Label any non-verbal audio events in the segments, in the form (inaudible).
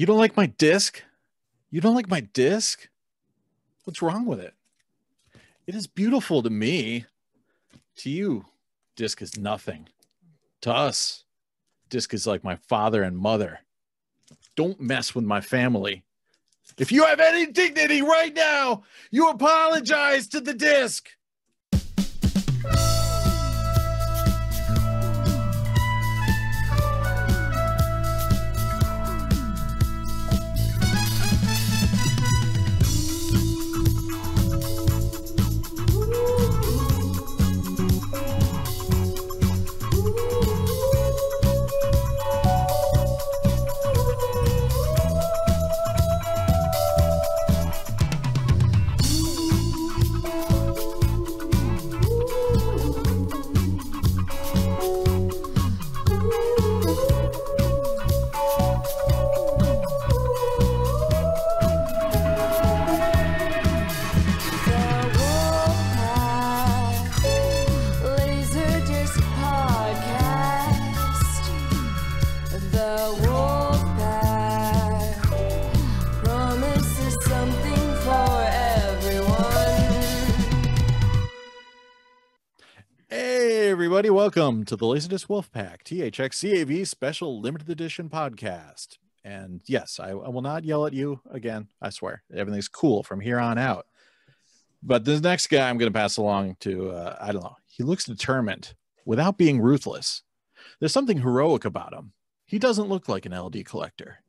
You don't like my disc? You don't like my disc? What's wrong with it? It is beautiful to me. To you, disc is nothing. To us, disc is like my father and mother. Don't mess with my family. If you have any dignity right now, you apologize to the disc. Everybody, welcome to the Laserdisc Wolfpack THX CAV Special Limited Edition podcast. And yes, I, I will not yell at you again. I swear, everything's cool from here on out. But this next guy I'm going to pass along to, uh, I don't know, he looks determined without being ruthless. There's something heroic about him. He doesn't look like an LD collector.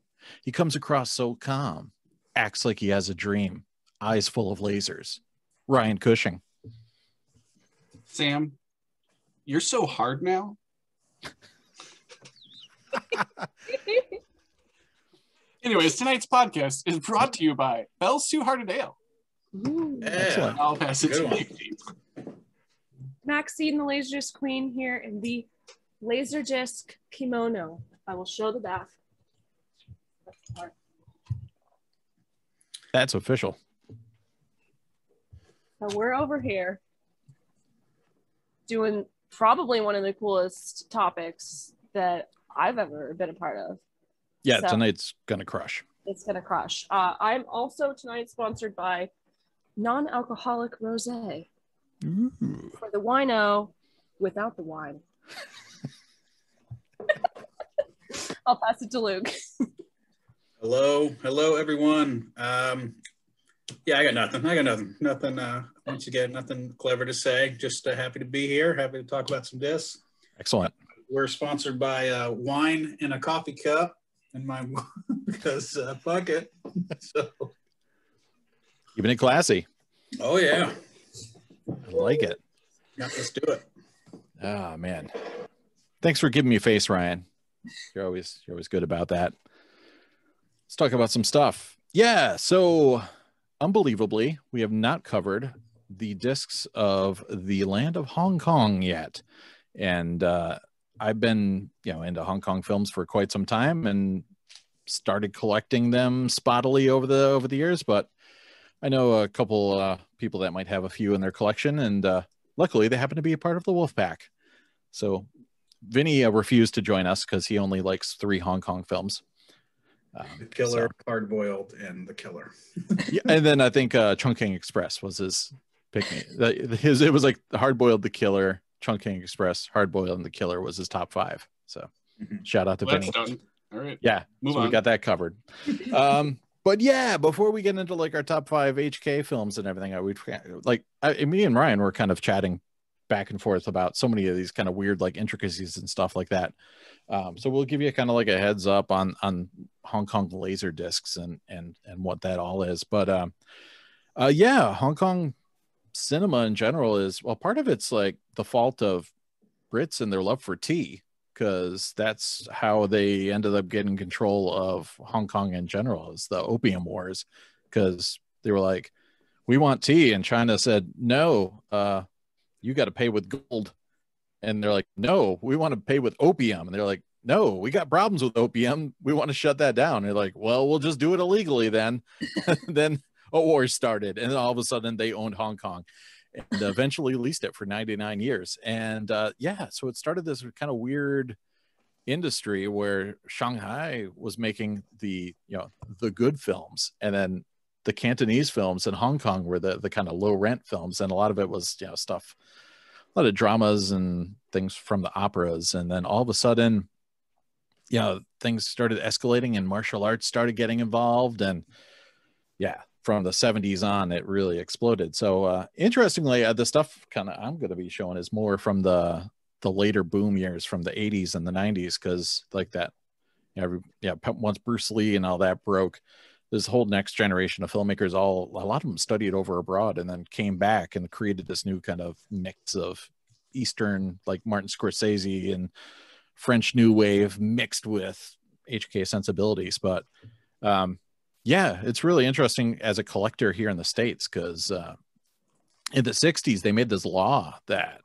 He comes across so calm, acts like he has a dream, eyes full of lasers. Ryan Cushing. Sam, you're so hard now. (laughs) Anyways, tonight's podcast is brought to you by Bell's Two Hearted Ale. Excellent. I'll pass it to one. Maxeene. Maxeene, the Laserdisc Queen here in the Laserdisc kimono. I will show the back. That's official. So we're over here doing probably one of the coolest topics that I've ever been a part of. Yeah, So- tonight's gonna crush. It's gonna crush. Uh, I'm also tonight sponsored by non-alcoholic rosé for the wino without the wine. (laughs) I'll pass it to Luke. Hello, hello everyone. Um, yeah, I got nothing. I got nothing. Nothing. Uh, once again, nothing clever to say. Just uh, happy to be here. Happy to talk about some discs. Excellent. We're sponsored by uh, wine in a coffee cup, and my (laughs) because uh, fuck it. So, Keeping it classy. oh yeah, I like it. yeah, let's do it. Oh man. Thanks for giving me a face, Ryan. You're always you're always good about that. Let's talk about some stuff. Yeah, so unbelievably, we have not covered the discs of the land of Hong Kong yet. And uh I've been, you know, into Hong Kong films for quite some time and started collecting them spottily over the over the years, but I know a couple uh people that might have a few in their collection and uh luckily they happen to be a part of the wolf pack. So vinny uh, refused to join us because he only likes three hong kong films um, The killer, hard boiled, and the killer. (laughs) yeah, and then i think uh chungking express was his pick me his it was like hard boiled the killer chungking express hard boiled and the killer was his top five so Mhm. shout out to Well, vinny that's done. All right. yeah Move so we got that covered (laughs) um but yeah before we get into like our top five hk films and everything i would like I, me and ryan were kind of chatting back and forth about so many of these kind of weird like intricacies and stuff like that. Um so we'll give you kind of like a heads up on on hong kong laser discs and and and what that all is. But um uh yeah hong kong cinema in general is well part of it's like the fault of brits and their love for tea because that's how they ended up getting control of Hong Kong in general is the opium wars. Because they were like we want tea and China said no uh you got to pay with gold. And they're like no we want to pay with opium. And they're like no we got problems with opium. We want to shut that down. And they're like well we'll just do it illegally then. (laughs) Then a war started. And then all of a sudden they owned Hong Kong and eventually leased it for 99 years. And uh yeah so it started this kind of weird industry where Shanghai was making the you know the good films. And then the Cantonese films in Hong Kong were the the kind of low rent films and a lot of it was you know stuff a lot of dramas and things from the operas. And then all of a sudden you know things started escalating and martial arts started getting involved. And yeah from the 70s on it really exploded. So uh interestingly uh, the stuff kind of i'm going to be showing is more from the the later boom years from the 80s and the 90s because like that you know, every- yeah once bruce lee and all that broke this whole next generation of filmmakers all a lot of them studied over abroad and then came back and created this new kind of mix of eastern like martin scorsese and french new wave mixed with hk sensibilities. But um yeah it's really interesting as a collector here in the states because uh in the 60s they made this law that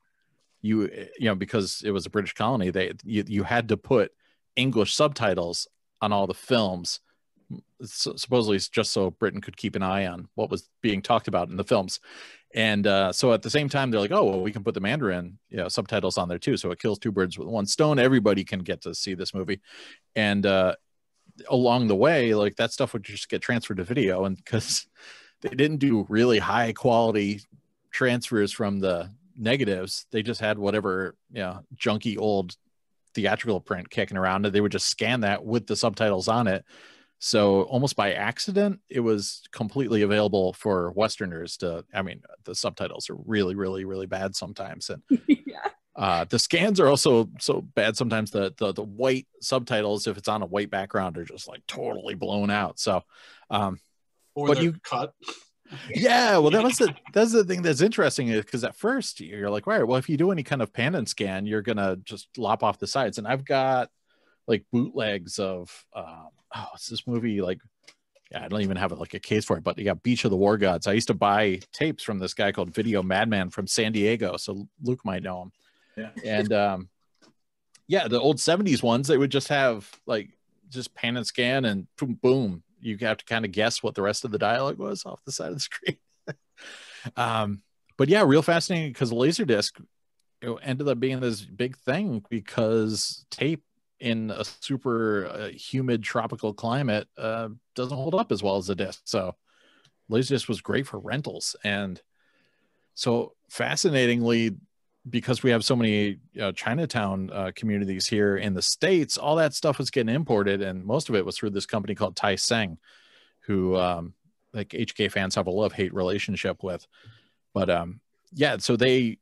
you you know because it was a british colony they you, you had to put english subtitles on all the films supposedly just so britain could keep an eye on what was being talked about in the films. And uh, so at the same time they're like oh well we can put the mandarin you know, subtitles on there too so it kills two birds with one stone. Everybody can get to see this movie. And uh, along the way like that stuff would just get transferred to video and (laughs) because they didn't do really high quality transfers from the negatives. They just had whatever you know junky old theatrical print kicking around and they would just scan that with the subtitles on it so almost by accident it was completely available for westerners to i mean the subtitles are really really really bad sometimes and (laughs) yeah. uh, the scans are also so bad sometimes the, the the white subtitles if it's on a white background are just like totally blown out so um Or But you- cut. yeah well that was the (laughs) that's the thing that's interesting is because at first you're like right well if you do any kind of pan and scan you're gonna just lop off the sides and i've got like bootlegs of um oh it's this movie like yeah, I don't even have like a case for it, but yeah, Beach of the War Gods. I used to buy tapes from this guy called Video Madman from San Diego, so Luke might know him. Yeah. And um, yeah, the old '70s ones they would just have like just pan and scan and boom, boom. You have to kind of guess what the rest of the dialogue was off the side of the (laughs) screen. um, but yeah, real fascinating because Laserdisc ended up being this big thing because tape in a super uh, humid tropical climate uh, doesn't hold up as well as the disc. So Laserdisc was great for rentals. And so fascinatingly, because we have so many uh, Chinatown uh, communities here in the States, all that stuff was getting imported. And most of it was through this company called Tai Seng, who um, like HK fans have a love hate relationship with. But um, yeah, so they,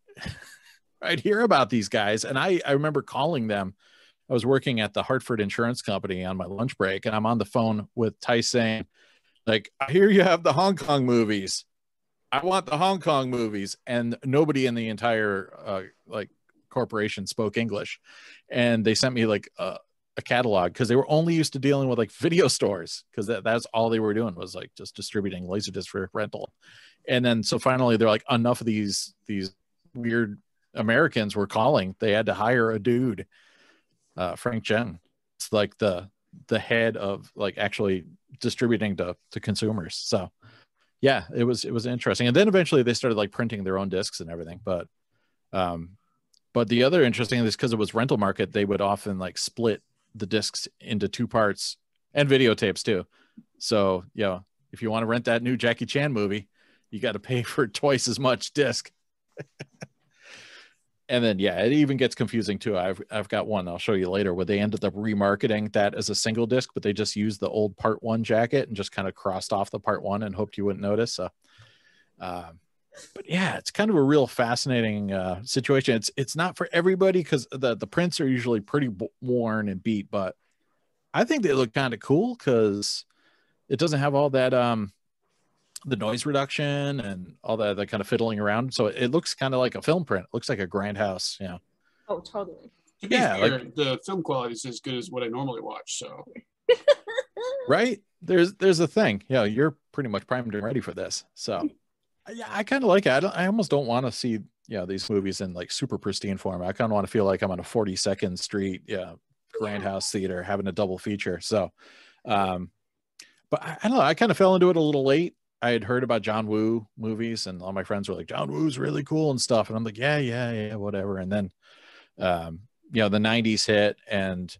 (laughs) I'd hear about these guys. And I, I remember calling them I was working at the Hartford Insurance Company on my lunch break, and I'm on the phone with Tai Seng, like, I hear you have the Hong Kong movies. I want the Hong Kong movies. And nobody in the entire uh, like corporation spoke English. And they sent me like a, a catalog because they were only used to dealing with like (laughs) video stores because that, that's all they were doing was like just distributing laserdisc for rental. And then so finally they're like, enough of these these weird Americans were calling. They had to hire a dude uh, Frank Chen. It's like the the head of like actually distributing to to consumers. So yeah, it was it was interesting. And then eventually they started like printing their own discs and everything. But um, but the other interesting is because it was rental market, they would often like split the discs into two parts and videotapes too. So you know, if you want to rent that new Jackie Chan movie, you got to pay (laughs) for twice as much disc. (laughs) and then yeah, it even gets confusing too. I've I've got one I'll show you later where they ended up remarketing that as a single disc, but they just used the old part one jacket and just kind of crossed off the part one and hoped you wouldn't notice. So, um, but yeah, it's kind of a real fascinating uh, situation. It's it's not for everybody because the the prints are usually pretty worn and beat, but I think they look kind of cool because it doesn't have all that um the noise reduction and all that, that kind of fiddling around. So it looks kind of like a film print. It looks like a grindhouse, you know. Oh, totally. To be Yeah, fair, the film quality is as good as what I normally watch. So (laughs) right there's there's a thing yeah you're pretty much primed and ready for this so yeah i kind of like it I, don't, I almost don't want to see you know these movies in like super pristine form i kind of want to feel like i'm on a 42nd street yeah grindhouse theater having a double feature so um but i, I don't know i kind of fell into it a little late i had heard about john woo movies and all my friends were like john woo's really cool and stuff and i'm like yeah yeah yeah whatever and then um you know the 90s hit and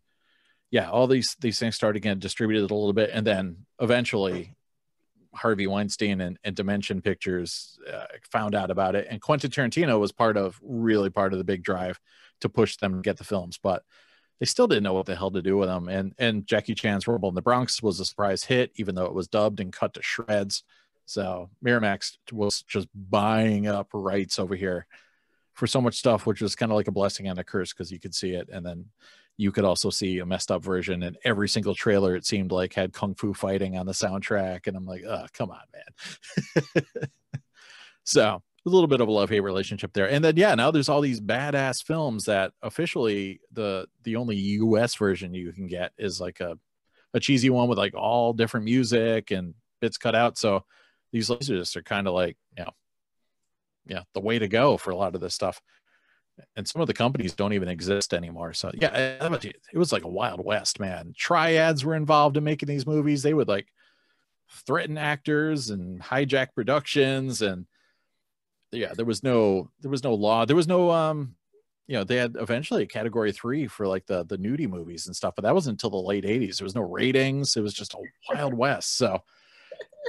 yeah, all these these things started getting distributed a little bit, and then eventually Harvey Weinstein and, and Dimension Pictures uh, found out about it, and Quentin Tarantino was part of really part of the big drive to push them to get the films, but they still didn't know what the hell to do with them. And and Jackie Chan's Rumble in the Bronx was a surprise hit, even though it was dubbed and cut to shreds. So Miramax was just buying up rights over here for so much stuff, which was kind of like a blessing and a curse because you could see it, and then you could also see a messed up version. And every single trailer it seemed like had kung fu fighting on the soundtrack, and I'm like, oh, come on, man. (laughs) so a little bit of a love hate relationship there, and then yeah, now there's all these badass films that officially the the only U.S. version you can get is like a a cheesy one with like all different music and bits cut out. So these laserdiscs are kind of like, you know, yeah, the way to go for a lot of this stuff. And some of the companies don't even exist anymore. So yeah, it was like a wild west, man. Triads were involved in making these movies. They would like threaten actors and hijack productions and yeah, there was no there was no law. There was no um you know, they had eventually a category three for like the the nudie movies and stuff, but that wasn't until the late 80s. There was no ratings. It was just a wild west. So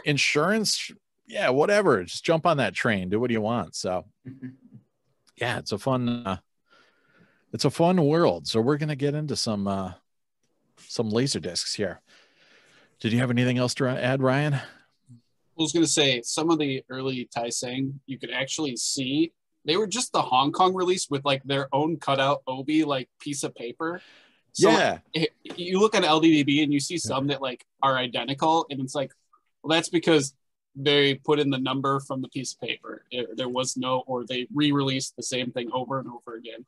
insurance, yeah, whatever. Just jump on that train. Do what you want. So (laughs) yeah, it's a fun uh, it's a fun world. So we're gonna get into some uh some laser discs here. Did you have anything else to add, Ryan? I was gonna say some of the early Tai Seng you could actually see they were just the Hong Kong release with like their own cutout Obi like piece of paper. So yeah. it- you look at LDDB and you see some that like are identical, and it's like, well, that's because they put in the number from the piece of paper. There was no, or they re-released the same thing over and over again.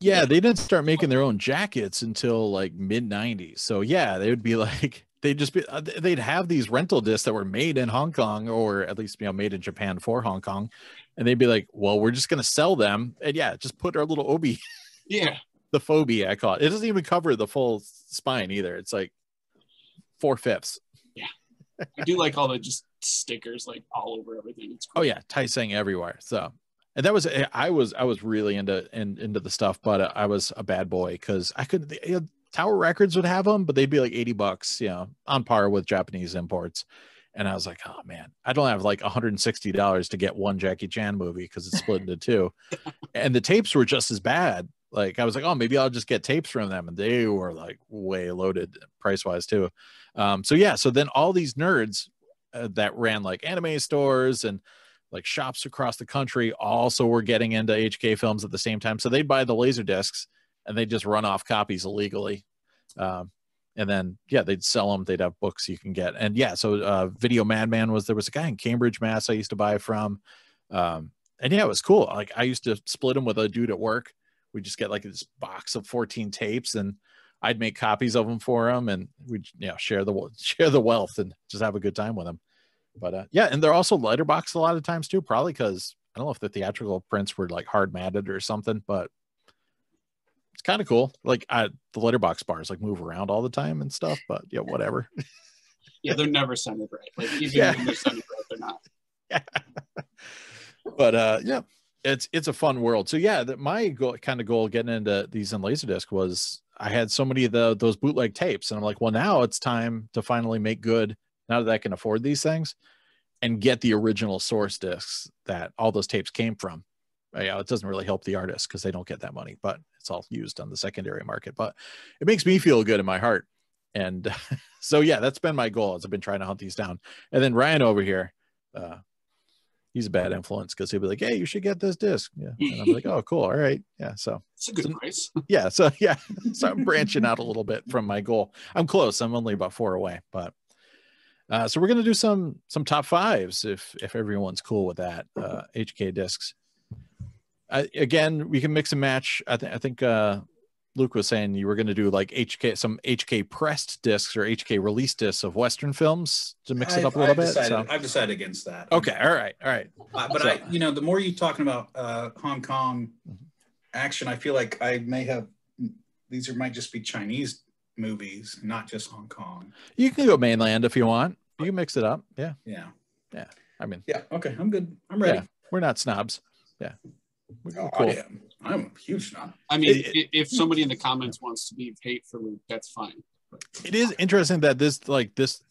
Yeah, they didn't start making their own jackets until like mid 90s. So yeah, they would be (laughs) like they'd just be uh, they'd have these rental discs that were made in Hong Kong or at least you know made in Japan for Hong Kong. And they'd be like, "Well, we're just going to sell them." And yeah, just put our little obi (laughs) Yeah, the phobia I call it. It doesn't even cover the full spine either. It's like four fifths. I do like all the just stickers like all over everything. It's cool. Oh yeah, Tai Seng everywhere. So, and that was I was I was really into in, into the stuff, but uh, I was a bad boy because I could. You know, Tower Records would have them, but they'd be like eighty bucks, you know, on par with Japanese imports. And I was like, oh man, I don't have like one hundred and sixty dollars to get one Jackie Chan movie because it's split into two, (laughs) and the tapes were just as bad. Like I was like, oh, maybe I'll just get tapes from them, and they were like way loaded price wise too. Um, so yeah, so then all these nerds uh, that ran like anime stores and like shops across the country also were getting into HK films at the same time. So they'd buy the laser discs and they'd just run off copies illegally. Um, and then yeah, they'd sell them. They'd have books you can get. And yeah, so uh, Video Madman was there was a guy in Cambridge, Mass. I used to buy from. Um, and yeah, it was cool. Like I used to split them with a dude at work. We just get like this box of 14 tapes and I'd make copies of them for them and we'd you know share the (laughs) share the wealth and just have a good time with them. But uh, yeah, and they're also letterbox a lot of times too, probably because I don't know if the theatrical prints were like hard matted or something, but it's kind of cool. Like I, the letterbox bars like move around all the time and stuff, but yeah, whatever. (laughs) yeah, they're never centered right. Like even Yeah. when they're centered right, they're not. (laughs) but uh yeah it's it's a fun world. So yeah that my goal kind of goal getting into these in laserdisc was i had so many of the those bootleg tapes and i'm like well now it's time to finally make good now that i can afford these things and get the original source discs that all those tapes came from. Uh, yeah it doesn't really help the artists because they don't get that money but it's all used on the secondary market but it makes me feel good in my heart. And (laughs) so yeah that's been my goal as i've been trying to hunt these down. And then ryan over here uh he's a bad influence because he'll be like, "Hey, you should get this disc." Yeah, (laughs) and I'm like, "Oh, cool, all right, yeah." So It's a good So- price. (laughs) yeah, so yeah, (laughs) so I'm branching out a little bit from my goal. I'm close. I'm only about four away, but uh, so we're gonna do some some top fives if if everyone's cool with that. Uh, HK discs. I, again, we can mix and match. I, th- I think uh, Luke was saying you were going to do like HK some HK pressed discs or HK release discs of Western films to mix it I've- up a little I've bit. Decided, So I've decided against that. okay, all right, all right. Uh, but So- I, you know, the more you talking about uh, Hong Kong Mm-hmm. action, I feel like I may have these are might just be Chinese movies, not just Hong Kong. You can go mainland if you want. You can mix it up. Yeah. Yeah. Yeah, I mean, yeah. Okay, I'm good. I'm ready. Yeah. we're not snobs. Yeah. We're Oh, cool. I am. A huge fan. I mean, It- i if somebody in the comments wants to be hate for Luke, that's fine. it is interesting that this like this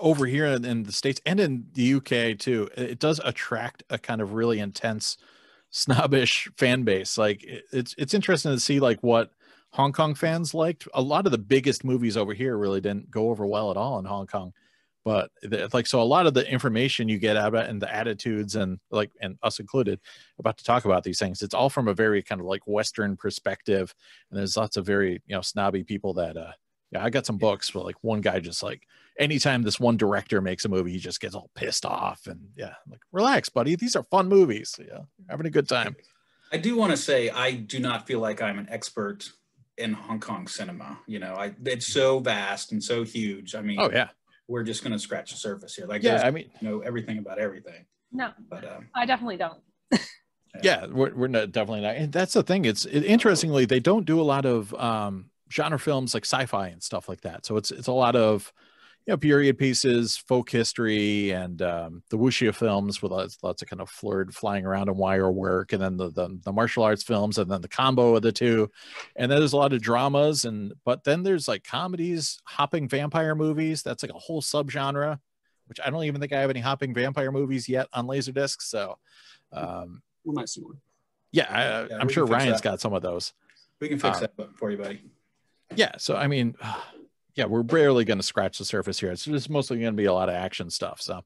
over here in, in the states and in the uk too it does attract a kind of really intense snobbish fan base like it- it's it's interesting to see like what hong kong fans liked a lot of the biggest movies over here really didn't go over well at all in hong kong but like so a lot of the information you get about and the attitudes and like and us included about to talk about these things it's all from a very kind of like western perspective and there's lots of very you know snobby people that uh yeah, I got some books, but like one guy just like anytime this one director makes a movie, he just gets all pissed off. And yeah, like relax, buddy. These are fun movies. Yeah, having a good time. I do want to say I do not feel like I'm an expert in Hong Kong cinema. You know, I it's so vast and so huge. I mean, Oh yeah, we're just gonna scratch the surface here. Like, yeah. I mean, know everything about everything. No, But um, I definitely don't. yeah, we're, we're not definitely not. And that's the thing. It's it, interestingly they don't do a lot of um genre films like sci-fi and stuff like that. So it's it's a lot of you know period pieces, folk history, and um, the wuxia films with lots, lots of kind of floored flying around and wire work, and then the, the the martial arts films, and then the combo of the two. And then there's a lot of dramas, and but then there's like comedies, hopping vampire movies. That's like a whole subgenre, which I don't even think I have any hopping vampire movies yet on Laserdisc. So. Um, We might see one. yeah, I, Yeah, I'm we sure can fix Ryan's that. got some of those. we can fix Uh, that for you, buddy. Yeah, so I mean, yeah, we're barely going to scratch the surface here. It's just mostly going to be a lot of action stuff. So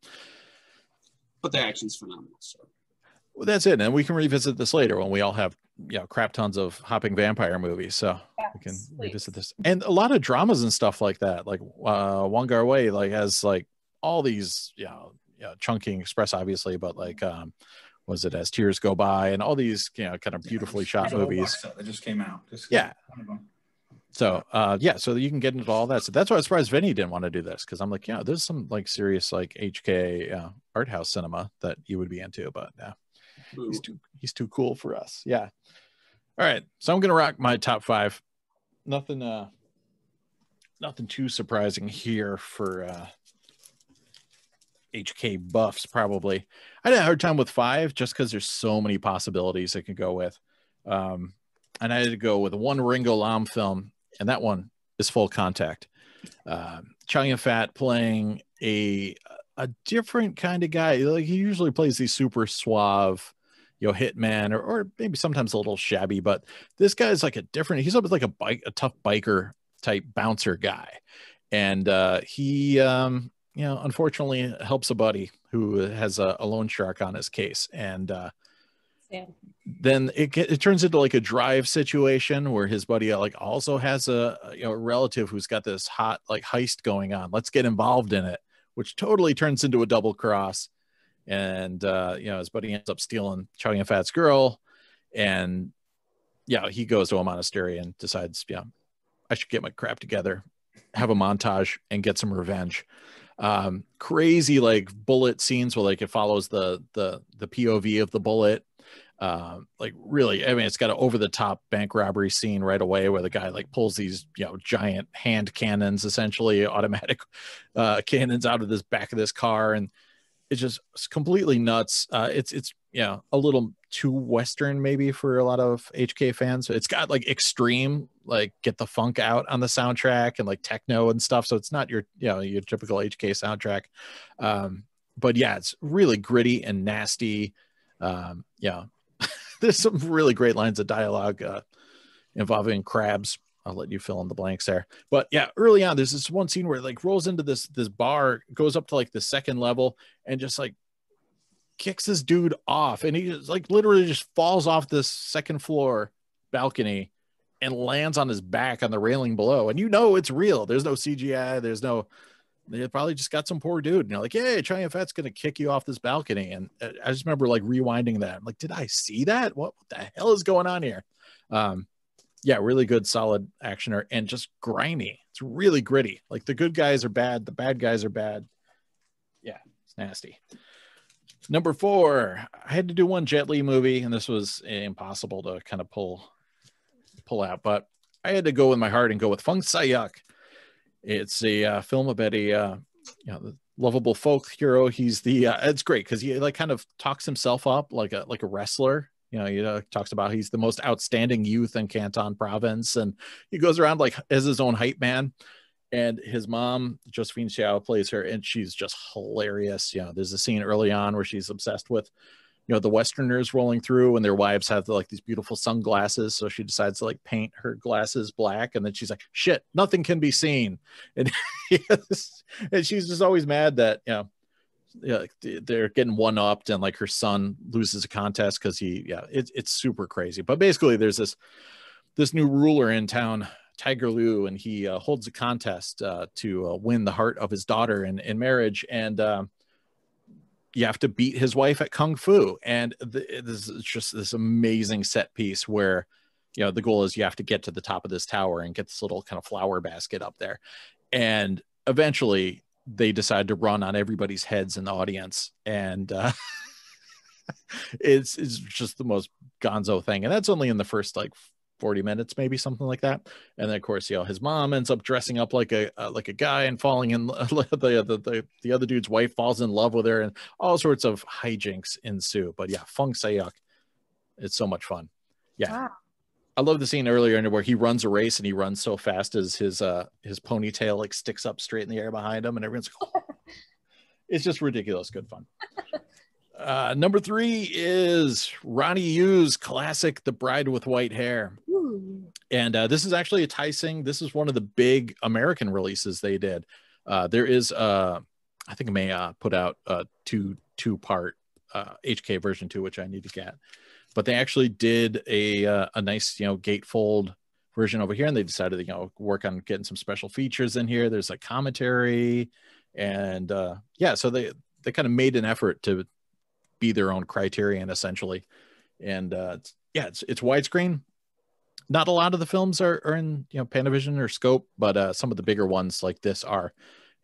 But the action's phenomenal. So well, that's it, and we can revisit this later when we all have you know crap tons of hopping vampire movies. So we can Yes, revisit this, and a lot of dramas and stuff like that. Like uh, Wong Kar-wai like has like all these you know, you know Chungking Express obviously, but like um, was it as tears go by and all these you know kind of beautifully shot There's a whole movies. box that just came out. Just Yeah. One of them. So uh yeah, so you can get into all that. So that's why I was surprised Vinny didn't want to do this because I'm like, yeah, there's some like serious like HK uh, art house cinema that you would be into, but yeah, boo. he's too he's too cool for us. Yeah. All right, so I'm gonna rock my top five. Nothing uh nothing too surprising here for uh HK buffs probably. I had a hard time with five just because there's so many possibilities I could go with. Um and I had to go with one Ringo Lam film, and that one is Full Contact. Um, Chow Yun Fat playing a a different kind of guy. Like he usually plays these super suave, you know, hitman, or, or maybe sometimes a little shabby. But this guy is like a different. He's almost like a bike, a tough biker type bouncer guy, and uh, he, um, you know, unfortunately helps a buddy who has a, a loan shark on his case, and uh, Then it, it turns into like a drive situation where his buddy uh, like also has a you know relative who's got this hot like heist going on. Let's get involved in it which totally turns into a double cross. And uh you know his buddy ends up stealing Chow Yun Fat's girl. And yeah he goes to a monastery and decides yeah i should get my crap together have a montage and get some revenge. Um crazy like bullet scenes where like it follows the the the pov of the bullet um like really i mean it's got an over the top bank robbery scene right away where the guy like pulls these you know giant hand cannons essentially automatic (laughs) uh cannons out of this back of this car and it's just it's completely nuts. Uh it's it's you know a little too western maybe for a lot of hk fans. It's got like extreme like get the funk out on the soundtrack and like techno and stuff. So it's not your you know your typical hk soundtrack. Um but yeah it's really gritty and nasty. Um yeah (laughs) there's some really great lines of dialogue uh, involving crabs. I'll let you fill in the blanks there. But yeah, early on, there's this one scene where it like rolls into this this bar, goes up to like the second level, and just like kicks this dude off, and he just like literally just falls off this second floor balcony and lands on his back on the railing below. And you know it's real. There's no CGI. There's no. They probably just got some poor dude. And they're like, hey, Yun Fat's gonna kick you off this balcony. And uh, I just remember like rewinding that. I'm like, did I see that? What, the hell is going on here? Um, yeah, really good, solid actioner and just grimy. It's really gritty. Like the good guys are bad, the bad guys are bad. Yeah, it's nasty. Number four, I had to do one Jet Li movie, and this was impossible to kind of pull pull out, but I had to go with my heart and go with Fong Sai-yuk. It's a uh, film about a uh, you know the lovable folk hero. He's the uh, it's great because he like kind of talks himself up like a like a wrestler. You You know, he uh, talks about he's the most outstanding youth in Canton province, and he goes around like as his own hype man. And his mom, Josephine Siao, plays her, and she's just hilarious. You know, there's a scene early on where she's obsessed with, you know, the Westerners rolling through, and their wives have like these beautiful sunglasses. So she decides to like paint her glasses black, and then she's like, "Shit, nothing can be seen," (laughs) and and she's just always mad that you know yeah, they're getting one upped and like her son loses a contest because he yeah it, it's super crazy but basically there's this this new ruler in town tiger Lui, and he uh, holds a contest uh, to uh, win the heart of his daughter in, in marriage and um, you have to beat his wife at kung fu and th- this is just this amazing set piece where you know the goal is you have to get to the top of this tower and get this little kind of flower basket up there. And eventually they decide to run on everybody's heads in the audience and uh (laughs) it's it's just the most gonzo thing. And that's only in the first like 40 minutes maybe something like that and then of course you know his mom ends up dressing up like a uh, like a guy and falling in (laughs) the, the the the other dude's wife falls in love with her and all sorts of hijinks ensue but yeah fong sai-yuk it's so much fun yeah Wow. I love the scene earlier in where he runs a race and he runs so fast as his uh his ponytail like sticks up straight in the air behind him and everyone's like, "Oh." (laughs) it's just ridiculous good fun. Uh number three is Ronnie Yu's classic The Bride with White Hair. And uh, this is actually a Tai Seng. This is one of the big American releases they did. Uh, there is, uh, I think Maya put out a two two part uh, HK version two, which I need to get. But they actually did a uh, a nice you know gatefold version over here, and they decided to you know work on getting some special features in here. There's a commentary, and uh, yeah, so they they kind of made an effort to be their own criterion essentially, and uh, yeah, it's it's widescreen not a lot of the films are, are in you know Panavision or Scope, but uh, some of the bigger ones like this are,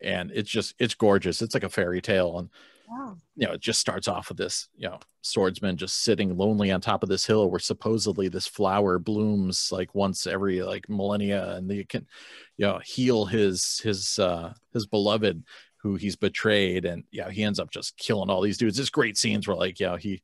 and it's just it's gorgeous. It's like a fairy tale, and Wow. you know it just starts off with this you know swordsman just sitting lonely on top of this hill where supposedly this flower blooms like once every like millennia, and they can you know heal his his uh his beloved who he's betrayed, and yeah he ends up just killing all these dudes. It's great scenes where like you know he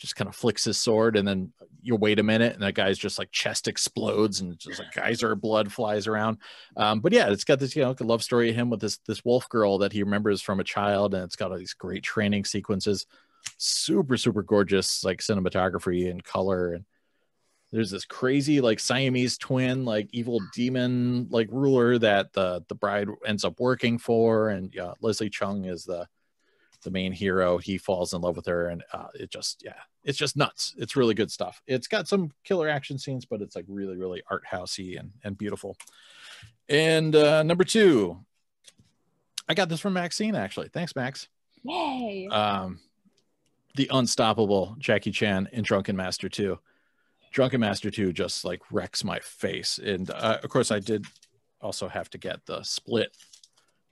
just kind of flicks his sword and then you wait a minute and that guy's just like chest explodes and just like geyser blood flies around. Um, but yeah it's got this you know love story of him with this this wolf girl that he remembers from a child and it's got all these great training sequences. Super super gorgeous like cinematography and color and there's this crazy like siamese twin like evil demon like ruler that the the bride ends up working for and yeah leslie chung is the the main hero he falls in love with her and uh, it just yeah it's just nuts. It's really good stuff. It's got some killer action scenes but it's like really really art housey and and beautiful. And uh number two i got this from maxeene actually. Thanks max. Yay. um the unstoppable jackie chan in drunken master 2 drunken master 2 just like wrecks my face. And uh, of course i did also have to get the split.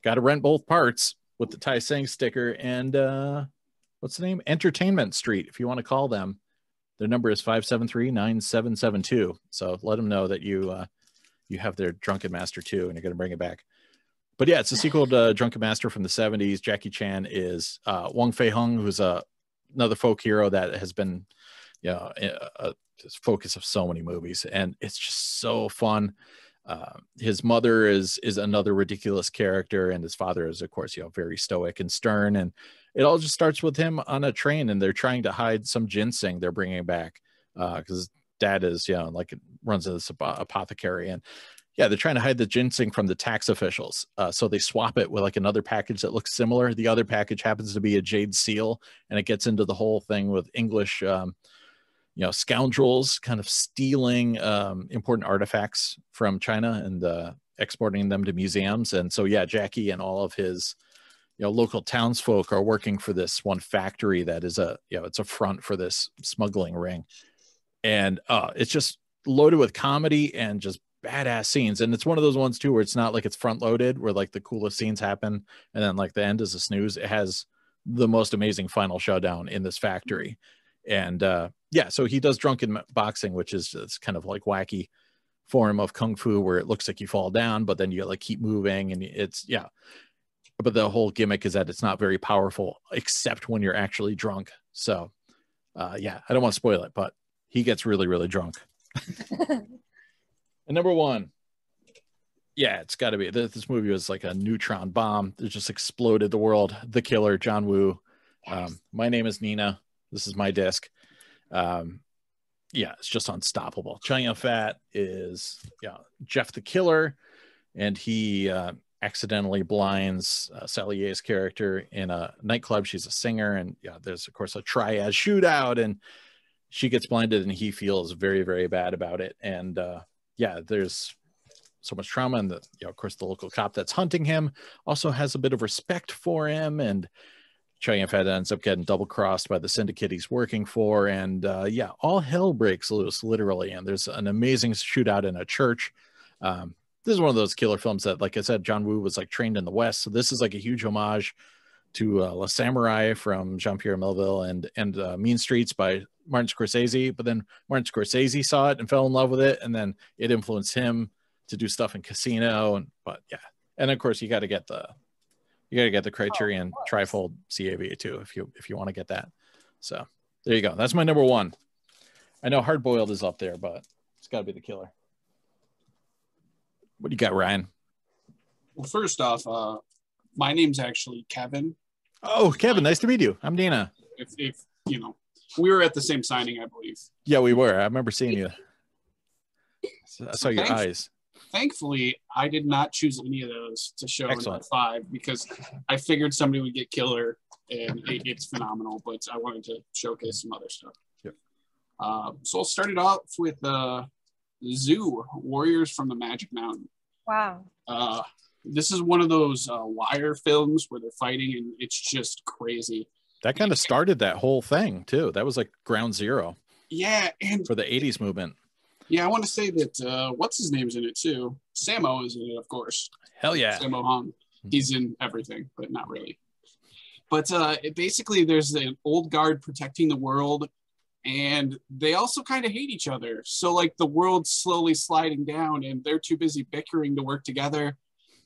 Got to rent both parts with the tai Seng sticker and uh what's the name? Entertainment street if you want to call them. Their number is 573-9772 so let them know that you uh you have their drunken master 2 and you're going to bring it back. But yeah, it's a sequel to (laughs) Drunken Master from the 70s. Jackie Chan is uh, Wong Fei Hung, who's a another folk hero that has been, you know, a, a focus of so many movies, and it's just so fun. Uh, his mother is is another ridiculous character, and his father is, of course, you know, very stoic and stern. And it all just starts with him on a train, and they're trying to hide some ginseng they're bringing back because dad is, you know, like it runs this apo- apothecary, and yeah, they're trying to hide the ginseng from the tax officials. Uh, so they swap it with like another package that looks similar. The other package happens to be a jade seal, and it gets into the whole thing with English, um, you know, scoundrels kind of stealing um, important artifacts from China and uh, exporting them to museums. And so, yeah, Jackie and all of his, you know, local townsfolk are working for this one factory that is a, you know, it's a front for this smuggling ring, and uh, it's just loaded with comedy and just badass scenes. And it's one of those ones too where it's not like it's front loaded where like the coolest scenes happen and then like the end is a snooze. It has the most amazing final showdown in this factory and uh yeah so he does drunken boxing which is it's kind of like wacky form of kung fu where it looks like you fall down but then you like keep moving and it's yeah but the whole gimmick is that it's not very powerful except when you're actually drunk so uh, yeah, I don't want to spoil it, but he gets really, really drunk. (laughs) and number one, yeah, it's got to be this, this movie was like a neutron bomb. It just exploded the world. The Killer, John Woo. Um, my name is Nina. This is my disc. Um, yeah, it's just unstoppable. Yun Fat is yeah Jeff the Killer, and he uh, accidentally blinds uh, Sally Yeh's character in a nightclub. She's a singer, and yeah, there's of course a triad shootout, and she gets blinded, and he feels very very bad about it. And uh, yeah, there's so much trauma, and the you know, of course the local cop that's hunting him also has a bit of respect for him, and Fat ends up getting double crossed by the syndicate he's working for, and uh, yeah, all hell breaks loose literally. And there's an amazing shootout in a church. Um, this is one of those killer films that, like I said, John Woo was like trained in the West, so this is like a huge homage to uh, Le Samouraï from Jean Pierre Melville and and uh, Mean Streets by Martin Scorsese. But then Martin Scorsese saw it and fell in love with it, and then it influenced him to do stuff in Casino. And but yeah, and of course you got to get the you got to get the Criterion trifold CAV too if you if you want to get that. So there you go. That's my number one. I know Hard Boiled is up there, but it's got to be the killer. What do you got, Ryan? Well, first off, uh, my name's actually Kevin. Oh, Kevin, nice to meet you. I'm Dana. If, if you know, we were at the same signing, I believe. Yeah, we were. I remember seeing you. (laughs) I saw your Thanks. eyes. Thankfully, I did not choose any of those to show in Excellent. top five because I figured somebody would get killer, and it, it's phenomenal. But I wanted to showcase some other stuff. Yep. Uh, so I'll start it off with uh, Zu Warriors from the Magic Mountain. Wow. Uh, this is one of those uh, wire films where they're fighting, and it's just crazy. That kind of started that whole thing too. That was like ground zero Yeah, and for the 80s movement. Yeah, I want to say that uh, what's his name's in it too. Sammo is in it, of course. Hell yeah. Sammo Hung. He's in everything, but not really. But uh, it basically, there's an old guard protecting the world, and they also kind of hate each other. So, like, the world's slowly sliding down, and they're too busy bickering to work together.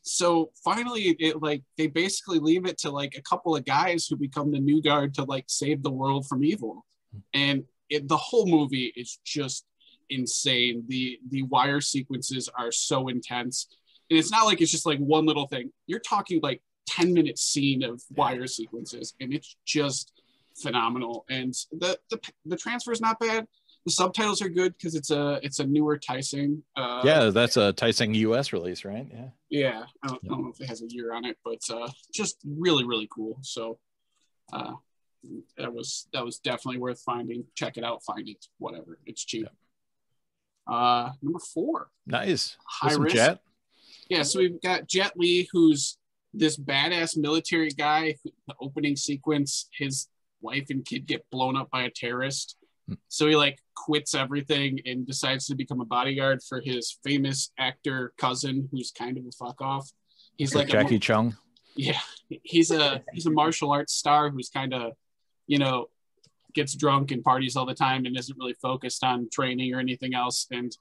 So finally, it like they basically leave it to like a couple of guys who become the new guard to like save the world from evil, and it, the whole movie is just insane. The the wire sequences are so intense, and it's not like it's just like one little thing. You're talking like 10 minute scene of wire sequences, and it's just phenomenal. And the the, the transfer is not bad. The subtitles are good because it's a it's a newer Tai Seng. Uh, Yeah, that's a Tai Seng US release, right? Yeah. yeah. I don't, I don't know if it has a year on it, but uh, just really really cool. So uh, that was that was definitely worth finding. Check it out, find it, whatever. It's cheap. Uh, number four, Nice. High risk. jet. Yeah, so we've got Jet Li, who's this badass military guy. The opening sequence, his wife and kid get blown up by a terrorist. Hmm. So he like quits everything and decides to become a bodyguard for his famous actor cousin, who's kind of a fuck off. He's like a, Jacky Cheung. yeah, he's a he's a martial arts star who's kind of, you know, gets drunk and parties all the time and isn't really focused on training or anything else. And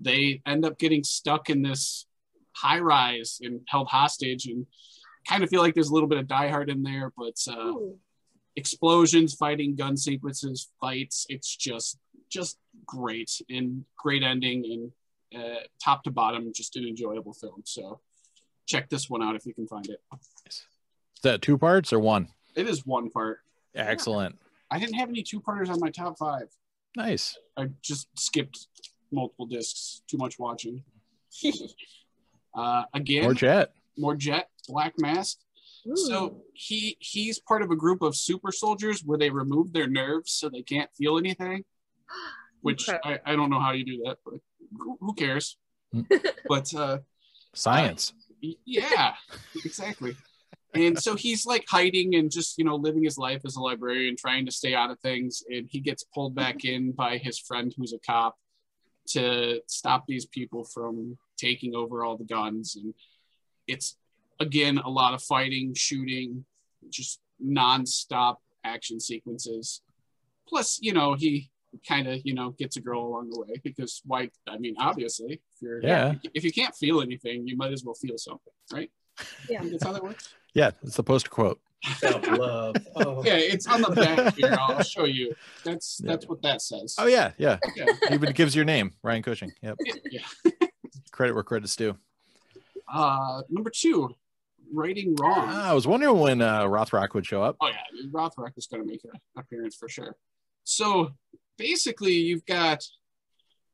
they end up getting stuck in this high rise and held hostage and kind of feel like there's a little bit of Die Hard in there, but uh, explosions, fighting, gun sequences, fights. It's just just great and great ending and uh, top to bottom, just an enjoyable film. So check this one out if you can find it. Is that two parts or one? It is one part. Excellent. I didn't have any two parters on my top five. Nice. I just skipped multiple discs. Too much watching. (laughs) uh, again, More jet. more Jet, Black Mask. Ooh. So he he's part of a group of super soldiers where they remove their nerves so they can't feel anything. (gasps) Which Okay. I, I don't know how you do that, but who, who cares? Hmm. but uh, Science. y- yeah, (laughs) exactly. And so he's like hiding and just you know living his life as a librarian, trying to stay out of things. And he gets pulled back mm-hmm. in by his friend who's a cop to stop these people from taking over all the guns. And it's again a lot of fighting, shooting, just nonstop action sequences. Plus, you know, he kind of you know gets a girl along the way because why? I mean, obviously, if you're Yeah. if you can't feel anything, you might as well feel something, right? Yeah. That's how that works. Yeah, it's the poster quote. Self love. (laughs) Oh. Yeah, it's on the back here. I'll (laughs) show you. That's Yeah. that's what that says. Oh yeah, yeah. Yeah. Even gives your name, Ryan Cushing. Yep. yeah. Credit where credit's due. Uh, number two, Righting Wrong. Ah, I was wondering when uh, Rothrock would show up. Oh yeah, Rothrock is going to make an appearance for sure. So basically, you've got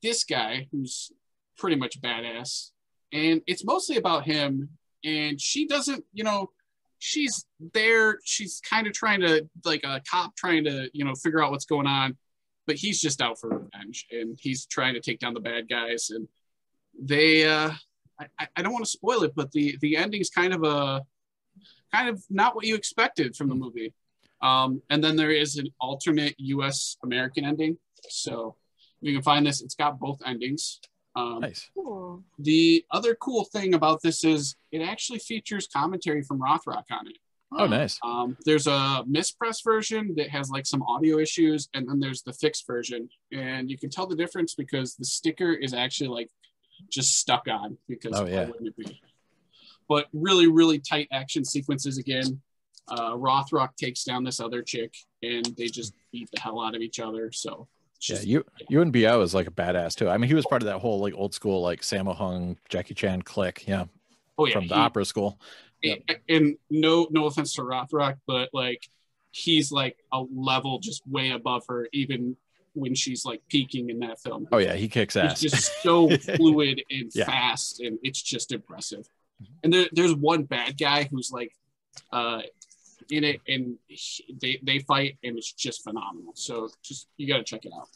this guy who's pretty much badass, and it's mostly about him. And she doesn't, you know, she's there. She's kind of trying to, like a cop, trying to, you know, figure out what's going on. But he's just out for revenge, and he's trying to take down the bad guys. And they, uh, I, I- don't want to spoil it, but the the ending's kind of a kind of not what you expected from the movie. Um, and then there is an alternate U.S. American ending. So you can find this. It's got both endings. Um, Nice. Cool. the other cool thing about this is it actually features commentary from Rothrock on it. Oh, nice. Um, there's a mispress version that has like some audio issues, and then there's the fixed version, and you can tell the difference because the sticker is actually like just stuck on because Oh, why yeah. wouldn't it be? But really, really tight action sequences again. Uh, Rothrock takes down this other chick, and they just beat the hell out of each other. So Yeah, you Yuen Biao is like a badass too. I mean, he was part of that whole like old school like Sammo Hung, Jackie Chan clique. Yeah, oh yeah, from the he- opera school. Yep. and, no no offense to Rothrock, but like he's like a level just way above her, even when she's like peaking in that film. Oh yeah, he kicks He's ass. just so (laughs) fluid and Yeah. fast, and it's just impressive. And there, there's one bad guy who's like uh, in it, and he- they they fight, and it's just phenomenal. So just you got to check it out.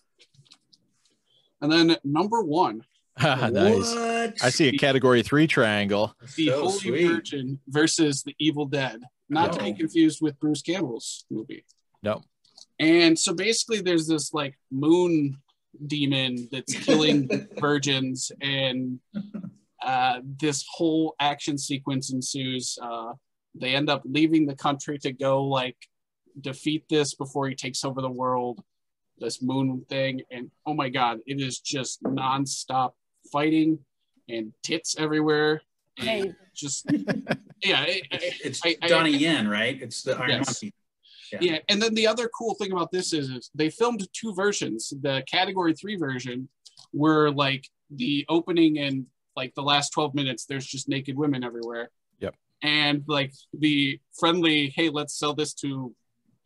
And then number one, (laughs) nice. What? I see a category three triangle. the So Holy sweet. Virgin versus the Evil Dead, not to be confused with Bruce Campbell's movie. No. And so basically, there's this like moon demon that's killing (laughs) virgins, and uh, this whole action sequence ensues. Uh, they end up leaving the country to go like defeat this before he takes over the world. This moon thing, and oh my god, it is just nonstop fighting and tits everywhere. And Hey. just (laughs) yeah, it- it- It's I- I- Donnie Yen, right? It's the Iron Yes. Monkey. yeah and then the other cool thing about this is, is they filmed two versions the category three version where like the opening and like the last 12 minutes there's just naked women everywhere Yep. And like the friendly hey let's sell this to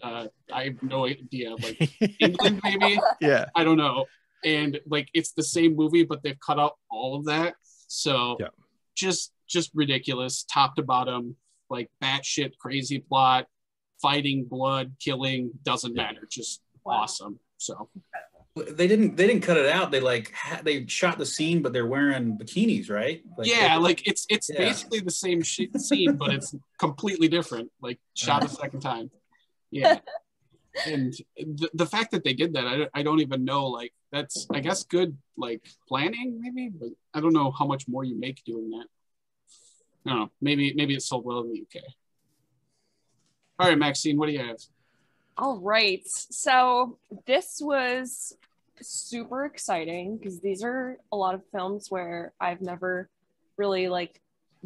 uh i have no idea like (laughs) england maybe yeah. i don't know and like it's the same movie but they've cut out all of that so Yeah. just just ridiculous top to bottom like batshit crazy plot fighting blood killing doesn't Yeah. matter just Wow. awesome so They didn't. They didn't cut it out. They like ha- they shot the scene, but they're wearing bikinis, right? Like, yeah they- like it's it's Yeah. basically the same sh- scene but it's completely different like shot a uh-huh. second time yeah and the, the fact that they did that I, I don't even know like that's i guess good like planning maybe but i don't know how much more you make doing that i don't know maybe maybe it's sold well in the uk all right Maxeene what do you have All right. So this was super exciting because these are a lot of films where I've never really like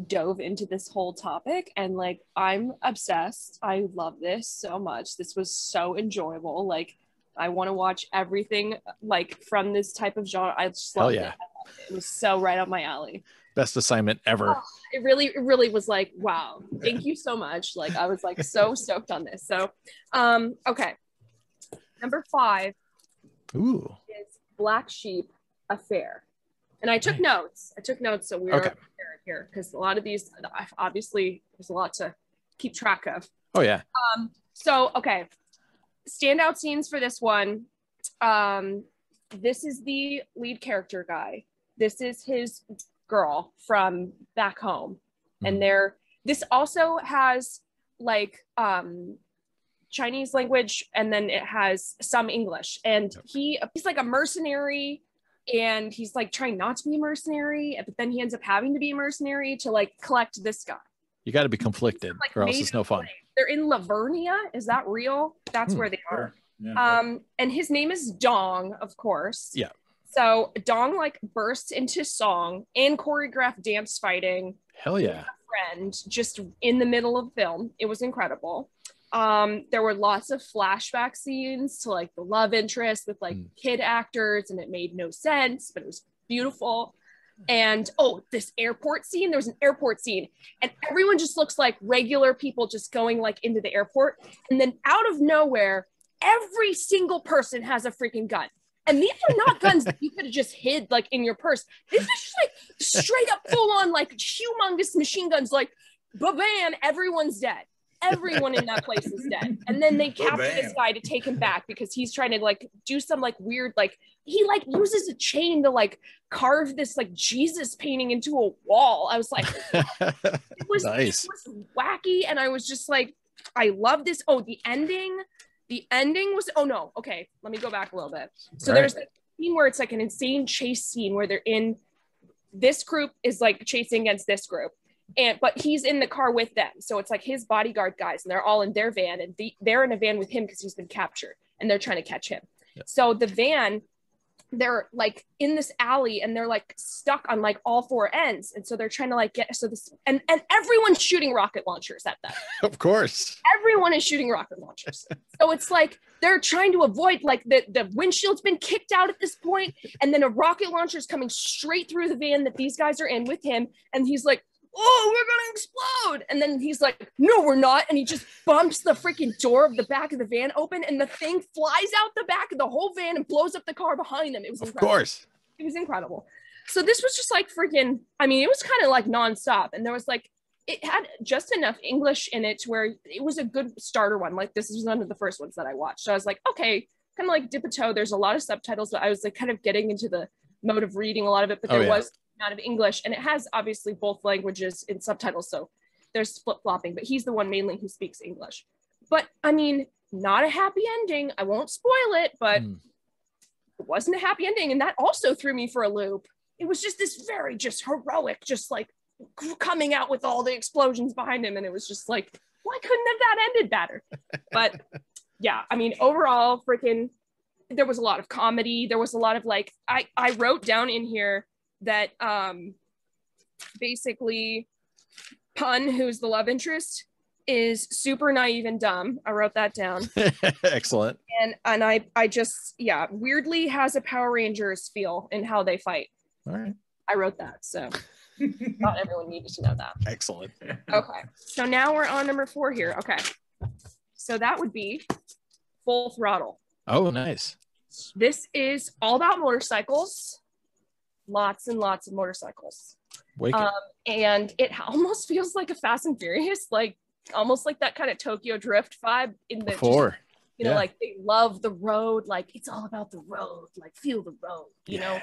dove into this whole topic and like I'm obsessed. I love this so much. This was so enjoyable. Like I want to watch everything like from this type of genre. I just loved yeah. it. It was so right up my alley. Best assignment ever. Oh, it really it really was like wow thank you so much like i was like so (laughs) stoked on this so um okay number five Ooh. Black sheep affair and i took Nice. notes i took notes so we we're Okay. prepared here because a lot of these obviously there's a lot to keep track of Oh yeah. um so okay standout scenes for this one um this is the lead character guy this is his girl from back home Mhm. and they're this also has like um chinese language and then it has some english and he he's like a mercenary and he's like trying not to be a mercenary but then he ends up having to be a mercenary to like collect this guy You got to be conflicted, like or else it's no fun. they're in lavernia is that real that's Hmm. where they are Yeah. um, and his name is Dong, of course. Yeah. So Dong like bursts into song and choreographed dance fighting, Hell yeah. friend just in the middle of film. It was incredible. Um, there were lots of flashback scenes to like the love interest with like Mm. kid actors, and it made no sense, but it was beautiful. And oh, this airport scene, there was an airport scene, and everyone just looks like regular people just going like into the airport. And then out of nowhere, every single person has a freaking gun. And these are not (laughs) guns that you could have just hid like in your purse. This is just like straight up full on like humongous machine guns, like bam, everyone's dead. Everyone in that place is dead. And then they (laughs) oh, capture this guy to take him back because he's trying to like do some like weird, like he like uses a chain to like carve this like Jesus painting into a wall. I was like, (laughs) it was, Nice. it was wacky and i was just like i love this oh the ending the ending was oh no okay let me go back a little bit so right. there's a scene where it's like an insane chase scene where they're in this group is like chasing against this group and but he's in the car with them. So it's like his bodyguard guys and they're all in their van and the, they're in a van with him because he's been captured and they're trying to catch him. Yeah. so the van they're like in this alley and they're like stuck on like all four ends. And so they're trying to like get so this and and everyone's shooting rocket launchers at them. (laughs) Of course. everyone is shooting rocket launchers. So it's like they're trying to avoid like the the windshield's been kicked out at this point and then a rocket launcher is coming straight through the van that these guys are in with him and he's like oh we're gonna explode and then he's like no we're not and he just bumps the freaking door of the back of the van open and the thing flies out the back of the whole van and blows up the car behind him it was Of incredible course. it was incredible. So this was just like freaking, I mean, it was kind of like nonstop. And there was like, it had just enough English in it to where it was a good starter one. Like this was one of the first ones that I watched. So I was like, okay, kind of like dip a toe. There's a lot of subtitles, but I was like kind of getting into the mode of reading a lot of it, but Oh, there yeah. was out of English and it has obviously both languages in subtitles. So there's flip flopping, but he's the one mainly who speaks English. But I mean, not a happy ending. I won't spoil it, but Mm. it wasn't a happy ending and that also threw me for a loop it was just this very just heroic just like coming out with all the explosions behind him and it was just like why couldn't have that ended better but (laughs) yeah i mean overall freaking there was a lot of comedy there was a lot of like i i wrote down in here that um basically pun who's the love interest is super naive and dumb i wrote that down (laughs) Excellent. and and I I just yeah weirdly has a Power Rangers feel in how they fight. All right. I wrote that, so (laughs) not everyone needed to know that. Excellent. Okay, so now we're on number four here. Okay, so that would be Full Throttle. Oh, nice. This is all about motorcycles, lots and lots of motorcycles, um, and it (laughs) almost feels like a Fast and Furious, like almost like that kind of Tokyo Drift vibe in the just Four. you know Yeah. like they love the road like it's all about the road like feel the road you know?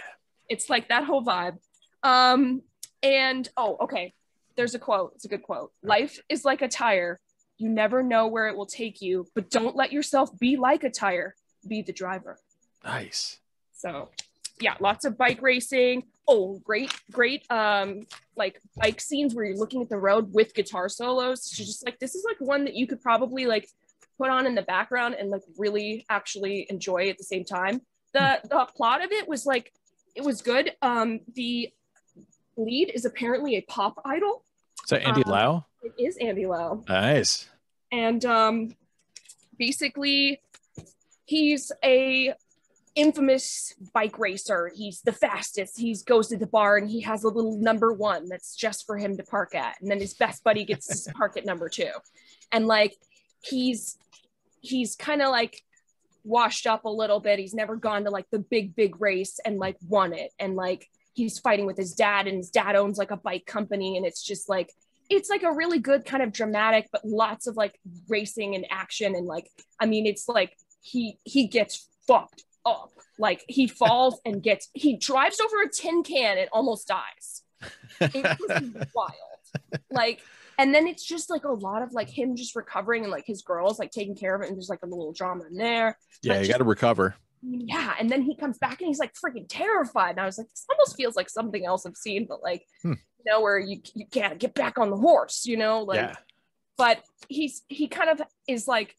It's like that whole vibe. Um and oh okay there's a quote it's a good quote. Life is like a tire. You never know where it will take you but don't let yourself be like a tire. Be the driver. Nice. so yeah lots of bike racing. Oh great great um like bike scenes where you're looking at the road with guitar solos. It's just like this is like one that you could probably like put on in the background and like really actually enjoy at the same time. The the plot of it was like it was good. Um the lead is apparently a pop idol. So Andy Um, Lau. it is andy lau. Nice. and um basically he's a infamous bike racer. He's the fastest. He goes to the bar and he has a little number one that's just for him to park at. And then his best buddy gets to (laughs) park at number two. And like he's he's kind of like washed up a little bit. He's never gone to like the big big race and like won it. And like he's fighting with his dad and his dad owns like a bike company. And it's just like it's like a really good kind of dramatic but lots of like racing and action. And like i mean it's like he he gets fucked up like he falls and gets he drives over a tin can and almost dies it was (laughs) wild like and then it's just like a lot of like him just recovering and like his girls like taking care of it and there's like a little drama in there yeah, you got to recover. yeah and then he comes back and he's like freaking terrified and i was like this almost feels like something else i've seen but like Hmm. you know where you you can't get back on the horse you know like yeah. but he's he kind of is like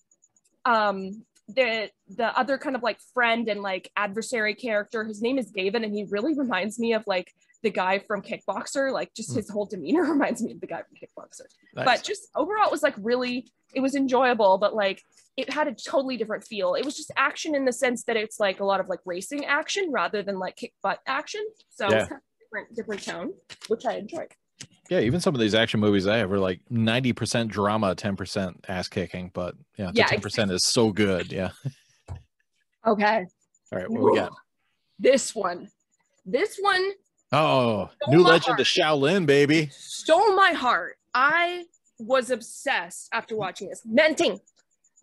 um the the other kind of like friend and like adversary character his name is david and he really reminds me of like the guy from Kickboxer. Like just Mm. his whole demeanor (laughs) reminds me of the guy from Kickboxer. Nice. But just overall, it was like really, it was enjoyable, but like it had a totally different feel. It was just action in the sense that it's like a lot of like racing action rather than like kick butt action. So Yeah. it's kind of different, different tone, which I enjoyed. Yeah, even some of these action movies I have are like 90% drama, 10% ass kicking, but yeah, the Yeah, 10% is so good. Yeah. Okay. All right, what we got? This one, this one Oh, new legend heart. of Shaolin, baby. stole my heart. I was obsessed after watching this. Menting,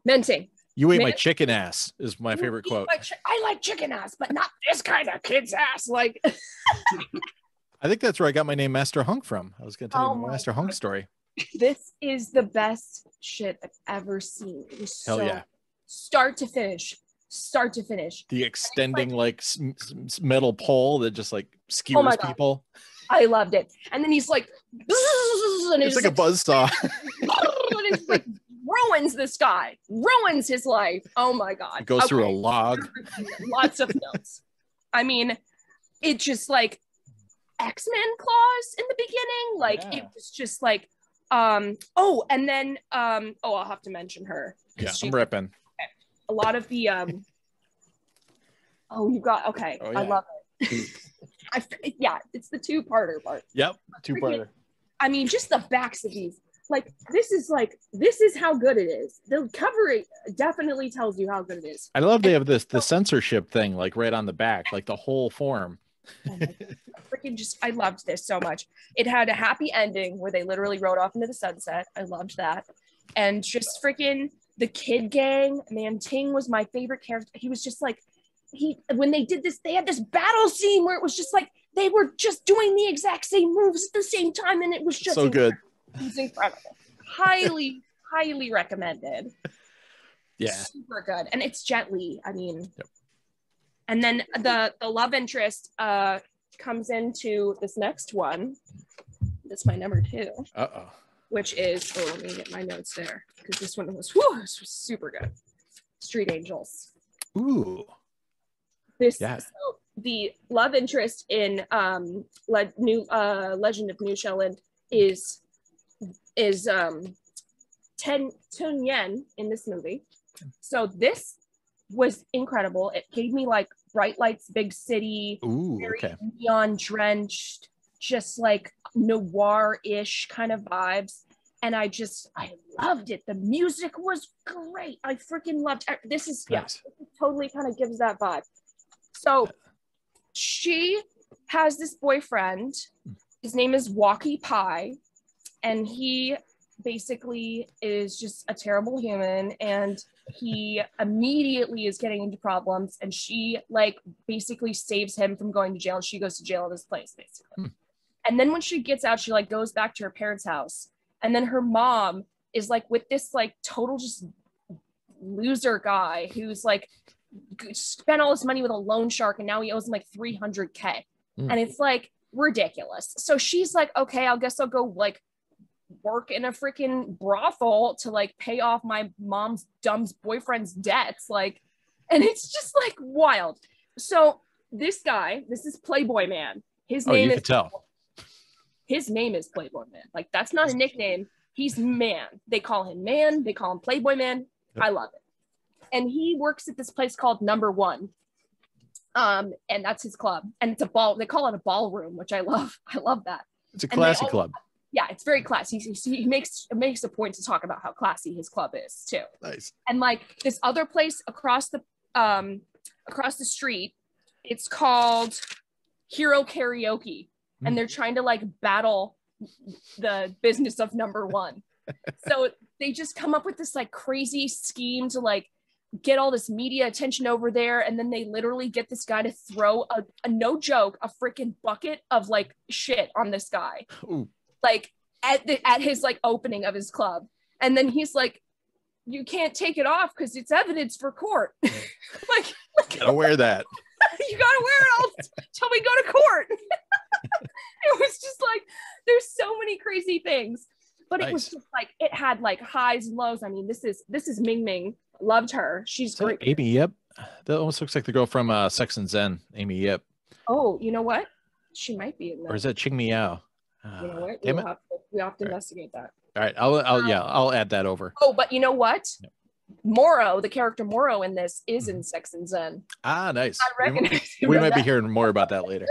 menting. You ate my chicken ass is my favorite You eat quote. my chi- I like chicken ass, but not this kind of kid's ass. Like, (laughs) I think that's where I got my name Master Hung from. I was going to tell Oh you my Master Hung story. (laughs) this is the best shit I've ever seen. It was Hell so yeah. start to finish, start to finish. The extending like s- metal pole that just like Oh my skewers God. people. I loved it. And then he's like, and It's like a buzz saw. (laughs) and it's like ruins this guy, ruins his life. Oh my god. It goes through a log. (laughs) lots of notes. I mean, it just like X-Men claws in the beginning. Like Yeah. it was just like um oh and then um oh I'll have to mention her. Yeah, she- I'm ripping. a lot of the um oh you got okay. Oh, I love it. I f- yeah, it's the two-parter part. Yep, two parter. I mean, just the backs of these. Like this is like this is how good it is. The cover definitely tells you how good it is. I love they have this the censorship thing like right on the back, like the whole form. Oh freaking just I loved this so much. It had a happy ending where they literally rode off into the sunset. I loved that. And just freaking the kid gang, man, Ting was my favorite character. He was just like he when they did this, they had this battle scene where it was just like they were just doing the exact same moves at the same time, and it was just So good. It was incredible. Highly, highly recommended. (laughs) Yeah. super good and it's Jet Li. I mean, Yep. And then the the love interest uh comes into this next one. That's my number two, Uh oh. which is oh let me get my notes there because this one was whew, was super good. Street Angels. Ooh. This Yeah. so the love interest in um Le- new uh Legend of New Shaolin is is um Ten Tun Yen in this movie. So this was incredible. It gave me like bright lights, big city, Ooh. very Okay. neon drenched, just like noir-ish kind of vibes. And I just I loved it. The music was great. I freaking loved it. This is yeah, totally kind of gives that vibe. So she has this boyfriend. His name is Walkie Pie, and he basically is just a terrible human and he immediately is getting into problems and she like basically saves him from going to jail and she goes to jail in his place basically Hmm. and then when she gets out she like goes back to her parents house and then her mom is like with this like total just loser guy who's like spent all his money with a loan shark and now he owes him like 300k Hmm. and it's like ridiculous so she's like okay i guess i'll go like work in a freaking brothel to like pay off my mom's dumb boyfriend's debts like and it's just like wild so this guy this is playboy man his Oh, name you is tell. his name is Playboy Man. Like that's not a nickname. He's man. They call him man. They call him Playboy Man. Yep. I love it. And he works at this place called Number One. Um, and that's his club. And it's a ball. They call it a ballroom, which I love. (laughs) I love that. It's a classy club. Yeah, it's very classy. He, he makes makes a point to talk about how classy his club is too Nice. and like this other place across the um across the street it's called hero karaoke Hmm. and they're trying to like battle the business of number one (laughs) so they just come up with this like crazy scheme to like get all this media attention over there and then they literally get this guy to throw a, a no joke a freaking bucket of like shit on this guy Ooh. Like at the at his like opening of his club and then he's like you can't take it off because it's evidence for court (laughs) like, like Gotta wear that. (laughs) you gotta wear it all (laughs) till we go to court it was just like there's so many crazy things but it was just like it had like highs and lows i mean this is this is ming ming loved her she's Is great Amy Yip. That almost looks like the girl from uh, Sex and Zen. Amy Yip. oh you know what she might be in that. or is that Chingmy Yau? You know Uh, what? We'll have to, we have to All right. investigate that. All right, I'll, I'll yeah, I'll add that over. Oh, but you know what? Moro, the character Moro in this, is in Sex and Zen. Ah, nice. I We we might be hearing more about that later.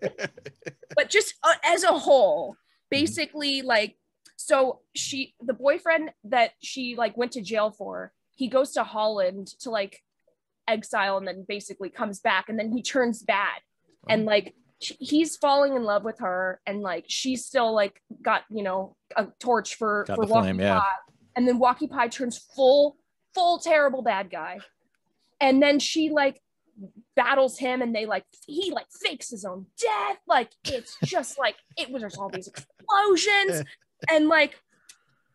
(laughs) but just uh, as a whole Mm-hmm. basically like so she the boyfriend that she like went to jail for he goes to holland to like exile and then basically comes back and then he turns bad and like sh- he's falling in love with her and like she's still like got you know a torch for Got for Walkie flame, yeah. Pie. and then Walkie Pie turns full full terrible bad guy and then she like battles him and they like he like fakes his own death like it's (laughs) just like it was there's all these explosions (laughs) and like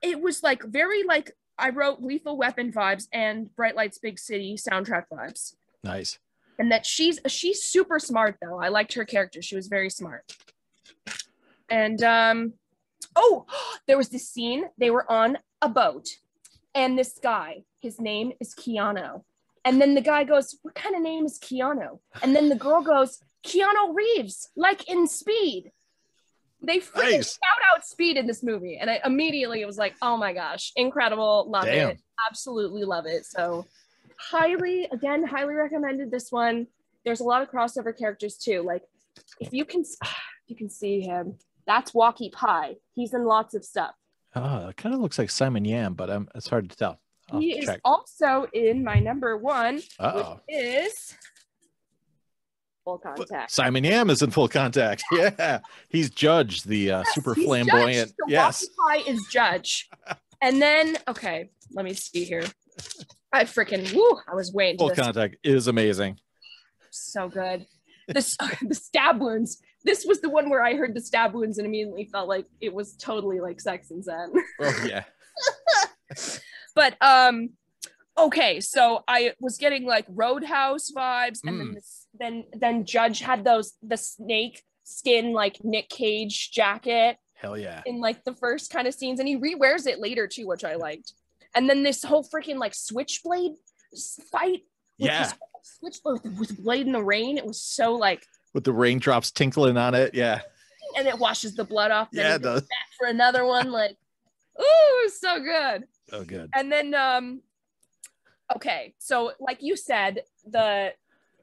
it was like very like i wrote lethal weapon vibes and bright lights big city soundtrack vibes Nice. And that she's she's super smart though. I liked her character. She was very smart. And um oh (gasps) there was this scene. They were on a boat and this guy his name is keanu. And then the guy goes what kind of name is keanu? And then the girl goes keanu reeves like in speed. They freaking Nice. shout out speed in this movie and i immediately it was like oh my gosh incredible love Damn. it absolutely love it. So highly again highly recommended this one there's a lot of crossover characters too like if you can (sighs) if you can see him that's walkie pie he's in lots of stuff Oh, it kind of looks like Simon Yam, but um, it's hard to tell. I'll he is also in my number one Uh-oh. which is full contact Simon Yam is in full contact. (laughs) Yeah, he's Judge, the uh, super flamboyant. Judge. The Yes, Walkie Pie is Judge. and then, okay, let me see here. (laughs) I freaking, woo, I was waiting full contact is amazing. So good. This, (laughs) the stab wounds. This was the one where I heard the stab wounds and immediately felt like it was totally like Sex and Zen. (laughs) Oh yeah, (laughs) but um, okay, so I was getting like Roadhouse vibes, and then Mm. this, then then Judge had those the snake skin like Nick Cage jacket. hell yeah. in like the first kind of scenes and he re-wears it later too which i liked and then this whole freaking like switchblade fight with Yeah. switchblade with, with blade in the rain it was so like With the raindrops tinkling on it. Yeah, and it washes the blood off yeah, it does. back for another one like ooh so good Oh good. and then um okay so like you said the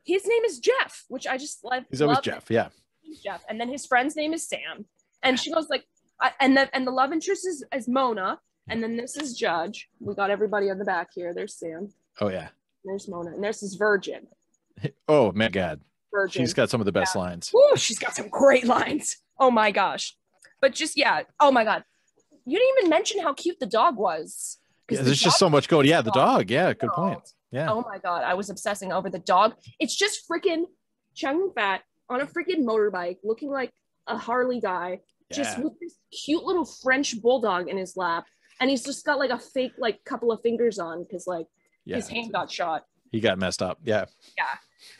his name is jeff which i just like He's always love Jeff. Yeah. name's Jeff, and then his friend's name is Sam, and she goes like, I, and the and the love interest is, is Mona, and then this is Judge. We got everybody on the back here. There's Sam, Oh yeah. there's Mona, and there's this Virgin. (laughs) Oh my God, Virgin. she's got some of the best lines. Ooh, she's got some great lines. Oh my gosh, but just yeah. Oh my god, you didn't even mention how cute the dog was. Yeah, the there's just so much going. Yeah, the dog-. Yeah, good point. Yeah. Oh my god, I was obsessing over the dog. It's just freaking Chow Yun-fat on a freaking motorbike, looking like a Harley guy, just Yeah. with this cute little French bulldog in his lap, and he's just got like a fake like couple of fingers on because like Yeah. his hand got shot. He got messed up. Yeah. Yeah.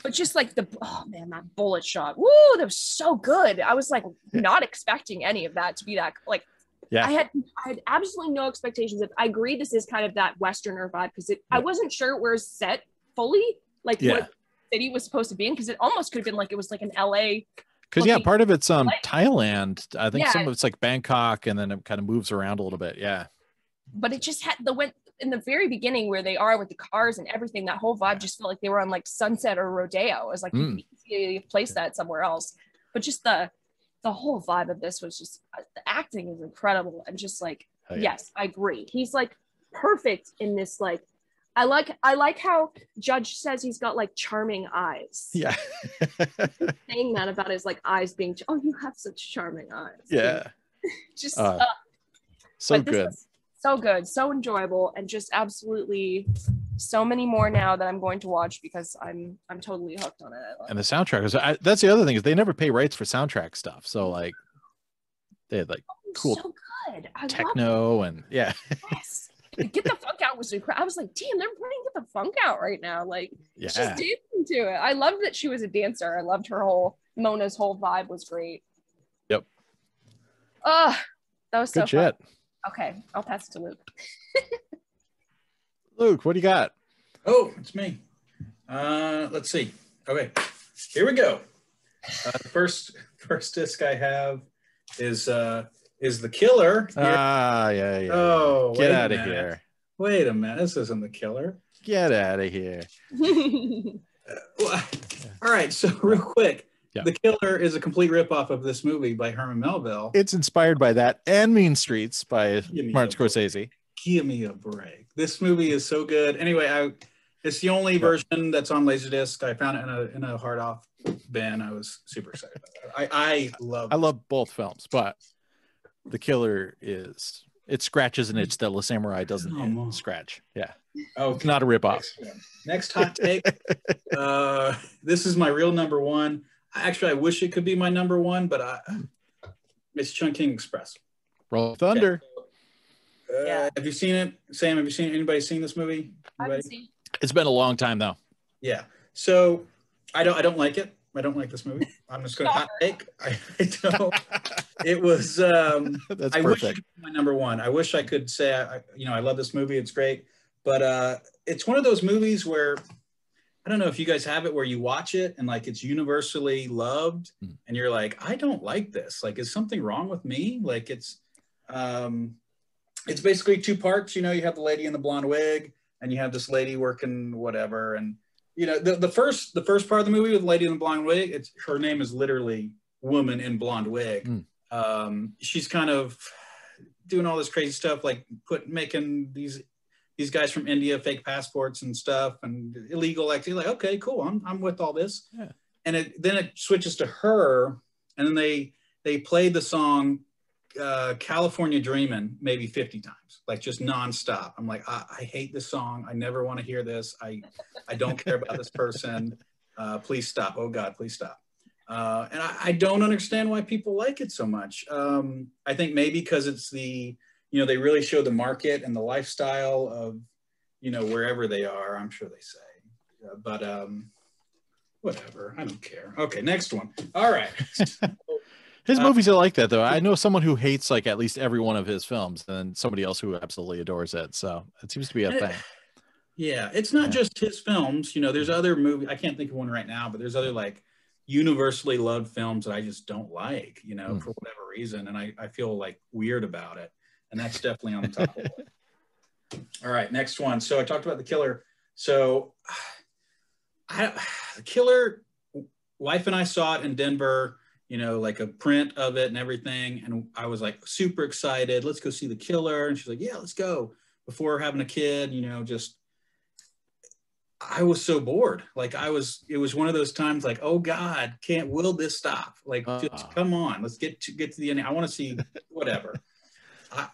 But just like the oh man, that bullet shot, woo, that was so good. I was like not expecting any of that to be that like. Yeah. I had I had absolutely no expectations of. I agree, this is kind of that Westerner vibe because it. I wasn't sure where it's set fully, like Yeah. what city was supposed to be in, because it almost could have been like it was like an LA. Because yeah, part of it's um Thailand. I think Yeah. some of it's like Bangkok, and then it kind of moves around a little bit. Yeah. But it just had the went in the very beginning where they are with the cars and everything. That whole vibe just felt like they were on like Sunset or Rodeo. It was like Mm. you place that somewhere else. But just the the whole vibe of this was just uh, the acting is incredible and just like Hell yeah. yes, I agree. He's like perfect in this like. I like I like how Judge says he's got like charming eyes. Yeah. (laughs) Saying that about his like eyes being oh you have such charming eyes. yeah. (laughs) Just Uh, uh, So good. So good, so enjoyable, and just absolutely so many more now that I'm going to watch because I'm I'm totally hooked on it. And the soundtrack is. I, that's the other thing is they never pay rights for soundtrack stuff. So like, they had like it. cool So good. I techno and yeah, this. Get the funk out was incredible. I was like, damn, they're playing get the funk out right now. Like yeah. she's dancing to it. I loved that she was a dancer. I loved her whole Mona's whole vibe was great. Yep. Oh, that was so Good fun. Shit. Okay, I'll pass it to Luke. (laughs) Luke, what do you got? Oh, it's me. Uh, let's see. Okay, here we go. Uh, the first (laughs) first disc I have is uh is the killer. Here- Ah, yeah, yeah. oh, Get out of here. Wait a minute, this isn't the killer. Get out of here. (laughs) Well, all right, so real quick, Yeah. the killer is a complete ripoff of this movie by Herman Melville. It's inspired by that and Mean Streets by Give Martin. Scorsese. Give me a break. This movie is so good. Anyway, I it's the only version that's on Laserdisc. I found it in a in a Hard Off bin. I was super excited about that. I I love I love both films, but The Killer is it scratches an itch that Le Samouraï doesn't Come on. scratch. Yeah, oh it's not a ripoff. Next hot take. (laughs) uh, this is my real number one. Actually, I wish it could be my number one, but I, it's Chungking Express. Roll Thunder. Uh, Yeah. Have you seen it, Sam? Have you seen anybody seen this movie? I haven't Anybody? seen- It's been a long time though. Yeah. So I don't. I don't like it. I don't like this movie. I'm just going to hot take. I, I don't. It was. Um, (laughs) That's I wish it perfect. could be my number one. I wish I could say, I, I- you know, I love this movie. It's great, but uh, it's one of those movies where I don't know if you guys have it, where you watch it and like it's universally loved, Hmm. and you're like, I don't like this. Like, is something wrong with me? Like, it's, um, it's basically two parts. You know, you have the lady in the blonde wig, and you have this lady working whatever, and you know, the, the first the first part of the movie with the lady in the blonde wig, it's her name is literally woman in blonde wig. Hmm. Um, she's kind of doing all this crazy stuff, like put making these these guys from India fake passports and stuff and illegal activity. Like, okay, cool, I'm I'm with all this. Yeah. And it then it switches to her, and then they they played the song uh, California Dreamin' maybe 50 times, like just nonstop. I'm like, I, I hate this song. I never want to hear this. I I don't care about this person. Uh, please stop. Oh God, please stop. Uh, and I, I don't understand why people like it so much. Um, I think maybe because it's the, you know, they really show the market and the lifestyle of, you know, wherever they are. I'm sure they say, Uh, but um, whatever. I don't care. Okay, next one. All right. (laughs) His Uh, movies are like that though. I know someone who hates like at least every one of his films, and somebody else who absolutely adores it. So it seems to be a thing. Yeah, it's not Yeah. just his films. You know, there's other movies. I can't think of one right now, but there's other like universally loved films that I just don't like. You know, Hmm. for whatever reason, and I I feel like weird about it, and that's definitely on the top. All right, next one. So I talked about the killer. So I the killer. Wife and I saw it in Denver. You know, like a print of it and everything, and I was like super excited. Let's go see the killer, and she's like, "Yeah, let's go." Before having a kid, you know, just I was so bored. Like I was, it was one of those times like, oh God, can't will this stop? Like just Uh-uh. come on, let's get to get to the end. I want to see whatever. I,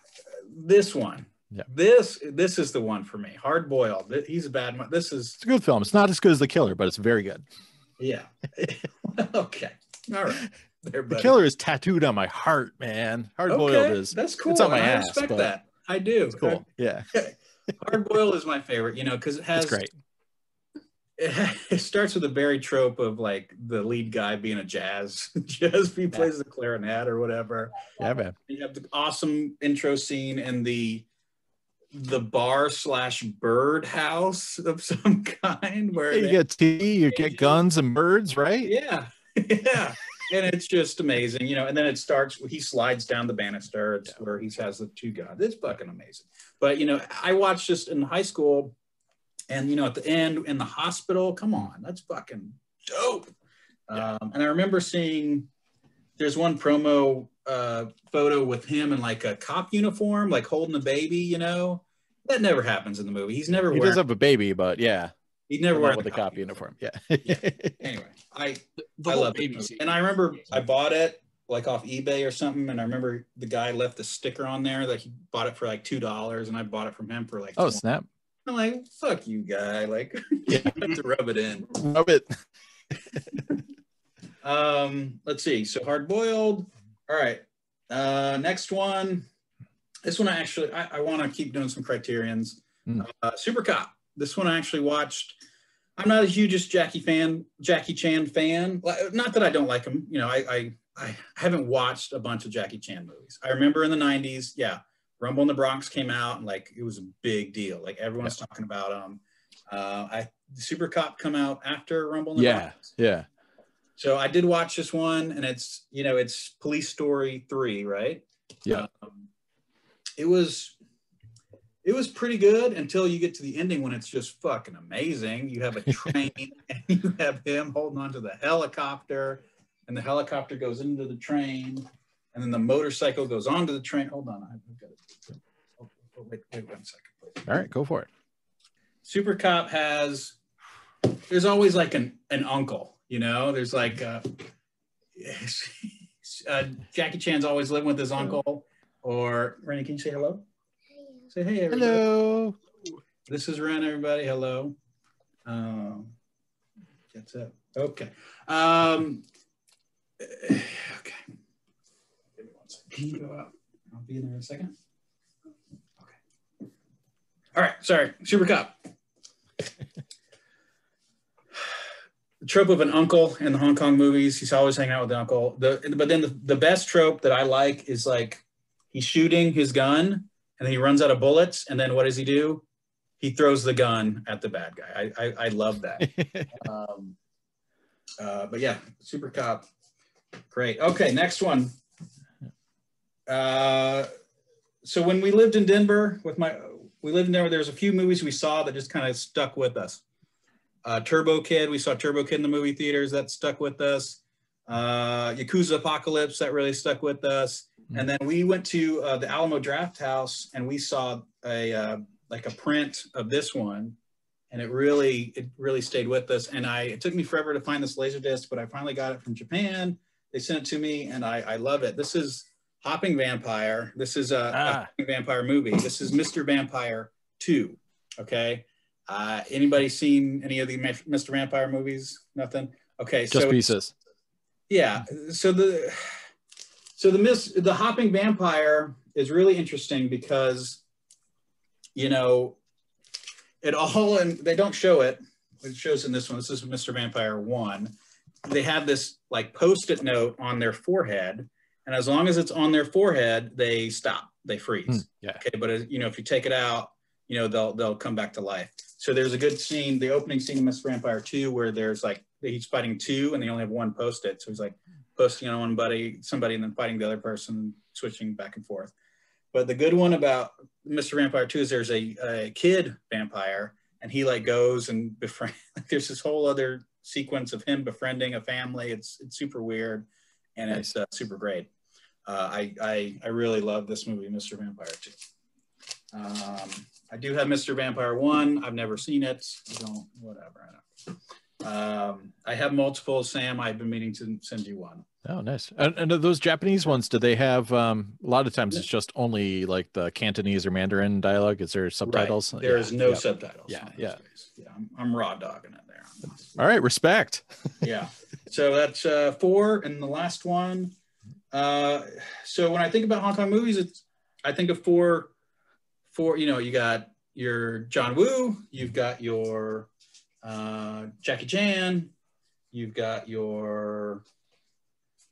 this one, Yeah. this this is the one for me. Hard boiled. He's a bad one. This is It's a good film. It's not as good as The Killer, but it's very good. yeah. (laughs) okay, all right. There, The. Killer is tattooed on my heart, man. Hard boiled Okay, is that's cool. it's on my I ass, respect that. I do. it's cool. Yeah, (laughs) Hard boiled is my favorite. You know, because it has it's great. (laughs) it, starts with a very trope of like the lead guy being a jazz (laughs) jazz he plays the clarinet or whatever. Yeah, man. you have the awesome intro scene in the the bar slash bird house of (laughs) some kind where You get tea, you get guns and birds, right? yeah. Yeah. And it's just amazing you know and then it starts he slides down the banister. It's Yeah. where he has the two guns it's fucking amazing. But you know i watched this in high school and you know at the end in the hospital come on that's fucking dope Yeah. um, and i remember seeing there's one promo uh, photo with him in like a cop uniform like holding a baby you know that never happens in the movie he's never He wearing does have a baby, but yeah, he's never not wearing with the cop uniform. Yeah. (laughs) anyway i The I love baby it. And I remember I bought it like off eBay or something, and I remember the guy left a sticker on there that he bought it for like two dollars, and I bought it from him for like. oh 20. snap! I'm like, fuck you, guy! Like, (laughs) Yeah. you have to rub it in. Rub it. (laughs) Um, let's see. So hard boiled. All right. Uh, next one. This one I actually I, I want to keep doing some criterions. Hmm. Uh, Super Cop. This one I actually watched. I'm not a hugest Jackie fan, Jackie Chan fan. Not that I don't like him. You know, I, I I haven't watched a bunch of Jackie Chan movies. I remember in the '90s, yeah, Rumble in the Bronx came out, and like it was a big deal. Like everyone's talking about him. Uh, I Super Cop come out after Rumble in the Yeah, Bronx. yeah. So I did watch this one, and it's you know it's Police Story three, right? Yeah. Um, it was it was pretty good until you get to the ending when it's just fucking amazing. You have a (laughs) train and you have him holding onto the helicopter, and the helicopter goes into the train, and then the motorcycle goes onto the train. Hold on, I've got it. Oh, wait, wait one second. please. All right, go for it. Super Cop has there's always like an an uncle, you know. There's like uh, (laughs) uh, Jackie Chan's always living with his uncle. Or Rennie, can you say hello? Say hey, everybody. Hello. This is Ren, everybody. Hello. Um, that's it. Okay. Um, okay. Give me one second. Can you go out? I'll be in there in a second. Okay. All right. Sorry. Super Cop. the trope of an uncle in the Hong Kong movies. He's always hanging out with the uncle. The but then the, the best trope that I like is like he's shooting his gun and then he runs out of bullets and then what does he do? He throws the gun at the bad guy. I I, I love that. (laughs) um, uh, but yeah, Super Cop, great. Okay, next one. Uh, so when we lived in Denver with my, we lived in Denver. There's a few movies we saw that just kind of stuck with us. Uh, Turbo Kid, we saw Turbo Kid in the movie theaters. That stuck with us. Uh, Yakuza Apocalypse, that really stuck with us. And then we went to uh, the Alamo Drafthouse and we saw a uh, like a print of this one, and it really it really stayed with us. And I it took me forever to find this laser disc, but I finally got it from Japan. They sent it to me, and I, I love it. This is Hopping Vampire. This is a, a Ah. Hopping Vampire movie. This is Mr. Vampire Two. Okay. Uh, anybody seen any of the Mr. Vampire movies? Nothing. Okay. Just so pieces. yeah. So the so the miss the hopping vampire is really interesting because you know it all and they don't show it. It shows in this one. This is Mr. Vampire one. They have this like post-it note on their forehead, and as long as it's on their forehead, they stop. They freeze. Hmm, yeah. Okay, but uh, you know if you take it out, you know they'll they'll come back to life. So there's a good scene, the opening scene of Mr. Vampire 2, where there's like he's fighting two and they only have one post-it. So he's like posting on one buddy, somebody, and then fighting the other person, switching back and forth. But the good one about Mr. Vampire 2 is there's a, a kid vampire and he like goes and befriend (laughs) there's this whole other sequence of him befriending a family. It's it's super weird and it's uh, super great. Uh, I, I I really love this movie, Mr. Vampire 2. Um, I do have Mr. Vampire 1. I've never seen it. I don't, whatever. I don't. Um, I have multiple, Sam. I've been meaning to send you one. Oh, nice. And, and those Japanese ones, do they have? Um, a lot of times it's just only like the Cantonese or Mandarin dialogue. Is there subtitles? Right. There Yeah, is no yeah. subtitles. Yeah, yeah. days. Yeah, I'm, I'm raw dogging it there. All right, respect. yeah. So that's uh, four, and the last one. Uh, so when I think about Hong Kong movies, it's I think of four. Four. You know, you got your John Woo. You've got your uh, Jackie Chan. You've got your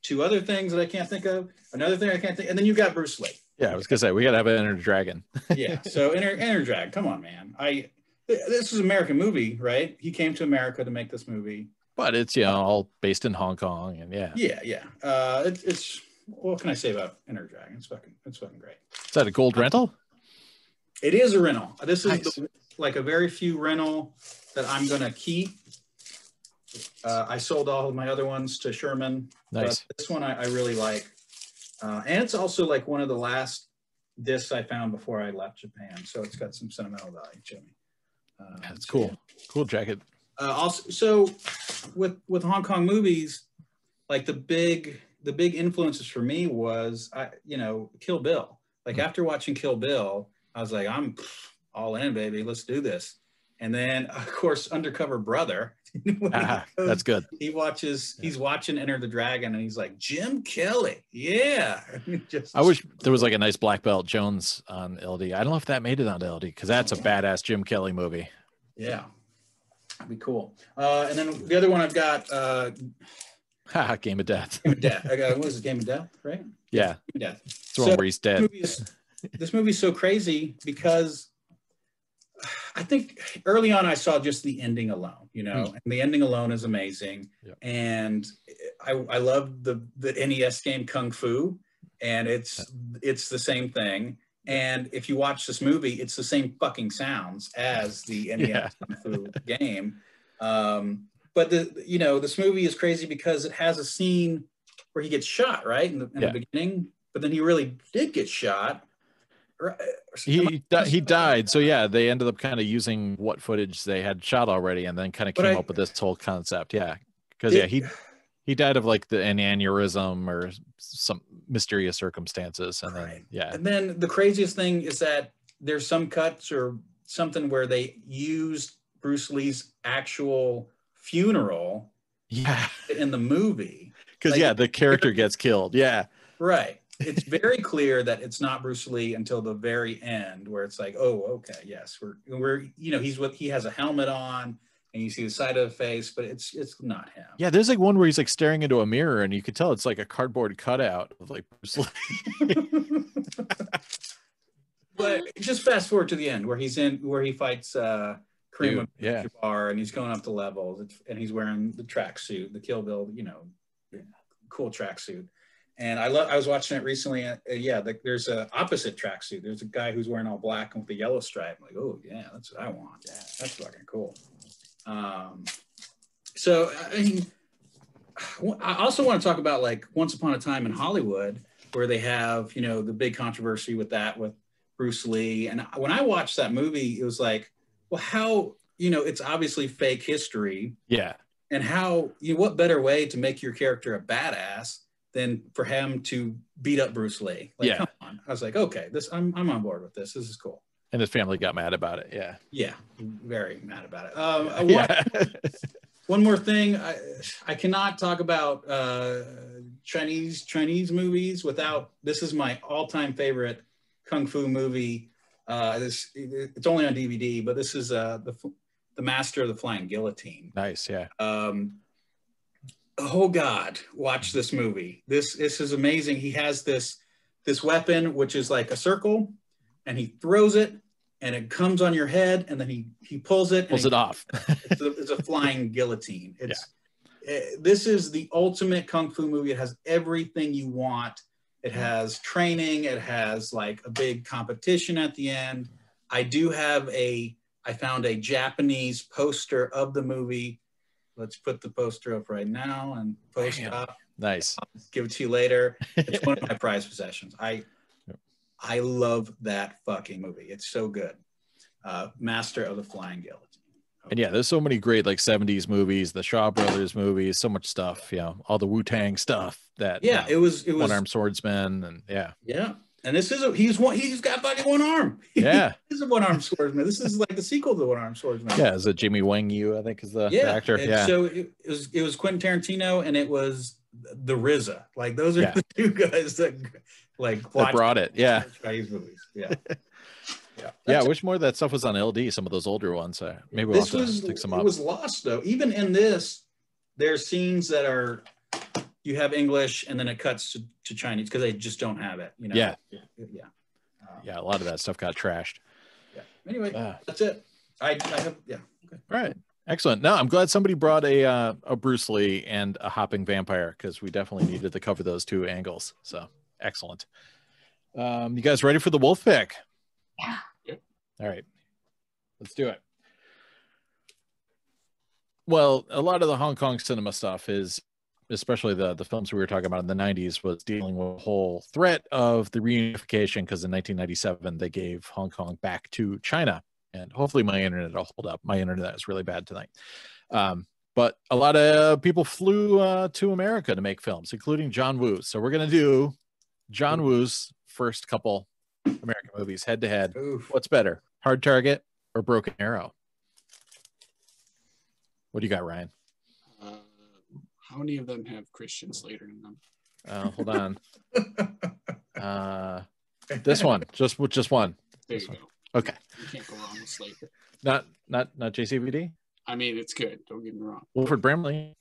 two other things that I can't think of. Another thing I can't think, and then you've got Bruce Lee. Yeah, I was gonna say we gotta have an inner dragon. (laughs) yeah. So Inner Inner Drag, come on, man. I th- this is an American movie, right? He came to America to make this movie. But it's you know all based in Hong Kong and yeah. Yeah, yeah. Uh, it, it's what can I say about Inner Dragon? It's fucking it's fucking great. Is that a gold rental? It is a rental. This is Nice. the, like a very few rental that I'm gonna keep. Uh, I sold all of my other ones to Sherman. Nice. But this one I, I really like, uh, and it's also like one of the last discs I found before I left Japan. So it's got some sentimental value to me. Uh, That's cool. yeah. Cool jacket. uh, also so with with hong kong movies like the big the big influences for me was i you know kill bill like Mhm. after watching kill bill i was like i'm all in baby let's do this and then (laughs) of course undercover brother (laughs) Ah, goes- that's good. he watches he's watching enter the dragon and he's like jim kelly yeah (laughs) Just- I wish there was like a nice black belt Jones on LD. I don't know if that made it on LD because that's a badass Jim Kelly movie. yeah that'd be cool uh, and then the other one i've got uh Game of Death. game of death i got what was it game of death right Yeah, game of death it's the one where he's dead. this movie is this movie's so crazy because I think early on I saw just the ending alone, you know, Hmm. and the ending alone is amazing. Yep. And I I love the the NES game Kung Fu, and it's it's the same thing. And if you watch this movie, it's the same fucking sounds as the NES Yeah. Kung Fu game. Um, but the you know this movie is crazy because it has a scene where he gets shot right in the, in Yeah. the beginning, but then he really did get shot. Right? Uh, he he died. So yeah, they ended up kind of using what footage they had shot already, and then kind of came I- up with this whole concept. Yeah, because yeah, he he died of like the an aneurysm or some mysterious circumstances, and then yeah, And then the craziest thing is that there's some cuts or something where they used Bruce Lee's actual funeral yeah, in the movie. because Like- yeah, the character gets killed. Yeah, Right. It's (laughs) very clear that it's not Bruce Lee until the very end, where it's like, oh, okay, yes, we're we're you know he's what he has a helmet on, and you see the side of the face, but it's it's not him. yeah. There's like one where he's like staring into a mirror, and you could tell it's like a cardboard cutout of like Bruce Lee. (laughs) but just fast forward to the end where he's in where he fights uh Kareem yeah. Jabbar and he's going up the levels and he's wearing the tracksuit, the Kill Bill, you know, cool tracksuit. And I love. I was watching it recently. Uh, yeah, the, there's a opposite tracksuit. There's a guy who's wearing all black with the yellow stripe. I'm like, oh yeah, that's what I want. Yeah, that's fucking cool. Um, so I mean, I also want to talk about like Once Upon a Time in Hollywood, where they have you know the big controversy with that with Bruce Lee. And when I watched that movie, it was like, well, how you know it's obviously fake history, yeah, and how you know, what better way to make your character a badass than for him to beat up Bruce Lee? Like, Yeah. I was like, okay, this I'm I'm on board with this. This is cool. and his family got mad about it. Yeah, Yeah, very mad about it. Um, uh, one, (laughs) yeah. one more thing, I, I cannot talk about uh, Chinese Chinese movies without. This is my all-time favorite kung fu movie. Uh, this it's only on DVD, but this is uh, the the Master of the Flying Guillotine. nice. Yeah, Um, oh God, watch this movie. This this is amazing. He has this this weapon which is like a circle, and he throws it, and it comes on your head, and then he he pulls it, and pulls it off. (laughs) it's a, it's a flying guillotine. It's (laughs) eh, this is the ultimate kung fu movie. It has everything you want. It has training. It has like a big competition at the end. I do have a. I found a Japanese poster of the movie. Let's put the poster up right now and post Damn. up. nice. I'll Give it to you later. It's one of my (laughs) prized possessions. I Yep. I love that fucking movie. It's so good. Uh, Master of the Flying Guillotine. And yeah, there's so many great like 70s movies, the Shaw Brothers movies, so much stuff. You know, all the Wu Tang stuff that Yeah, it was. It was. one armed swordsman, and yeah, Yeah, and this is a he's one he's got fucking one arm. (laughs) yeah, he's a one armed swordsman. This is like the sequel to one armed swordsman. yeah. Is it Jimmy Wang Yu? I think is the, the yeah. actor. and Yeah, So it, it was it was Quentin Tarantino and it was the RZA. Like those are Yeah. (laughs) the two guys that like that brought it. Yeah, Chinese movies. Yeah. (laughs) Yeah. yeah. I wish more of that stuff was on LD. Some of those older ones. Uh, maybe we'll this have to was pick some it up. was lost though. Even in this, there's scenes that are you have English and then it cuts to, to Chinese because they just don't have it. You know. Yeah. Yeah. Yeah. Uh, yeah, a lot of that stuff got trashed. yeah. Anyway, Ah. that's it. I, I have yeah. Okay. All right. Excellent. No, I'm glad somebody brought a uh, a Bruce Lee and a hopping vampire because we definitely needed to cover those two angles. So excellent. Um, you guys ready for the wolf pick? Yeah. Yep. All right. Let's do it. Well, a lot of the Hong Kong cinema stuff is, especially the the films we were talking about in the 90s, was dealing with the whole threat of the reunification because in 1997 they gave Hong Kong back to China and hopefully my internet will hold up. My internet is really bad tonight. Um, but a lot of people flew uh, to America to make films, including John Woo. So we're gonna do John Woo's first couple American movies head to head. What's better, Hard Target or Broken Arrow? What do you got, Ryan? Uh, how many of them have Christian Slater in them? Uh, hold on. (laughs) Uh, this one, just just one. There This you one. go. Okay, You can't go wrong with Slater. not not not JCVD. I mean, it's good. Don't get me wrong. Wilford Brimley.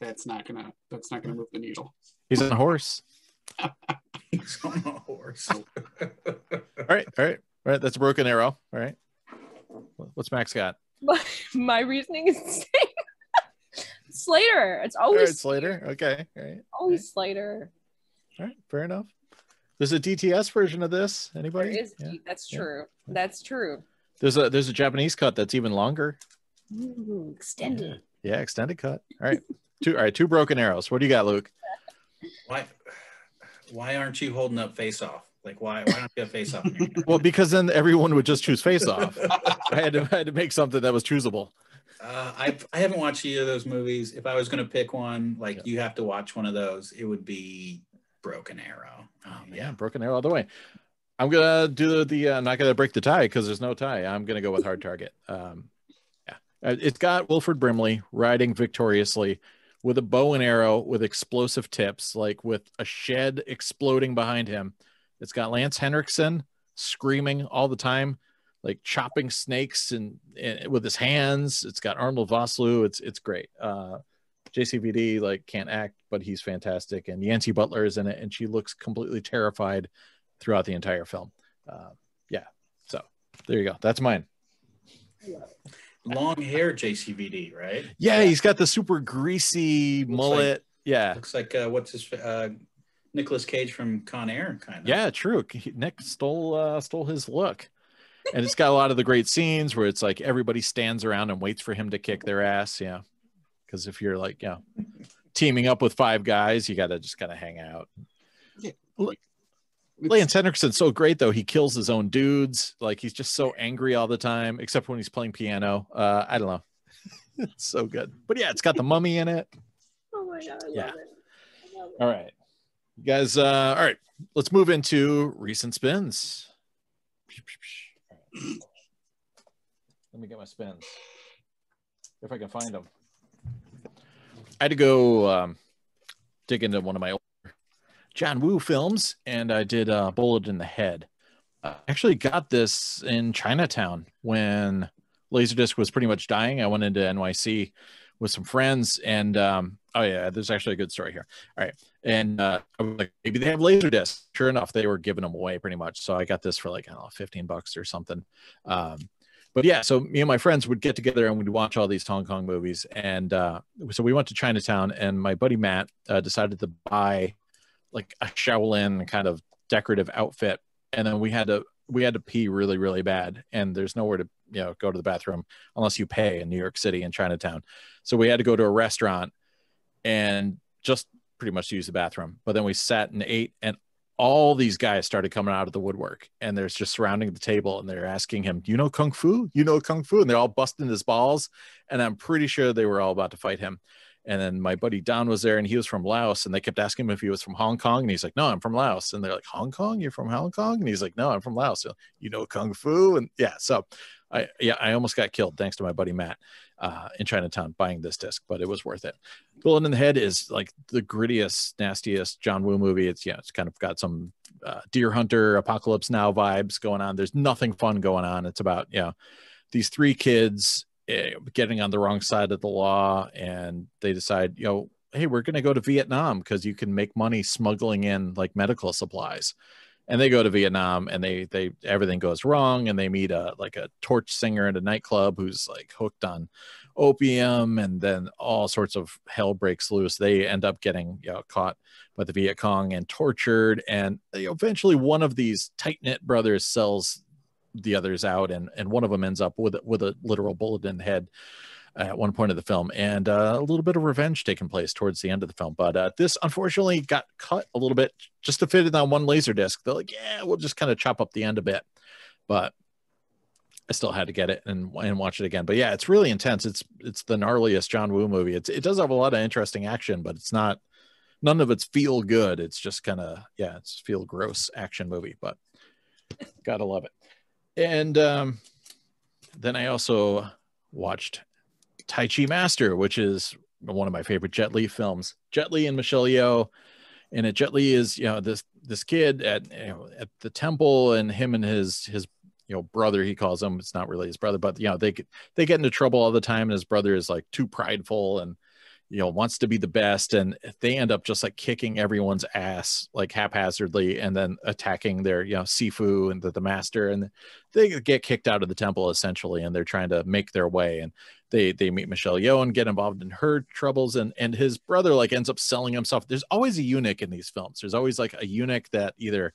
That's not gonna. That's not gonna move the needle. He's on a horse. He's on a horse. All right, all right, all right. That's a Broken Arrow. All right. What's Max got? My, (laughs) my reasoning is the same. (laughs) Slater. It's All right, always Slater. Okay. All right. always Slater. All right. Fair enough. There's a DTS version of this. Anybody? is Yeah. that's Yeah. true. That's true. There's a there's a Japanese cut that's even longer. Ooh, extended. Yeah, extended cut. All right. two all right, two broken arrows. What do you got, Luke? Why why aren't you holding up face off? Like why why don't you have face off? in your hand? (laughs) Well, because then everyone would just choose face off. (laughs) I had to I had to make something that was choosable. Uh, I I haven't watched either of those movies. If I was going to pick one, like Yeah. you have to watch one of those, it would be Broken Arrow. Oh Um, man, broken arrow all the way. I'm gonna do the. Uh, I'm not gonna break the tie because there's no tie. I'm gonna go with hard target. Um, yeah, Uh, it's got Wilford Brimley riding victoriously with a bow and arrow with explosive tips, like with a shed exploding behind him. It's got Lance Henriksen screaming all the time, like chopping snakes and, and with his hands. It's got Arnold Vosloo. It's it's great. Uh, JCVD like can't act, but he's fantastic. And Yancy Butler is in it, and she looks completely terrified throughout the entire film. Uh, yeah, so there you go. That's mine. Long hair JCVD, right? Yeah, he's got the super greasy Looks mullet. yeah, Looks like uh, what's his uh, Nicolas Cage from Con Air, kind of. yeah, true. He- Nick stole uh, stole his look, and it's got a lot of the great scenes where it's like everybody stands around and waits for him to kick their ass. Yeah, because if you're like yeah, teaming up with five guys, you got to just kind of hang out. Lance Henriksen's so great though. He kills his own dudes. Like he's just so angry all the time, except when he's playing piano. Uh, I don't know. (laughs) it's so good. But yeah, it's got the mummy in it. (laughs) Oh my god, I love Yeah. it. I love it. All right. You guys, uh, all right. Let's move into recent spins. Let me get my spins. If I can find them. I had to go um, dig into one of my older John Woo films, and I did uh, Bullet in the Head. I actually got this in Chinatown when Laserdisc was pretty much dying. I went into NYC with some friends, and um, oh yeah, there's actually a good story here. All right, and uh, I was like, maybe they have Laserdisc. Sure enough, they were giving them away pretty much. So I got this for like I don't know, 15 bucks or something. Um, but yeah, so me and my friends would get together and we'd watch all these Hong Kong movies. And uh, so we went to Chinatown, and my buddy Matt uh, decided to buy like a Shaolin kind of decorative outfit, and then we had to we had to pee really really bad, and there's nowhere to you know go to the bathroom unless you pay in New York City in Chinatown. So we had to go to a restaurant and just pretty much use the bathroom. But then we sat and ate, and all these guys started coming out of the woodwork, and they're just surrounding the table, and they're asking him, Do "You know kung fu? You know kung fu?" And they're all busting his balls, and I'm pretty sure they were all about to fight him. And then my buddy Don was there, and he was from Laos, and they kept asking him if he was from Hong Kong, and he's like, "No, I'm from Laos." And they're like, "Hong Kong? You're from Hong Kong?" And he's like, "No, I'm from Laos." You know kung fu, and yeah, so I yeah, I almost got killed thanks to my buddy Matt uh, in Chinatown buying this disc, but it was worth it. Bullet in the Head is like the grittiest, nastiest John Woo movie. It's yeah, it's kind of got some uh, Deer Hunter, Apocalypse Now vibes going on. There's nothing fun going on. It's about you know these three kids Eh, getting on the wrong side of the law, and they decide you know hey we're going to go to Vietnam because you can make money smuggling in like medical supplies. And they go to Vietnam, and they they everything goes wrong, and they meet a like a torch singer at a nightclub who's like hooked on opium and then all sorts of hell breaks loose they end up getting you know, caught by the viet cong and tortured and eventually one of these tight-knit brothers sells the others out and and one of them ends up with with a literal bullet in the head at one point of the film and uh, a little bit of revenge taking place towards the end of the film but uh, this unfortunately got cut a little bit just to fit it on one laser disc they're like yeah we'll just kind of chop up the end a bit but I still had to get it and and watch it again. But yeah, it's really intense. It's it's the gnarliest John Woo movie. It's it does have a lot of interesting action, but it's not none of it's feel good. It's just kind of yeah, it's feel gross action movie, but gotta love it. And um, then I also watched Tai Chi Master, which is one of my favorite Jet Li films. Jet Li and Michelle Yeoh, and it Jet Li is you know this this kid at you know at the temple, and him and his his you know brother he calls him it's not really his brother but you know they they get into trouble all the time and his brother is like too prideful and you know wants to be the best and they end up just like kicking everyone's ass like haphazardly and then attacking their you know sifu and the, the master and they get kicked out of the temple essentially and they're trying to make their way and they they meet michelle yeoh and get involved in her troubles and and his brother like ends up selling himself. There's always a eunuch in these films. There's always like a eunuch that either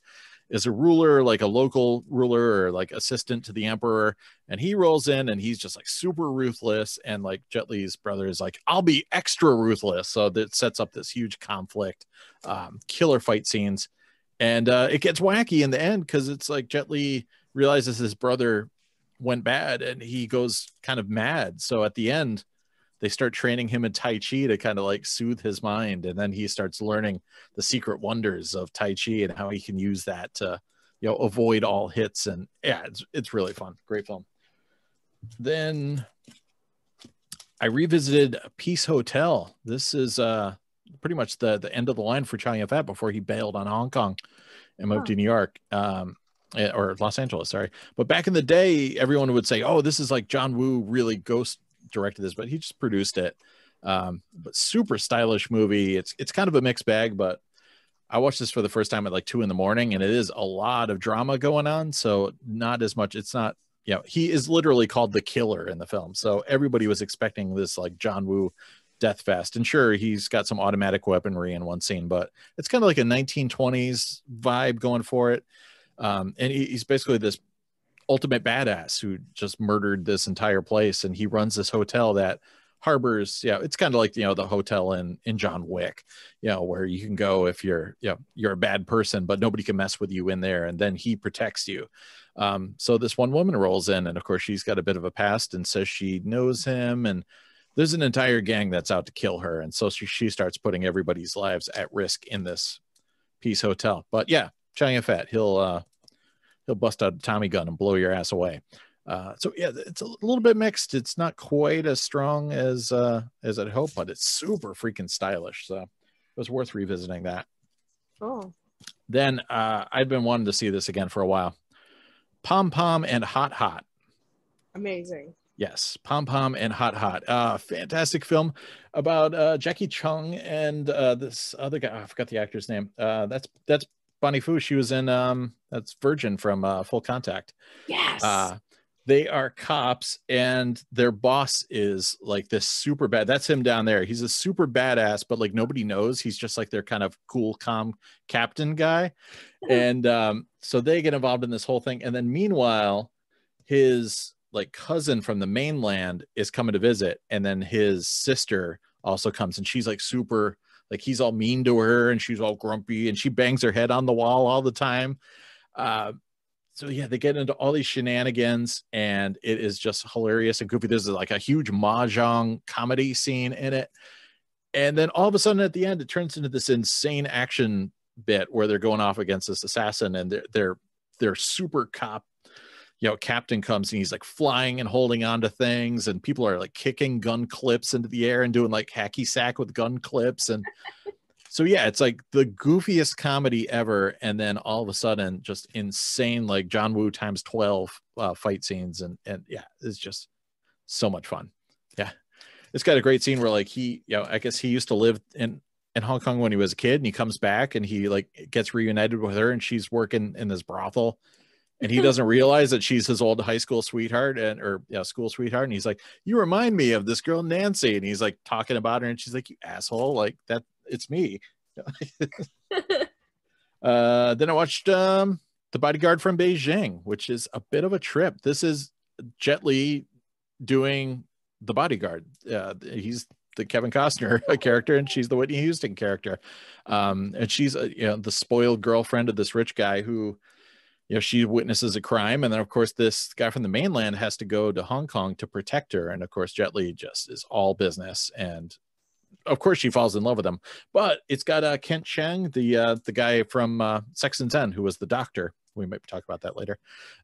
is a ruler like a local ruler or like assistant to the emperor and he rolls in and he's just like super ruthless and like jet li's brother is like i'll be extra ruthless. So that sets up this huge conflict um, killer fight scenes. And uh, it gets wacky in the end because it's like jet li realizes his brother went bad and he goes kind of mad. So at the end they start training him in tai chi to kind of like soothe his mind and then he starts learning the secret wonders of tai chi and how he can use that to you know avoid all hits and yeah it's, it's really fun. Great film. Then i revisited peace hotel. This is uh pretty much the the end of the line for chow yun-fat before he bailed on hong kong and moved to new york um eh, or los angeles sorry. But back in the day everyone would say oh this is like john woo really ghost directed this but he just produced it. Um but super stylish movie. It's it's kind of a mixed bag but i watched this for the first time at like two in the morning and it is a lot of drama going on. So not as much it's not you know he is literally called the killer in the film. So everybody was expecting this like john woo death fest. And sure he's got some automatic weaponry in one scene but it's kind of like a 1920s vibe going for it. Um and he, he's basically this ultimate badass who just murdered this entire place and he runs this hotel that harbors yeah it's kind of like you know the hotel in in john wick you know where you can go if you're you know you're a bad person but nobody can mess with you in there and then he protects you. Um so this one woman rolls in and of course she's got a bit of a past and says she knows him and there's an entire gang that's out to kill her and so she, she starts putting everybody's lives at risk in this peace hotel. But yeah Chow Yun-fat he'll uh he'll bust out a Tommy gun and blow your ass away. Uh, so yeah, it's a little bit mixed. It's not quite as strong as uh, as I'd hope, but it's super freaking stylish. So it was worth revisiting that. Oh, Then uh, I've been wanting to see this again for a while. Pom Pom and Hot Hot. Amazing. Yes, Pom Pom and Hot Hot. Uh, fantastic film about uh, Jacky Cheung and uh, this other guy. I forgot the actor's name. Uh, that's that's Bonnie Fu. She was in um, that's Virgin from uh, Full Contact. yes. Uh, they are cops, and their boss is like this super bad. That's him down there. He's a super badass, but like nobody knows. He's just like their kind of cool, calm captain guy. (laughs) And um, so they get involved in this whole thing. And then meanwhile, his like cousin from the mainland is coming to visit, and then his sister also comes, and she's like super like he's all mean to her, and she's all grumpy, and she bangs her head on the wall all the time. Uh, so yeah, they get into all these shenanigans, and it is just hilarious and goofy. There's like a huge mahjong comedy scene in it, and then all of a sudden at the end, it turns into this insane action bit where they're going off against this assassin, and they're they're they're super cop. You know, captain comes and he's like flying and holding on to things, and people are like kicking gun clips into the air and doing like hacky sack with gun clips, and (laughs) so yeah, it's like the goofiest comedy ever, and then all of a sudden, just insane like John Woo times twelve uh, fight scenes, and and yeah, it's just so much fun. Yeah, it's got a great scene where like he, you know, I guess he used to live in in Hong Kong when he was a kid, and he comes back and he like gets reunited with her, and she's working in this brothel. And he (laughs) doesn't realize that she's his old high school sweetheart and or yeah, school sweetheart. And he's like, You remind me of this girl Nancy. And he's like talking about her, and she's like, You asshole, like that it's me. (laughs) uh, then I watched um, The Bodyguard from Beijing, which is a bit of a trip. This is Jet Li doing The Bodyguard. Uh, he's the Kevin Costner (laughs) character, and she's the Whitney Houston character. Um, and she's uh, you know the spoiled girlfriend of this rich guy who, you know, she witnesses a crime, and then of course this guy from the mainland has to go to Hong Kong to protect her, and of course Jet Li just is all business and of course she falls in love with him. But it's got uh, kent cheng the uh, the guy from uh, sex and zen who was the doctor. We might talk about that later.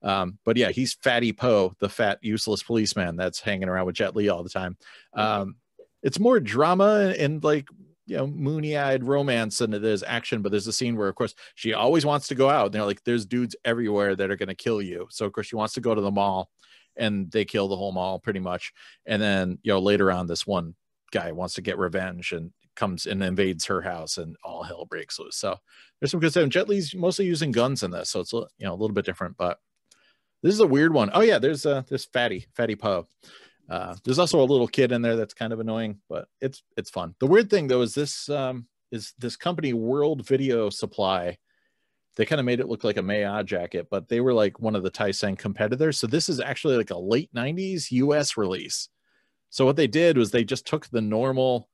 Um, but yeah he's fatty poe the fat useless policeman that's hanging around with jet li all the time. Um, it's more drama and like you know moony-eyed romance and there's action but there's a scene where of course she always wants to go out and they're like there's dudes everywhere that are going to kill you so of course she wants to go to the mall and they kill the whole mall pretty much and then you know later on this one guy wants to get revenge and comes and invades her house and all hell breaks loose. So there's some good stuff. Jet Li's mostly using guns in this, so it's you know a little bit different. But this is a weird one. Oh yeah, there's uh there's Fatty Fatty Poe. Uh, there's also a little kid in there that's kind of annoying, but it's it's fun. The weird thing though is this um is this company World Video Supply. They kind of made it look like a Maya jacket, but they were like one of the Tai Seng competitors. So this is actually like a late 90s US release. So what they did was they just took the normal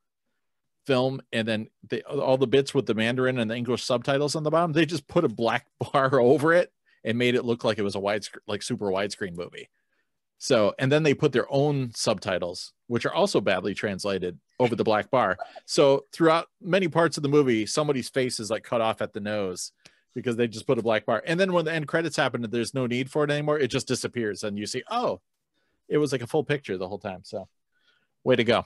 film and then they all the bits with the Mandarin and the English subtitles on the bottom, they just put a black (laughs) bar over it and made it look like it was a wide like super widescreen movie. So and then they put their own subtitles, which are also badly translated over the black bar. So throughout many parts of the movie, somebody's face is like cut off at the nose because they just put a black bar. And then when the end credits happen and there's no need for it anymore, it just disappears and you see, oh, it was like a full picture the whole time. So way to go.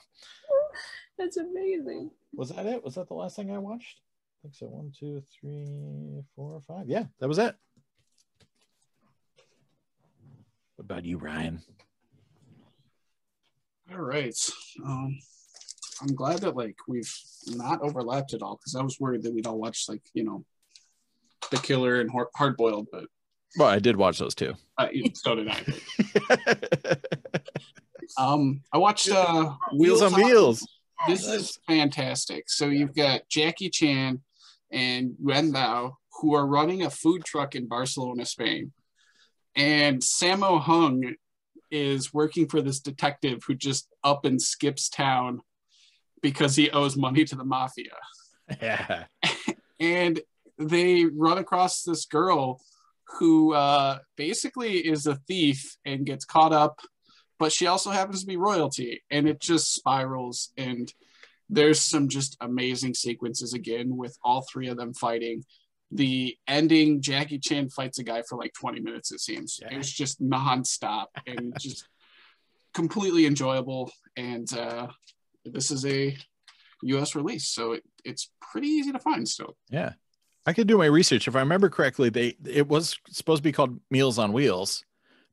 (laughs) That's amazing. Was that it? Was that the last thing I watched? I think so. One, two, three, four, five. Yeah, that was it. What about you, Ryan? All right. Um, I'm glad that like we've not overlapped at all because I was worried that we'd all watch like you know, The Killer and Hard Boiled, but Well, I did watch those too. uh, so did I. (laughs) Um, I watched uh, Wheels on Wheels. This is fantastic. So you've got Jackie Chan and Yuen Biao who are running a food truck in Barcelona, Spain. And Sammo Hung is working for this detective who just up and skips town because he owes money to the mafia. Yeah. (laughs) And they run across this girl who uh, basically is a thief and gets caught up, but she also happens to be royalty. And it just spirals. And there's some just amazing sequences again with all three of them fighting. The ending, Jackie Chan fights a guy for like 20 minutes, it seems. Yeah. It was just nonstop and (laughs) just completely enjoyable. And uh, this is a US release, so it, it's pretty easy to find still. Yeah. I could do my research. If I remember correctly, they it was supposed to be called Meals on Wheels,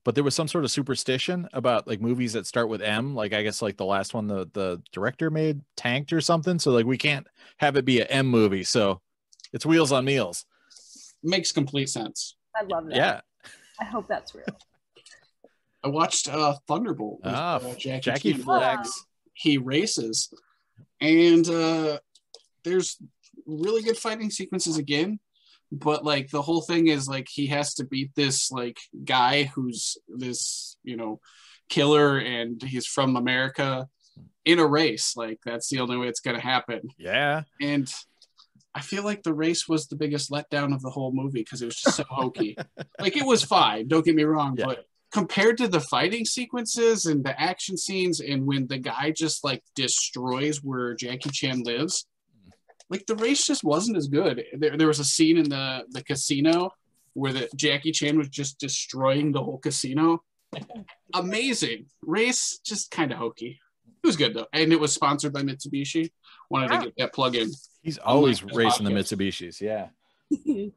but there was some sort of superstition about like movies that start with M. Like I guess like the last one the the director made tanked or something. So like we can't have it be a M movie. So it's Wheels on Meals. Makes complete sense. I love that. Yeah. I hope that's real. (laughs) I watched uh, Thunderbolt. with, Ah, uh, Jackie, Jackie Chan. Flex. He races, and uh, there's really good fighting sequences again. But like the whole thing is like he has to beat this like guy who's this you know killer and he's from America in a race. Like that's the only way it's gonna happen. Yeah. And I feel like the race was the biggest letdown of the whole movie because it was just so (laughs) hokey. Like it was fine, don't get me wrong, Yeah. but compared to the fighting sequences and the action scenes and when the guy just like destroys where Jackie Chan lives, like the race just wasn't as good. There, there was a scene in the the casino where the Jackie Chan was just destroying the whole casino. Amazing race, just kind of hokey. It was good though, and it was sponsored by Mitsubishi. Wanted Wow. to get that plug in. He's always this racing the. Mitsubishis. Yeah. (laughs)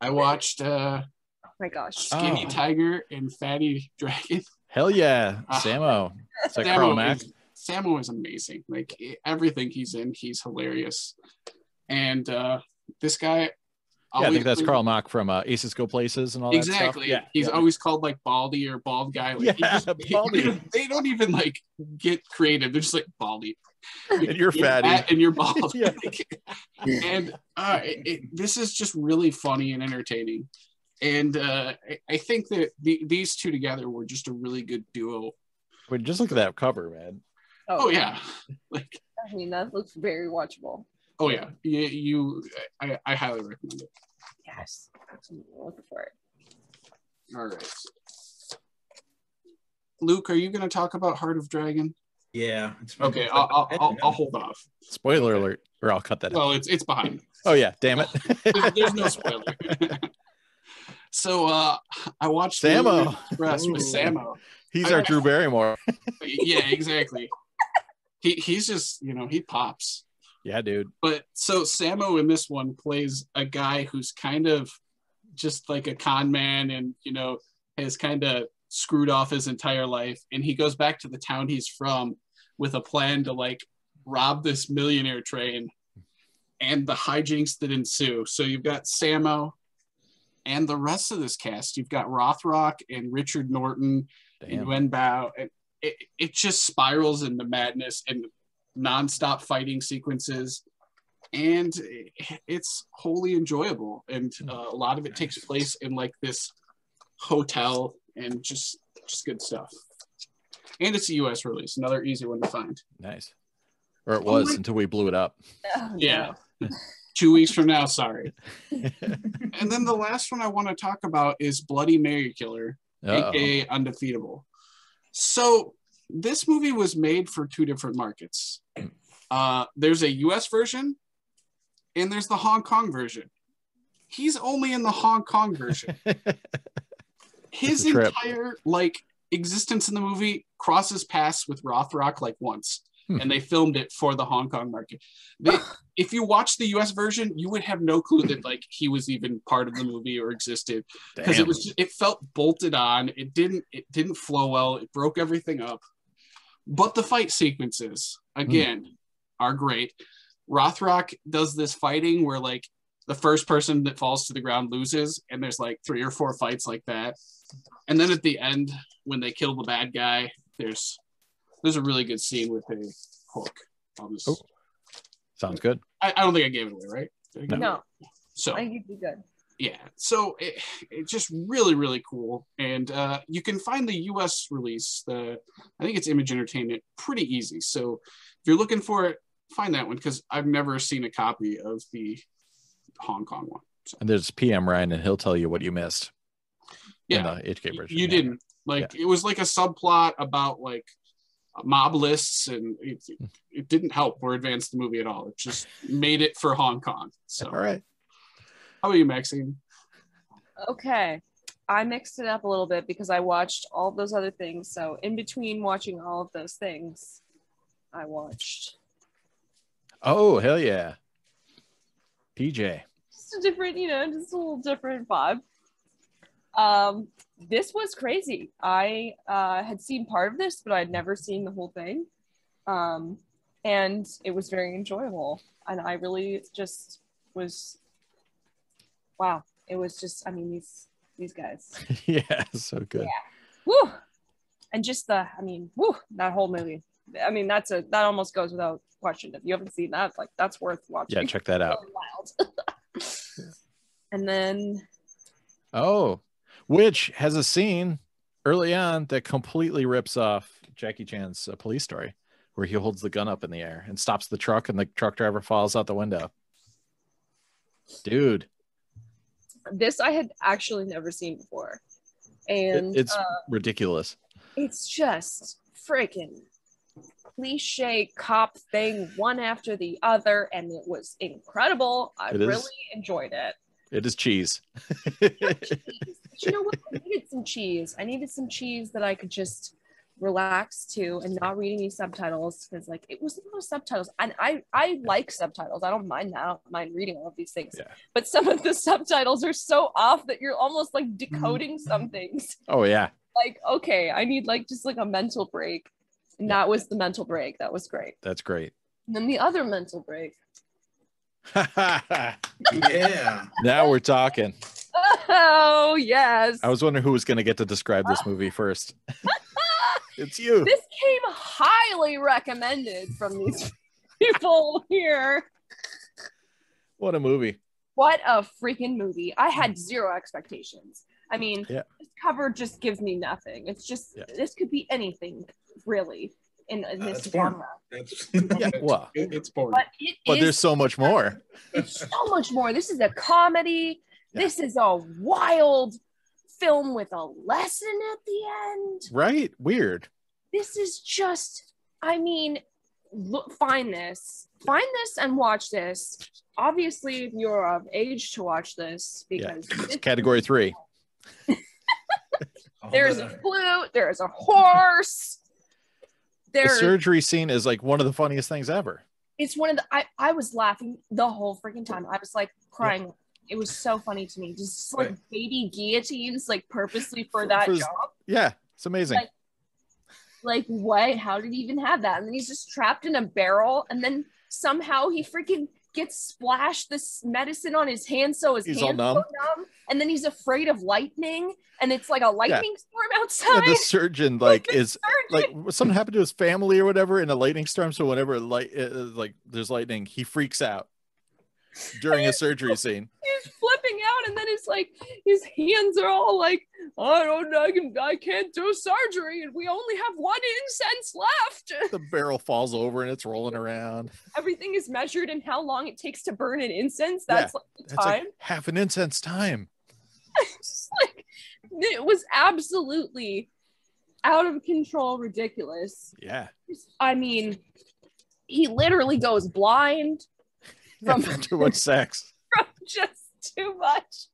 I watched uh, Oh my gosh. Skinny Oh. Tiger and Fatty Dragon. Hell yeah. (laughs) Ah. Sammo. It's like Sammo Mack. is, Sammo is amazing. Like everything he's in, he's hilarious. And uh, this guy, Yeah, I think that's brings- Carl Mack from uh, Aces Go Places and all that stuff. Exactly. Yeah. He's yeah. always called like Baldy or Bald Guy. Like, Yeah, just- (laughs) Baldy. (laughs) they don't even like get creative. They're just like Baldy. (laughs) And you're fatty. fat and you're bald. Yeah. and uh, it, it- this is just really funny and entertaining. And uh, I, I think that the, these two together were just a really good duo. But just look at that cover, man. Oh yeah, like I mean, that looks very watchable. Oh yeah, you, you I, I highly recommend it. Yes. I'm looking for it. All right, Luke, are you going to talk about Heart of Dragon? Yeah. It's Okay, I'll, I'll, I'll, I'll hold off. Spoiler alert, or I'll cut that out. Well, it's it's behind. Oh yeah, damn it. (laughs) There's, there's no spoiler. (laughs) so uh, I watched Sammo. Moonlight Express with Sammo. He's our Drew Barrymore. (laughs) Yeah, exactly. he he's just you know he pops. Yeah, dude. But so Sammo in this one plays a guy who's kind of just like a con man and you know has kind of screwed off his entire life and he goes back to the town he's from with a plan to like rob this millionaire train and the hijinks that ensue. So you've got Sammo and the rest of this cast. You've got Rothrock and Richard Norton and Damn. Yuen Biao. And it, it just spirals into madness and nonstop fighting sequences. And it's wholly enjoyable. And uh, a lot of it takes place in like this hotel and just just good stuff. And it's a US release, another easy one to find. Nice. Or it Oh was my- until we blew it up. Oh, Yeah. (laughs) Two weeks from now, sorry. (laughs) and then the last one I want to talk about is Bloody Mary Killer, Uh-oh. aka Undefeatable. So this movie was made for two different markets. Uh, there's a US version and there's the Hong Kong version. He's only in the Hong Kong version. (laughs) His It's a trip. entire like existence in the movie crosses paths with Rothrock like once. Hmm. And they filmed it for the Hong Kong market. They, (laughs) if you watch the US version, you would have no clue that like he was even part of the movie or existed because it was it felt bolted on it didn't it didn't flow well it broke everything up but the fight sequences hmm. again are great. Rothrock does this fighting where like the first person that falls to the ground loses and there's like three or four fights like that. And then at the end when they kill the bad guy there's there's a really good scene with a hook on this Oh. Sounds good. I, I don't think i gave it away right? Did I give it No, so. I think you'd be good. Yeah so it, it's just really really cool. And uh, you can find the us release the i think it's image entertainment pretty easy. So if you're looking for it find that one because i've never seen a copy of the hong kong one so, And there's PM Ryan, and he'll tell you what you missed. Yeah the HK version. you yeah. didn't. Like it was like a subplot about like mob lists and it, it didn't help or advance the movie at all. It just made it for hong kong so. All right. How about you maxeene Okay. I mixed it up a little bit because I watched all those other things. So in between watching all of those things, I watched Oh, hell yeah. PJ. just a different, you know, just a little different vibe. Um, this was crazy. I uh, had seen part of this, but I'd never seen the whole thing. Um, and it was very enjoyable. And I really just was, wow. It was just, I mean, these these guys. (laughs) yeah, so good. Yeah. Woo! And just the, I mean, woo, that whole movie. I mean, that's a that almost goes without question. If you haven't seen that, like that's worth watching. Yeah, check that out. (laughs) Wild. (laughs) and then Oh, which has a scene early on that completely rips off Jackie Chan's uh, police story, where he holds the gun up in the air and stops the truck, and the truck driver falls out the window. Dude, this I had actually never seen before, it- and it's uh, ridiculous. it's just freaking cliche cop thing, one after the other, and it was incredible. I It is. really enjoyed it. It is cheese. cheese. (laughs) But you know what? I needed some cheese. I needed some cheese that I could just relax to and not read any subtitles because like it was no subtitles. And I I like subtitles. I don't mind that I don't mind reading all of these things. Yeah. but some of the subtitles are so off that you're almost like decoding mm. some things. Oh yeah, like okay I need like just like a mental break. And that was the mental break. That was great. That's great. and then the other mental break. (laughs) Yeah. now we're talking. (laughs) oh yes. I was wondering who was going to get to describe this movie first. (laughs) it's you. this came highly recommended from these (laughs) people here. What a movie. What a freaking movie. I had zero expectations. I mean, Yeah. this cover just gives me nothing. It's just, Yeah. this could be anything, really, in, in Uh, this it's porn. genre. That's (laughs) Yeah, well, It- it's boring But it but is there's so much more. it's so much more. This is a comedy. Yeah. This is a wild film with a lesson at the end. Right? Weird. this is just i mean look find this find this and watch this obviously you're of age to watch this Yeah. because It's category three. (laughs) there's a flute there's a horse The there's surgery scene is like one of the funniest things ever. it's one of the I, I was laughing the whole freaking time i was like crying it was so funny to me just like Right. baby guillotines like purposely for that For- job Yeah, it's amazing. Like- like what how did he even have that and then he's just trapped in a barrel and then somehow he freaking gets splashed this medicine on his hand so his He's all hands numb. numb and then he's afraid of lightning and it's like a lightning storm Yeah, outside (laughs) the surgeon like is like Surgeon. something happened to his family or whatever in a lightning storm. So whenever light uh, like there's lightning, he freaks out during a surgery scene. he's flipping out and then it's like his hands are all like i don't know I, can, I can't do surgery and we only have one incense left (laughs) The barrel falls over and it's rolling around. everything is measured in how long it takes to burn an incense Yeah, that's like the That's like half an incense time. (laughs) Like it was absolutely out of control ridiculous Yeah. i mean he literally goes blind From From- (laughs) too much sex. (laughs) from just too much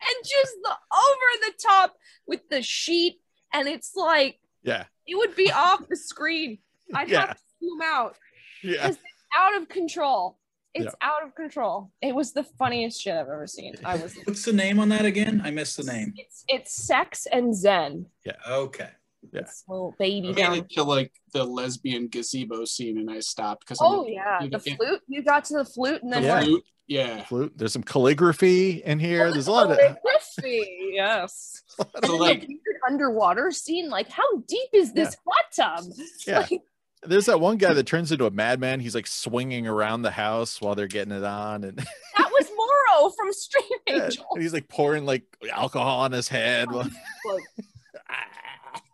and just the over the top with the sheet and it's like Yeah. it would be off the screen i'd Yeah. have to zoom out Yeah. out of control it's Yeah. out of control it was the funniest shit i've ever seen i was What's the name on that again? I missed the name. it's it's sex and zen Yeah. Okay. Yeah. This little baby I made down it to like the lesbian gazebo scene and I stopped because oh yeah the get- flute you got to the flute and then Yeah. what? yeah. Flute. There's some calligraphy in here. There's a lot of calligraphy (laughs) yes So like weird underwater scene like how deep is this hot tub Yeah. Like, There's that one guy that turns into a madman. He's like swinging around the house while they're getting it on, and, (laughs) that was Moro from Stream Yeah, Angel. and he's like pouring like alcohol on his head. (laughs)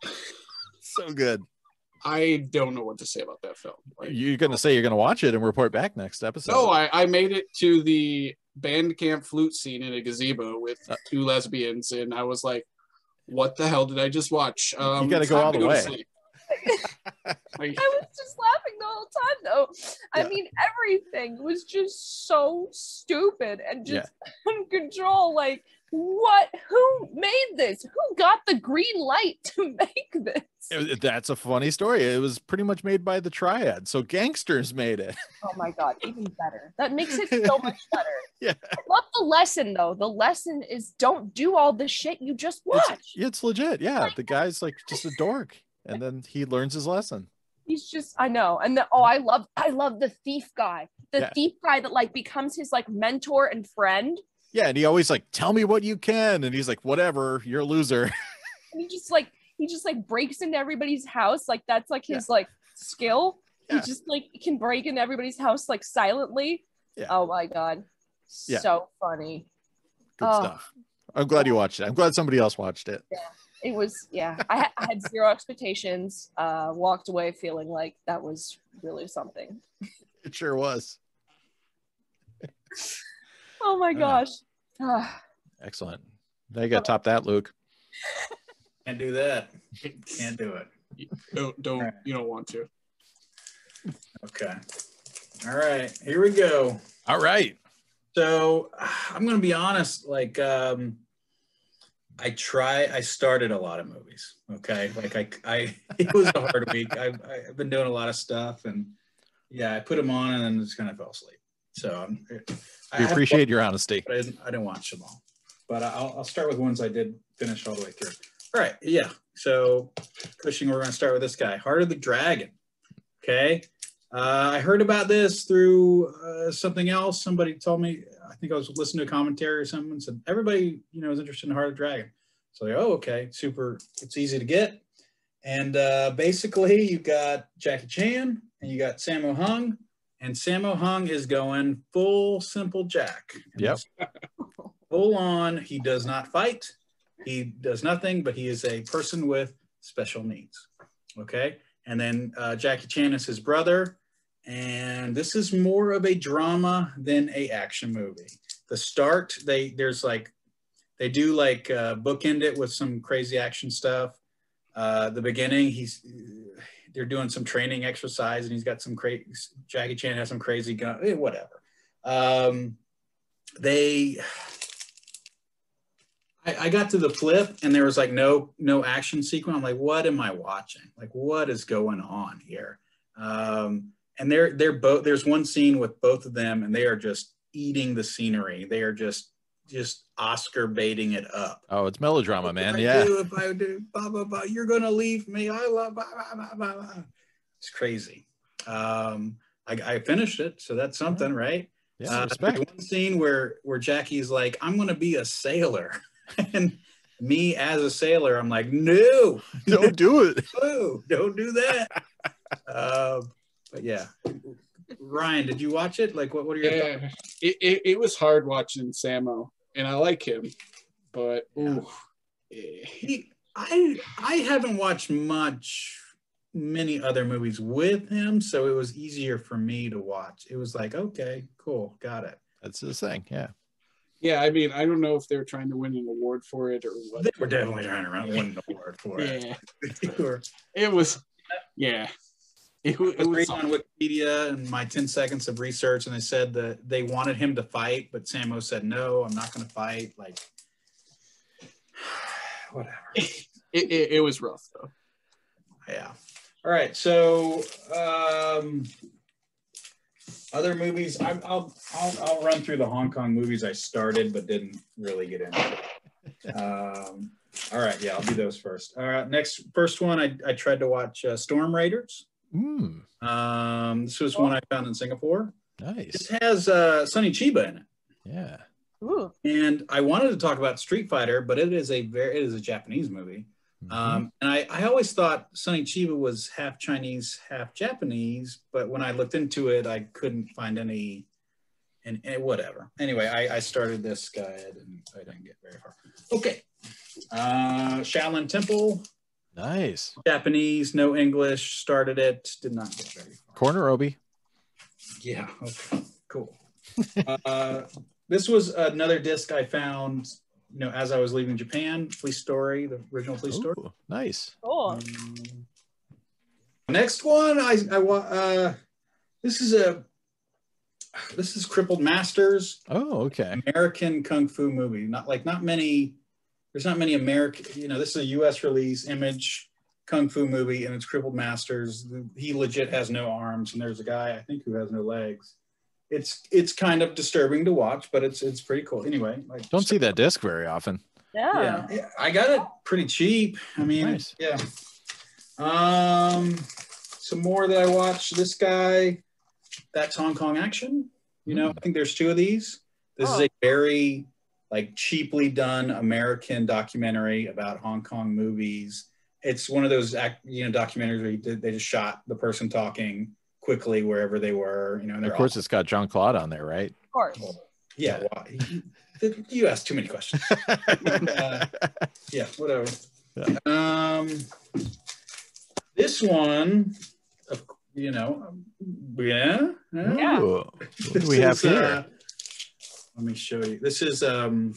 Like, so good. I don't know what to say about that film. Like, You're gonna say you're gonna watch it and report back next episode. no, I, I made it to the band camp flute scene in a gazebo with Uh, two lesbians, and I was like, "What the hell did I just watch?" Um, gotta go all the to way. (laughs) I was just laughing the whole time though. I Yeah. mean, everything was just so stupid and just Yeah. just (laughs) uncontrol. Like, what? Who made this? Who got the green light to (laughs) make this? It- that's a funny story. It was pretty much made by the Triad, so gangsters made it. (laughs) Oh my god, even better. That makes it so (laughs) much better. Yeah. I love the lesson though. The lesson is don't do all the shit you just watch It's, it's legit. Yeah, the guy's like just a dork, and then he learns his lesson. He's just I know. And the, oh I love I love the thief guy. The Yeah. thief guy that like becomes his like mentor and friend. Yeah, and he always like, tell me what you can, and he's like, whatever, you're a loser. (laughs) And he just like he just like breaks into everybody's house. Like that's like his like skill. Yeah. He just like can break into everybody's house like silently. Yeah. Oh my god. Yeah. So funny. Good Oh. stuff. I'm glad you watched it. I'm glad somebody else watched it. Yeah, It was yeah. I, I had zero expectations. Uh walked away feeling like that was really something. It sure was. (laughs) Oh my gosh. Ah, Excellent. Now you got to top that, Luke. Can't do that. Can't do it. don't don't you don't want to. Okay. All right. Here we go. All right. So I'm gonna be honest, like um I try I started a lot of movies. Okay. Like I I (laughs) it was a hard week. I've I've been doing a lot of stuff and yeah, I put them on and then just kind of fell asleep. So I'm I We appreciate your honesty. I didn't, I didn't watch them all. But I'll, I'll start with ones I did finish all the way through. All right, yeah. So Cushing, we're going to start with this guy, Heart of the Dragon. Okay. Uh, I heard about this through uh, something else. Somebody told me, I think I was listening to a commentary or something, and said everybody, you know, is interested in Heart of the Dragon. So, like, oh, okay, super. It's easy to get. And uh, basically, you got Jackie Chan and you got Sammo Hung, and Sammo Hung is going full simple Jack. Yep. (laughs) Full on. He does not fight. He does nothing, but he is a person with special needs. Okay. And then uh, Jackie Chan is his brother. And this is more of a drama than a action movie. The start, they there's like they do like uh, bookend it with some crazy action stuff. Uh, the beginning, he's they're doing some training exercise, and he's got some crazy. Jackie Chan has some crazy gun, eh, whatever. Um, they I, I got to the flip and there was like no no action sequence. I'm like, what am I watching? Like, what is going on here? Um, and they're they're both there's one scene with both of them and they are just eating the scenery. They are just just Oscar baiting it up. Oh, it's melodrama, What man. I Yeah. do if I do blah blah blah, you're gonna leave me. I love blah blah blah blah. blah. It's crazy. Um, I, I finished it, so that's something, right? Yeah. Uh, respect. one scene where where Jackie's like, "I'm gonna be a sailor," (laughs) and me as a sailor, I'm like, "No, (laughs) Don't do it. (laughs) no, don't do that." uh, but yeah, Ryan, did you watch it? Like, what what are your thoughts? Yeah, it, it, it was hard watching Sammo, and I like him, but ooh, eh, He, I I haven't watched much many other movies with him, so it was easier for me to watch. It was like, okay, cool, got it. That's the thing. Yeah. yeah. I mean, I don't know if they're trying to win an award for it or what. They were definitely trying to run win an award for it. Yeah, (laughs) it was. Yeah, it, wa- I it was on Wikipedia and my 10 seconds of research, and they said that they wanted him to fight, but Sammo said, no, I'm not going to fight. Like, (sighs) whatever. It, it, it was rough though. Yeah. All right. So, um, other movies. I, I'll, I'll I'll run through the Hong Kong movies I started but didn't really get into. (laughs) Um, all right. Yeah, I'll do those first. All right. Next, first one. I, I tried to watch uh, Storm Raiders. Mm, Um, this was one I found in Singapore. nice. This has uh, Sonny Chiba in it. Yeah. Ooh. And I wanted to talk about Street Fighter, but it is a very it is a Japanese movie. Mhm. Um, and I, I always thought Sonny Chiba was half Chinese, half Japanese, but when I looked into it, I couldn't find any, and, and whatever. Anyway, I, I started this guide and I didn't get very far. Okay. Uh, Shaolin Temple, nice. Japanese, no English, started it, did not get very far. Corner Obi. Yeah. Okay. Cool. (laughs) uh, this was another disc I found, you know, as I was leaving Japan. Police Story, the original Police Story. Nice. Cool. Um, next one, I, I wa- uh, this is a this is Crippled Masters, Oh, okay. American kung fu movie. Not like not many. There's not many American. You know, this is a U.S. release, Image kung fu movie, and it's Crippled Masters. He legit has no arms, and there's a guy I think who has no legs. It's it's kind of disturbing to watch, but it's it's pretty cool. Anyway, like Don't see that disc very often. Yeah. yeah, yeah, I got it pretty cheap. I mean, Nice. yeah. Um, some more that I watched. This guy, that's Hong Kong action. You know, I think there's two of these. This is Oh. a very like cheaply done American documentary about Hong Kong movies. It's one of those act, you know documentaries where you did, they just shot the person talking quickly wherever they were. You know, and Of they're course, it's got John Claude on there, right? Of course. yeah. Well, you, you asked too many questions. (laughs) Uh, yeah, whatever. Yeah. Um, this one, of- you know, um, yeah, Yeah. Ooh, what do we have is, here? uh, let me show you. This is um,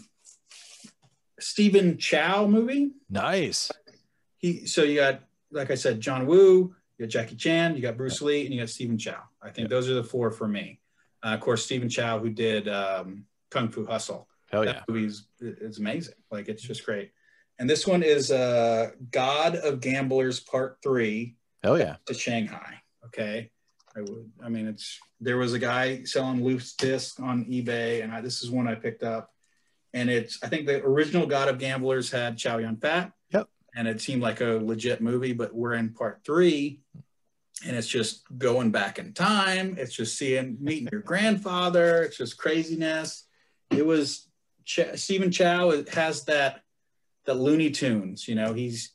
Stephen Chow movie. nice. He so you got like I said, John Woo, you got Jackie Chan, you got Bruce Lee, and you got Stephen Chow. I think those are the four for me. Uh, of course, Stephen Chow, who did um, Kung Fu Hustle. Hell that yeah. movie's it's amazing. Like it's just great. And this one is uh, God of Gamblers Part Three Hell yeah. to Shanghai. Okay, I would. I mean, it's there was a guy selling loose discs on eBay, and I, this is one I picked up. And it's I think the original God of Gamblers had Chow Yun-fat. Yep. And it seemed like a legit movie, but we're in part three, and it's just going back in time. It's just seeing meeting your grandfather. It's just craziness. It was Ch- Stephen Chow has that that Looney Tunes. You know, he's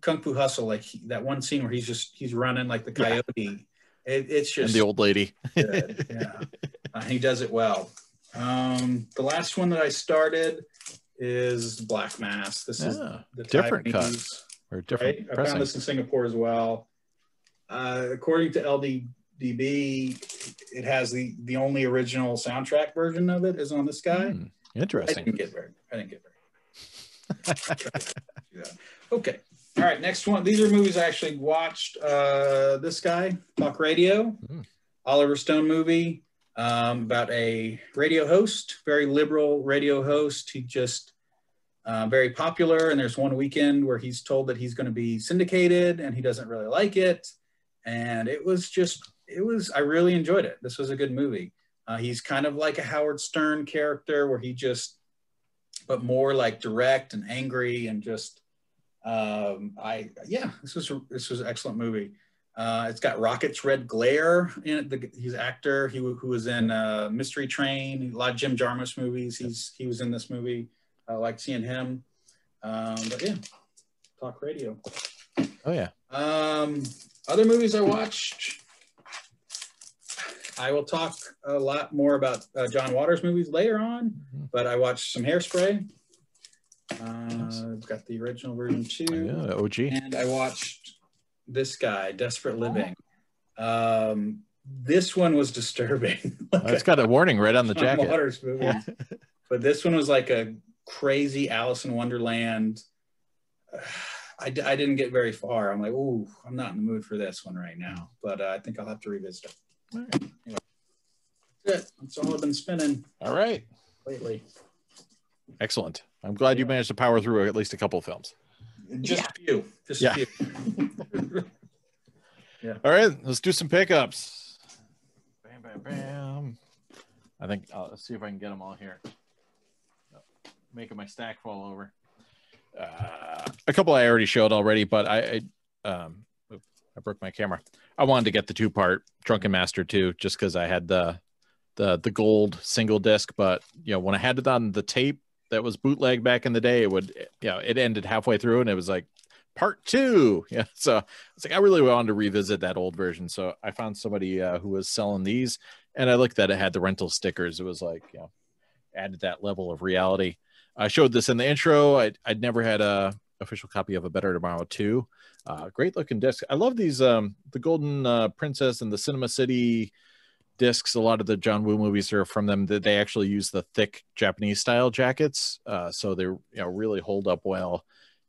Kung Fu Hustle, like he, that one scene where he's just he's running like the Yeah. It, it's And just the old lady. (laughs) good. Yeah, uh, he does it well. Um, the last one that I started is Black Mass. This is Yeah, the different cut. Or different Right? I pressing. found this in Singapore as well. Uh, according to LDDB, it has the the only original soundtrack version of it is on this guy. Interesting. I didn't get very. I didn't get very. (laughs) (laughs) Yeah. Okay. All right. Next one. These are movies I actually watched. Uh, this guy, Talk Radio, Mm. Oliver Stone movie um, about a radio host, very liberal radio host. He just uh, very popular, and there's one weekend where he's told that he's going to be syndicated, and he doesn't really like it. And it was just, it was. I really enjoyed it. This was a good movie. Uh, he's kind of like a Howard Stern character, where he just but more like direct and angry and just um, I yeah, this was this was an excellent movie. Uh, it's got Rockets Redglare in it. The, he's an actor. He who was in uh, Mystery Train, a lot of Jim Jarmusch movies. He's he was in this movie. I like seeing him. Um, but yeah, talk radio. Oh yeah. Um, other movies I watched. I will talk a lot more about uh, John Waters movies later on, Mhm. but I watched some Hairspray. Uh, I've got the original version too, Yeah, OG. and I watched this guy, Desperate Living. Um, this one was disturbing. (laughs) Oh, it's got a warning right on the (laughs) jacket. Waters movie. (laughs) but this one was like a crazy Alice in Wonderland. (sighs) I, d- I didn't get very far. I'm like, ooh, I'm not in the mood for this one right now. But uh, I think I'll have to revisit it. All right. Anyway, that's it. That's all I've been spinning All right. lately. Excellent. I'm glad you managed to power through at least a couple of films. Just a few. Just Yeah. a few. (laughs) Yeah. All right, let's do some pickups. Bam, bam, bam. I think uh, let's see if I can get them all here. Making my stack fall over. Uh, a couple I already showed already, but I, I um oop, I broke my camera. I wanted to get the two part Drunken Master too, just because I had the the the gold single disc. But you know, when I had it on the tape that was bootleg back in the day, it would you know it ended halfway through, and it was like part two. (laughs) Yeah, so it's like I really wanted to revisit that old version. So I found somebody uh, who was selling these, and I looked at it had the rental stickers. It was like you know added that level of reality. I showed this in the intro. I I'd never had a official copy of a Better Tomorrow two. Uh, great looking disc. I love these um the Golden uh, Princess and the Cinema City discs. A lot of the John Woo movies are from them. That they actually use the thick Japanese style jackets, uh, so they you know really hold up well.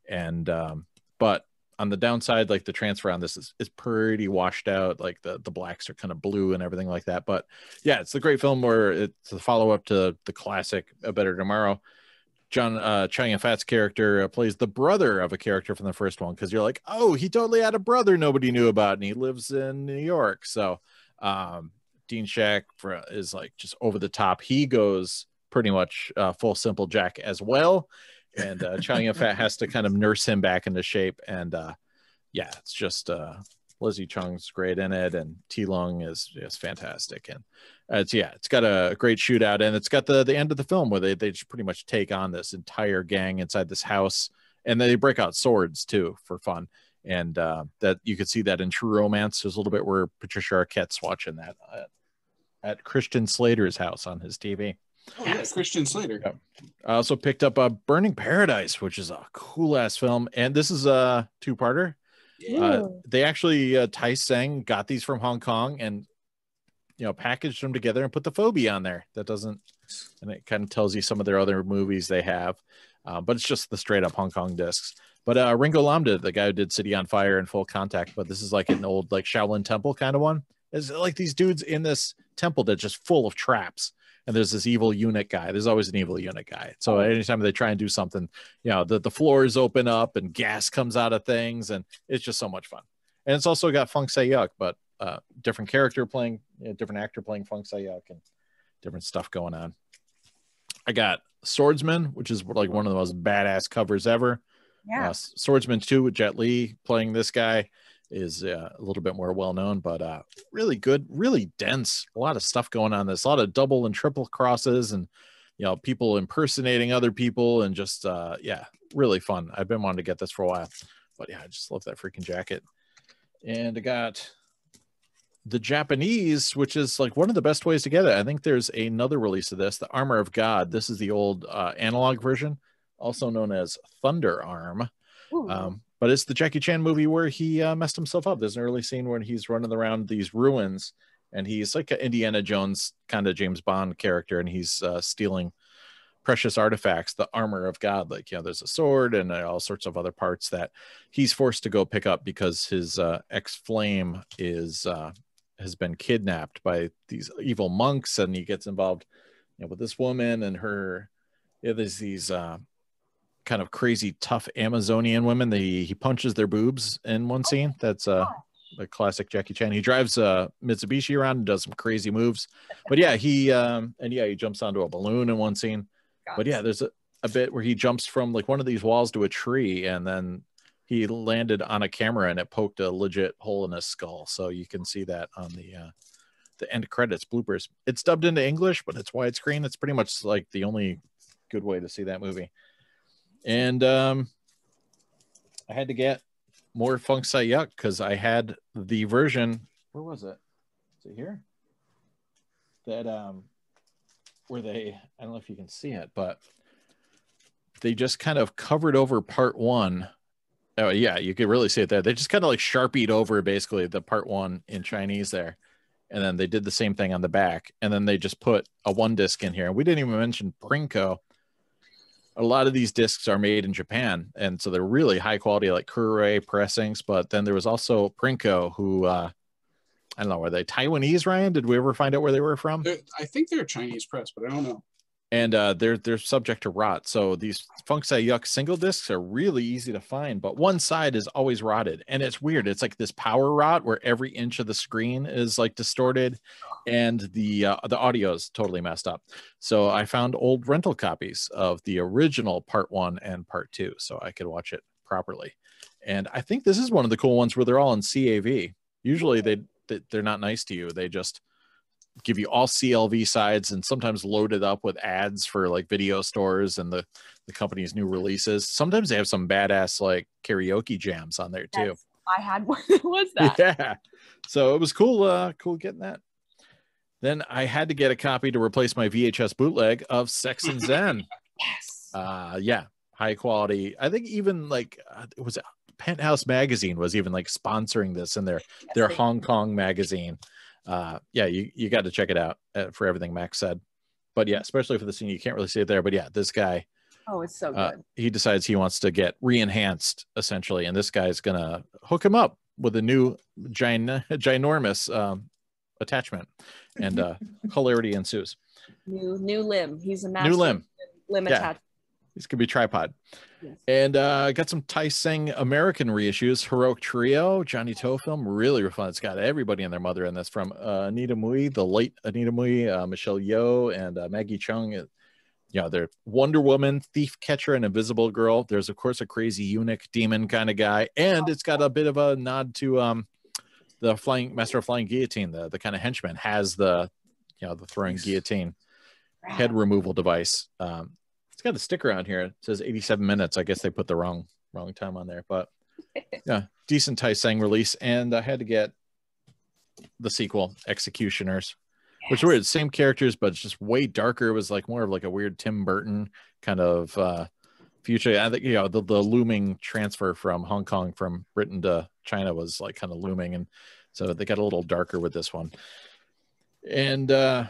And um, but on the downside, like the transfer on this is, is pretty washed out. Like the, the blacks are kind of blue and everything like that. But yeah, it's a great film where it's the follow up to the classic A Better Tomorrow. John uh, Yun Fat's character uh, plays the brother of a character from the first one because you're like, oh, he totally had a brother nobody knew about, and he lives in New York. So um, Dean Shek for, is like just over the top. He goes pretty much uh, full simple Jack as well and uh, Chow Fat has to kind of nurse him back into shape. And uh, yeah, it's just uh, Leslie Cheung's great in it, and Ti Lung is is fantastic. And uh, it's yeah, it's got a great shootout, and it's got the the end of the film where they they just pretty much take on this entire gang inside this house, and they break out swords too for fun. And uh, that you could see that in True Romance. There's a little bit where Patricia Arquette's watching that at, at Christian Slater's house on his TV. Oh, yeah, Christian Slater. Yeah. I also picked up uh, Burning Paradise, which is a cool ass film, and this is a two parter. Uh, they actually uh, Tai Seng got these from Hong Kong and you know packaged them together and put the phobia on there. That doesn't, and it kind of tells you some of their other movies they have, uh, but it's just the straight up Hong Kong discs. But uh, Ringo Lam did the guy who did City on Fire and Full Contact, but this is like an old like Shaolin Temple kind of one. Is like these dudes in this temple that's just full of traps and there's this evil unit guy. There's always an evil unit guy. So anytime they try and do something, you know, the, the floors open up and gas comes out of things, and it's just so much fun. And it's also got Fong Sai-yuk, but uh, different character playing, you know, different actor playing Fong Sai-yuk, and different stuff going on. I got Swordsman, which is like one of the most badass covers ever. Yeah. Uh, Swordsman 2 with Jet Li playing this guy is uh, a little bit more well known, but uh, really good, really dense. A lot of stuff going on. This a lot of double and triple crosses, and you know, people impersonating other people, and just uh, yeah, really fun. I've been wanting to get this for a while, but yeah, I just love that freaking jacket. And I got the Japanese, which is like one of the best ways to get it. I think there's another release of this, the Armor of God. This is the old uh, analog version, also known as Thunder Arm. Um, but it's the Jackie Chan movie where he uh, messed himself up. There's an early scene when he's running around these ruins and he's like an Indiana Jones kind of James Bond character and he's uh, stealing precious artifacts, the armor of God. Like, you know, there's a sword and uh, all sorts of other parts that he's forced to go pick up because his uh, ex flame is uh, has been kidnapped by these evil monks and he gets involved you know, with this woman and her. Yeah, there's these uh, kind of crazy tough Amazonian women. That he, he punches their boobs in one scene. That's uh, a classic Jackie Chan. He drives a Mitsubishi around and does some crazy moves. But yeah, he um, and yeah, he jumps onto a balloon in one scene. But yeah, there's a, a bit where he jumps from like one of these walls to a tree and then he landed on a camera and it poked a legit hole in his skull. So you can see that on the uh, the end credits bloopers. It's dubbed into English, but it's widescreen. It's pretty much like the only good way to see that movie. And um, I had to get more Fong Sai-yuk because I had the version. Where was it? Is it here? That um, where they I don't know if you can see it, but they just kind of covered over part one. Oh yeah, you could really see it there. They just kind of like sharpied over basically the part one in Chinese there. And then they did the same thing on the back. And then they just put a one disc in here. And we didn't even mention Prinko. A lot of these discs are made in Japan. And so they're really high quality, like Kure pressings. But then there was also Prinko, who uh I don't know, were they Taiwanese, Ryan? Did we ever find out where they were from? They're- I think they're Chinese press, but I don't know. And uh, they're they're subject to rot. So these Fong Sai-yuk single discs are really easy to find, but one side is always rotted, and it's weird. It's like this power rot where every inch of the screen is like distorted, and the uh, the audio is totally messed up. So I found old rental copies of the original part one and part two, so I could watch it properly. And I think this is one of the cool ones where they're all in CAV. Usually they- they're not nice to you. They just give you all CLV sides and sometimes loaded up with ads for like video stores and the the company's new releases. Sometimes they have some badass like karaoke jams on there too. That's- I had one. (laughs) Was (laughs) that? Yeah. So it was cool uh cool getting that. Then I had to get a copy to replace my VHS bootleg of Sex and (laughs) Zen. Yes. uh yeah, high quality. I think even like uh, it was Penthouse magazine was even like sponsoring this in their their Yes, Hong Kong magazine. Uh, yeah, you, you got to check it out uh, for everything Max said. But yeah, especially for the scene, you can't really see it there. But yeah, this guy, Oh, it's so good. uh, he decides he wants to get re-enhanced essentially, and this guy's gonna hook him up with a new gin- (laughs) ginormous um, attachment, and uh, (laughs) hilarity ensues. new new limb. He's a master New limb. limb Yeah. attachment. This could be tripod. Yes. And uh, got some Tai Seng American reissues. Heroic Trio, Johnnie To film, really fun. It's got everybody and their mother in this from uh, Anita Mui, the late Anita Mui, uh, Michelle Yeoh, and uh, Maggie Cheung. You know, they're Wonder Woman, Thief Catcher, and Invisible Girl. There's, of course, a crazy eunuch demon kind of guy. And it's got a bit of a nod to um, the flying Master of Flying Guillotine, the, the kind of henchman has the, you know, the throwing guillotine head removal device. Um, got a sticker on here. It says 87 minutes. I guess they put the wrong wrong time on there, but (laughs) yeah, decent Tai Seng release. And I had to get the sequel, Executioners, which were the same characters, but it's just way darker. It was like more of like a weird Tim Burton kind of uh future. I think you know the, the looming transfer from Hong Kong from Britain to China was like kind of looming, and so they got a little darker with this one. And uh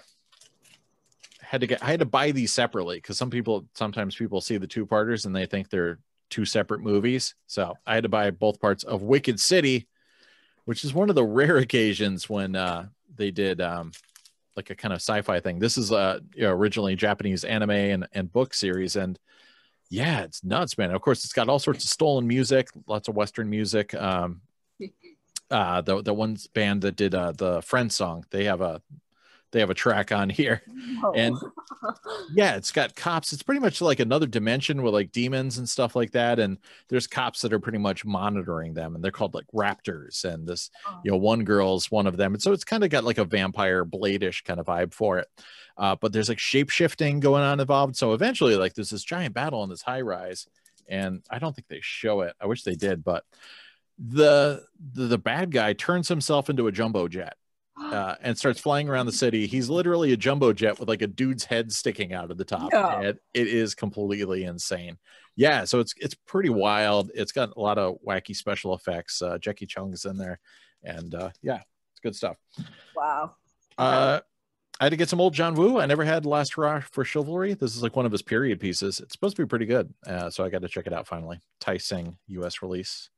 had to get I had to buy these separately because some people sometimes people see the two parters and they think they're two separate movies. So I had to buy both parts of Wicked City, which is one of the (laughs) rare occasions when uh they did um like a kind of sci-fi thing. This is uh you know, originally Japanese anime and, and book series and yeah, it's nuts, man. Of course, it's got all sorts of stolen music, lots of Western music. Um, (laughs) uh, the the one band that did uh, the Friend song, they have a they have a track on here. (laughs) Oh. And- Yeah, it's got cops. It's pretty much like another dimension with like demons and stuff like that. And there's cops that are pretty much monitoring them, and they're called like raptors. And this, you know, one girl's one of them. And so it's kind of got like a vampire blade-ish kind of vibe for it. Uh, but there's like shape shifting going on involved. So eventually, like there's this giant battle in this high rise, and I don't think they show it. I wish they did, but the the, the bad guy turns himself into a jumbo jet uh, and starts flying around the city. He's literally a jumbo jet with like a dude's head sticking out of the top. No. And it is completely insane. Yeah, so it's it's pretty wild. It's got a lot of wacky special effects. Uh, Jacky Cheung's in there, and uh, yeah, it's good stuff. wow. Uh, I had to get some old John Woo. I never had Last Hurrah for Chivalry. This is like one of his period pieces. It's supposed to be pretty good, uh, so I got to check it out finally. Tai Seng U.S. release.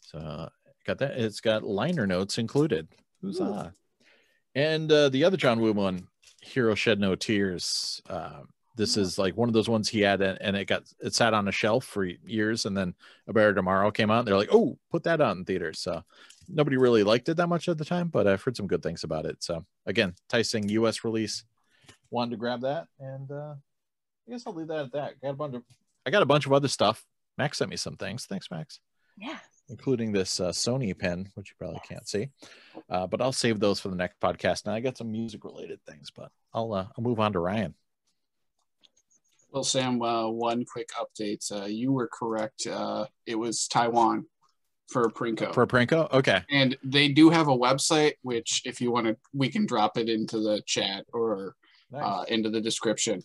So got that. It's got liner notes included. Huzzah! And uh, the other John Woo one, Hero Shed No Tears. Um, this is like one of those ones he had, and, it got it sat on a shelf for years, and then A Better Tomorrow came out. And they're like, "Oh, put that out in theaters." So nobody really liked it that much at the time, but I've heard some good things about it. So again, Sing U.S. release. Wanted to grab that, and uh, I guess I'll leave that at that. Got a bunch of I got a bunch of other stuff. Max sent me some things. Thanks, Max. Yeah. Including this uh, Sony pen, which you probably can't see, uh, but I'll save those for the next podcast. Now I got some music related things, but I'll uh, I'll move on to Ryan. Well, Sam, uh, one quick update. Uh, you were correct. Uh, it was Taiwan for Prinko. For Prinko, okay. and they do have a website, which if you want to, we can drop it into the chat or Nice. uh, into the description.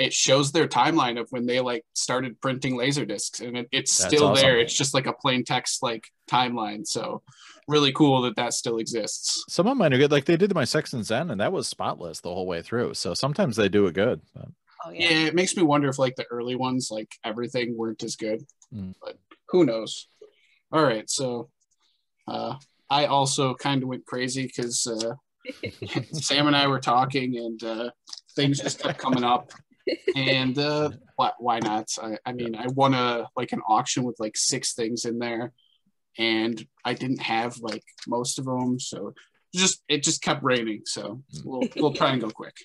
It shows their timeline of when they like started printing laser discs, and it, it's That's still awesome. there. It's just like a plain text like timeline. So really cool that that still exists. Some of mine are good. Like they did my Sex and Zen, and that was spotless the whole way through. So sometimes they do it good. But Oh Yeah. yeah. it makes me wonder if like the early ones, like everything weren't as good, Mm. but who knows? All right, so uh, I also kind of went crazy because uh, (laughs) Sam and I were talking, and uh, things just kept coming up. (laughs) And uh, why, why not? I, I mean, I won a like an auction with like six things in there, and I didn't have like most of them, so just it just kept raining. So we'll we'll try and go quick.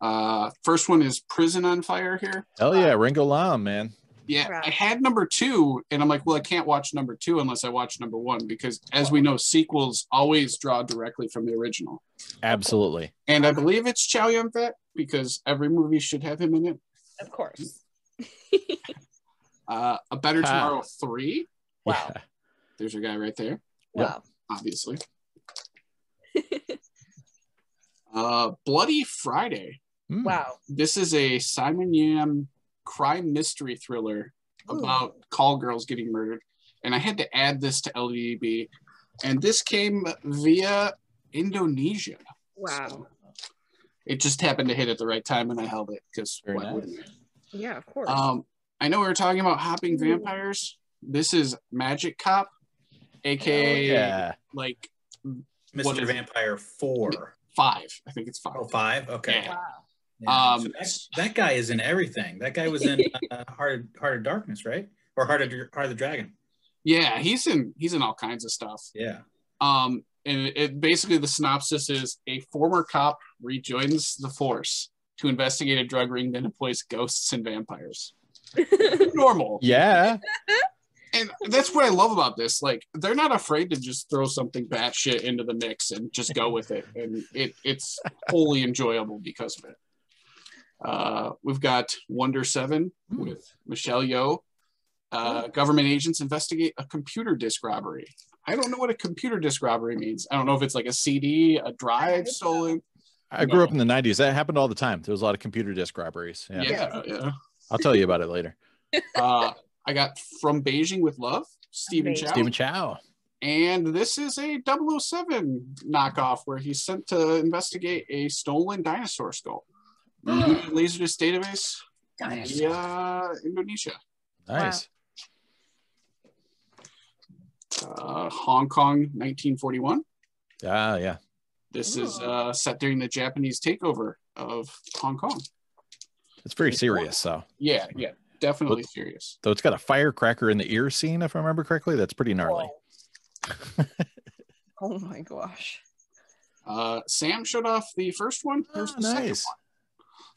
Uh, first one is Prison on Fire here. hell yeah, Ringo Lam, man. Yeah, Right. I had number two, and I'm like, well, I can't watch number two unless I watch number one because, as we know, sequels always draw directly from the original. Absolutely. And I believe it's Chow Yun-fat because every movie should have him in it. Of course. (laughs) Uh, a Better Ha. Tomorrow three. Wow. Yeah. There's your guy right there, Yep. Wow. obviously. (laughs) uh, Bloody Friday. Mm. Wow. This is a Simon Yam crime mystery thriller Ooh. about call girls getting murdered. And I had to add this to LDB. And this came via Indonesia. Wow. It just happened to hit at the right time and I held it because why nice. wouldn't I? Yeah, of course. Um, I know we were talking about hopping Ooh. vampires. This is Magic Cop, aka yeah. like Mr. What is it? Vampire 4. five. I think it's five. Oh, five? Okay. Yeah. wow. Yeah. Um, So that, that guy is in everything. That guy was in (laughs) uh, Heart, of, Heart of Darkness, right? Or Heart of, Heart of the Dragon. Yeah, he's in he's in all kinds of stuff. Yeah. Um, and it, it basically the synopsis is a former cop rejoins the force to investigate a drug ring that employs ghosts and vampires. (laughs) Normal. Yeah. And that's what I love about this. Like they're not afraid to just throw something batshit into the mix and just go with it. And it it's wholly enjoyable because of it. Uh, we've got Wonder Seven Hmm. with Michelle Yeoh. Uh, government agents investigate a computer disk robbery. I don't know what a computer disk robbery means. I don't know if it's like a CD, a drive stolen. I grew up in the 90s. That happened all the time. There was a lot of computer disk robberies. Yeah. Yeah, yeah. I'll tell you about it later. (laughs) Uh, I got From Beijing with Love, Stephen Chow. Stephen Chow. And this is a 007 knockoff where he's sent to investigate a stolen dinosaur skull. (gasps) Laserdisc database Dinosaur. via Indonesia. Nice. Uh, Hong Kong, 1941. Ah, yeah. This is uh, set during the Japanese takeover of Hong Kong. It's very serious. So, Yeah, yeah, definitely serious. though it's got a firecracker in the ear scene, if I remember correctly. That's pretty gnarly. Oh my gosh. Uh, Sam showed off the first one. Here's Oh, the second nice. one.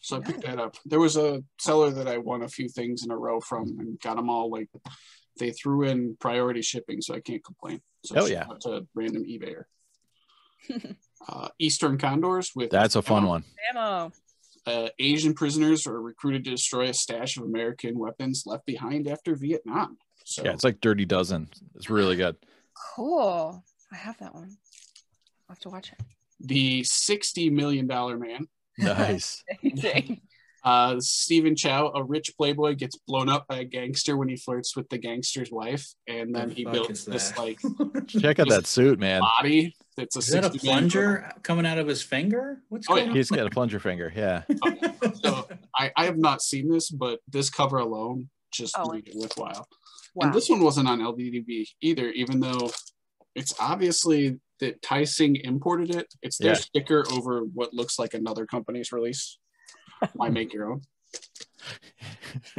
So I picked that up. There was a seller that I won a few things in a row from and got them all like they threw in priority shipping, so I can't complain. So Hell yeah. out to random eBayer. (laughs) uh, Eastern Condors with That's a fun one. Sammo. uh, Asian prisoners are recruited to destroy a stash of American weapons left behind after Vietnam. So Yeah, it's like Dirty Dozen. It's really good. Cool. I have that one. I'll have to watch it. the sixty million dollar man, Nice. (laughs) Amazing. uh, Stephen Chow, a rich playboy, gets blown up by a gangster when he flirts with the gangster's wife, and then The he builds this that? like (laughs) Check out that suit, man. body that's a Is that a 60 million plunger coming out of his finger? What's Oh, going yeah. He's got a plunger finger. Yeah. (laughs) on? So I, I have not seen this, but this cover alone just Oh. made it worthwhile. Wow. And this one wasn't on LDDB either, even though it's obviously that Tai Seng imported it. It's their Yeah. sticker over what looks like another company's release. Why make your own? (laughs)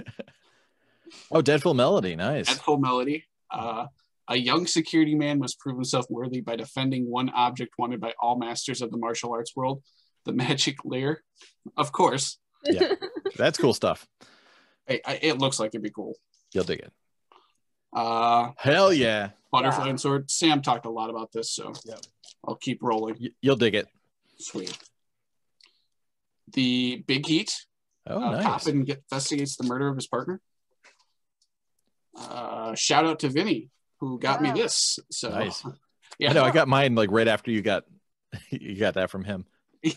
oh, Deadful Melody. Nice. Full melody, uh, a young security man must prove himself worthy by defending one object wanted by all masters of the martial arts world, the magic lair. Of course, Yeah. That's cool stuff. I, I, it looks like it'd be cool. You'll dig it. Uh, Hell yeah. Butterfly Yeah. and Sword. Sam talked a lot about this, so Yep. I'll keep rolling. Y- You'll dig it. Sweet. The Big Heat. Oh, uh, nice. Cop investigates the murder of his partner. Uh, shout out to Vinny who got Wow. me this. So Nice. (laughs) yeah, I know I got mine like right after you got (laughs) you got that from him. (laughs)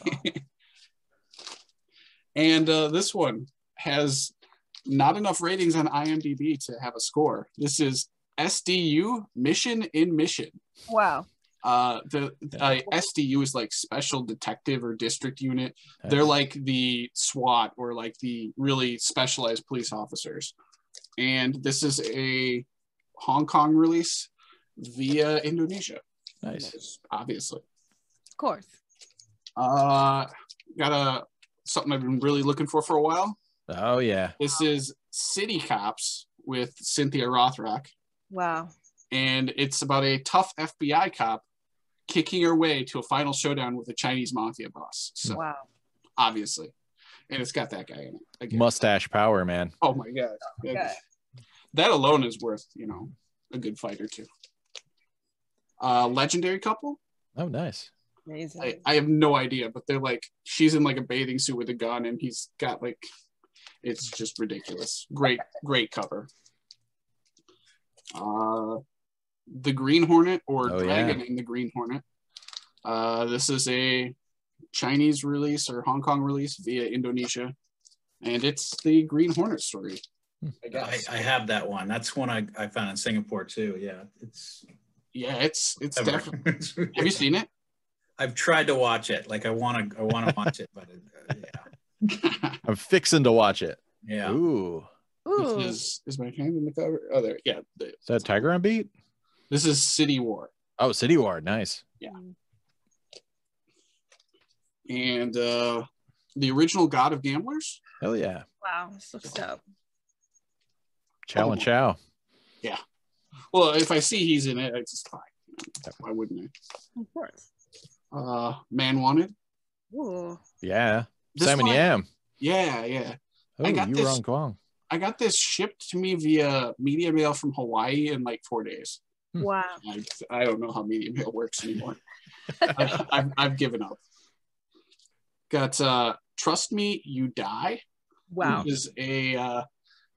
and uh, this one has not enough ratings on IMDb to have a score. This is SDU Mission in Mission. Wow. Uh, the uh, SDU is like Special Detective or District Unit. They're like the SWAT or like the really specialized police officers. And this is a Hong Kong release via Indonesia, nice. obviously. Of course. Uh, got a something I've been really looking for for a while. Oh yeah. This is City Cops with Cynthia Rothrock, Wow. and it's about a tough FBI cop kicking her way to a final showdown with a Chinese mafia boss. So Wow. obviously, and it's got that guy in it. Again. Mustache power, man. Oh my god, Okay. that alone is worth you know a good fight or two. Uh, legendary couple. Oh nice. Amazing. I, I have no idea, but they're like she's in like a bathing suit with a gun, and he's got like it's just ridiculous. Great, great cover. Uh, the Green Hornet or Oh, yeah. Dragon in the Green Hornet. Uh, this is a Chinese release or Hong Kong release via Indonesia, and it's the Green Hornet story. I I, guess. I have that one. That's one I, I found in Singapore too. Yeah, it's. yeah, it's it's definitely. (laughs) Have you seen it? I've tried to watch it. Like I want to, I want to watch it, but it, uh, yeah, (laughs) I'm fixing to watch it. yeah. Ooh. Ooh. This is is my hand in the cover. Oh, there. Yeah, the, Is that Tiger on beat? this is City War. Oh, City War. Nice. Yeah. and uh, the original God of Gamblers. Hell yeah. Wow. This looks dope. Chow and chow. Yeah. Well, if I see he's in it, it's just fine. Why wouldn't I? Of course. Uh, Man Wanted. Ooh. Yeah. This Simon one- Yam. Yeah, yeah. Oh, I got you this- were on Kwong. I got this shipped to me via media mail from Hawaii in like four days. Hmm. Wow. I, I don't know how media mail works anymore. (laughs) I, I've, I've given up. Got uh, Trust Me, You Die. Wow. is a uh,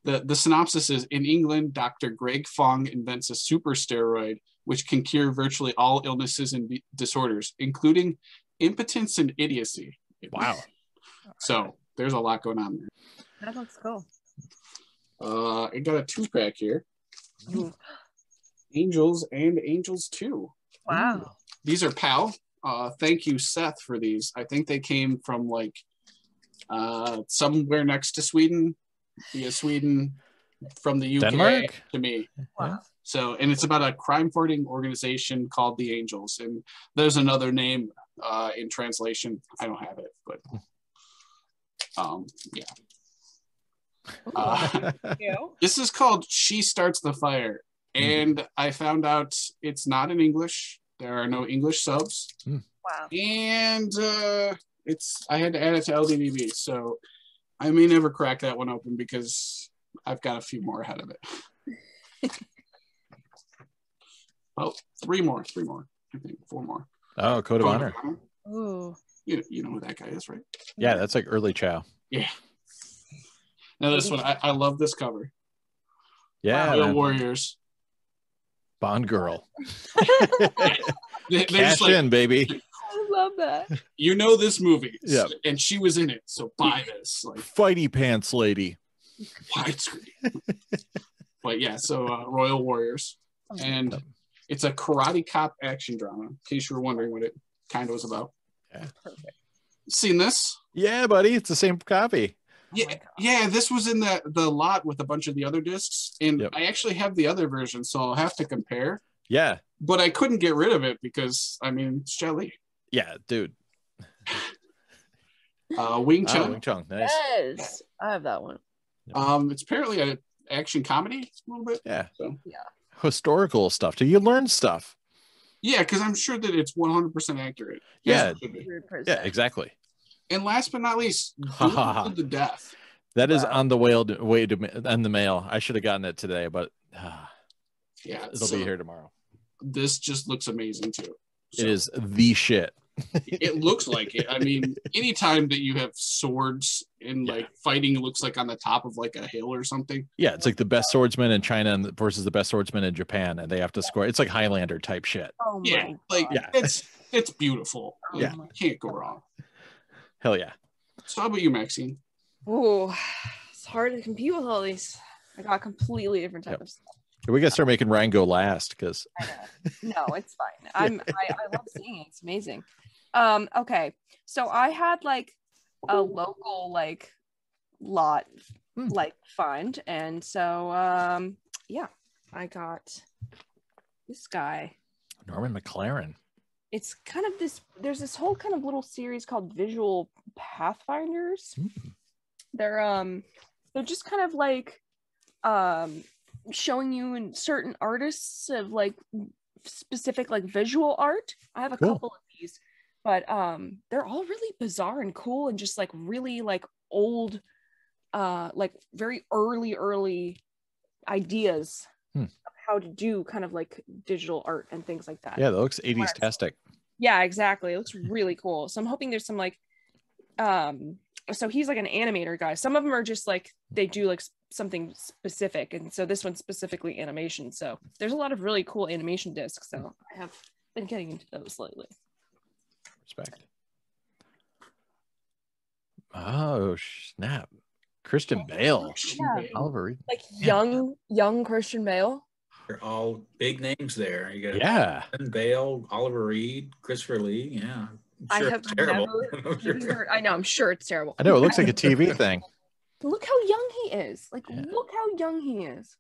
the the synopsis is in England, Dr. Greg Fong invents a super steroid which can cure virtually all illnesses and be- disorders, including impotence and idiocy. Wow. So there's a lot going on there. That looks cool. Uh, I got a two pack here. Ooh. Angels and Angels Two. Wow. These are PAL. Uh, thank you, Seth, for these. I think they came from like uh, somewhere next to Sweden, via Sweden from the UK Denmark? to me. Wow. So, and it's about a crime fighting organization called the Angels, and there's another name uh, in translation. I don't have it, but um, yeah. Uh, (laughs) this is called "She Starts the Fire," and I found out it's not in English. There are no English subs, Wow. and uh, it's I had to add it to LDDB, so I may never crack that one open because I've got a few more ahead of it. (laughs) oh, three more, three more, I think, four more. Oh, Code of Honor. Ooh. You, you know who that guy is, right? Yeah, that's like early Chow. Yeah. Now this one, I, I love this cover. Yeah. Real man. Warriors. Bond girl. (laughs) They, Cash just like, in, baby. I love that. you know this movie, Yeah. and she was in it, so buy this. Like Fighty pants lady. widescreen. but yeah, so uh, Royal Warriors, and it's a karate cop action drama. In case you were wondering what it kind of was about. Yeah. Perfect. Seen this? Yeah, buddy. It's the same copy. Yeah, my God. yeah. This was in the the lot with a bunch of the other discs, and Yep. I actually have the other version, so I'll have to compare. Yeah. But I couldn't get rid of it because I mean, it's Jelly. Yeah, dude. (laughs) Uh, Wing Oh, Chun. Wing Chun. Nice. Yes. I have that one. Um, it's apparently an action comedy a little bit. Yeah. So. Yeah. Historical stuff. Do you learn stuff? Yeah, because I'm sure that it's 100% accurate. Yeah. Yes, it should be. 100%. Yeah, exactly. And last but not least, (laughs) to the death. That is Wow. on the way to, way to end the mail. I should have gotten it today, but ah, Yeah, it'll so be here tomorrow. This just looks amazing too. So It is the shit. It looks like it. I mean, anytime that you have swords and Yeah. like fighting looks like on the top of like a hill or something. Yeah, it's like the best swordsman in China versus the best swordsman in Japan, and they have to score. It's like Highlander type shit. Oh my Yeah, like Yeah. it's it's beautiful. Oh yeah. You can't go wrong. Hell yeah. So how about you, Maxeene? Oh, it's hard to compete with all these. I got completely different type Yep. of stuff. We gotta start making Ryan go last because No, (laughs) it's fine. I'm I, I love seeing it. It's amazing. Um, okay. So I had like a local like lot Hmm. like fund. And so um yeah, I got this guy. Norman McLaren. It's kind of this there's this whole kind of little series called Visual Pathfinders. Hmm. They're um they're just kind of like um showing you in certain artists of like specific like visual art. I have a Cool. couple of these, but um they're all really bizarre and cool and just like really like old uh like very early early ideas Hmm. of how to do kind of like digital art and things like that. Yeah, that looks 80s tastic. Yeah, exactly. It looks really cool. So I'm hoping there's some like um so he's like an animator guy. Some of them are just like they do like something specific and so this one's specifically animation. So there's a lot of really cool animation discs. So I have been getting into those lately. Respect. Oh snap. Christian oh, Bale. Yeah. Oliver Reed. Like Yeah. young young Christian Bale. They're all big names there. You got Yeah. Ben Bale, Oliver Reed, Christopher Lee. Yeah. I'm I have terrible. never (laughs) I'm sure- heard- I know, I'm sure it's terrible. I know it looks like a (laughs) TV thing. Look how young he is. Like Yeah. look how young he is.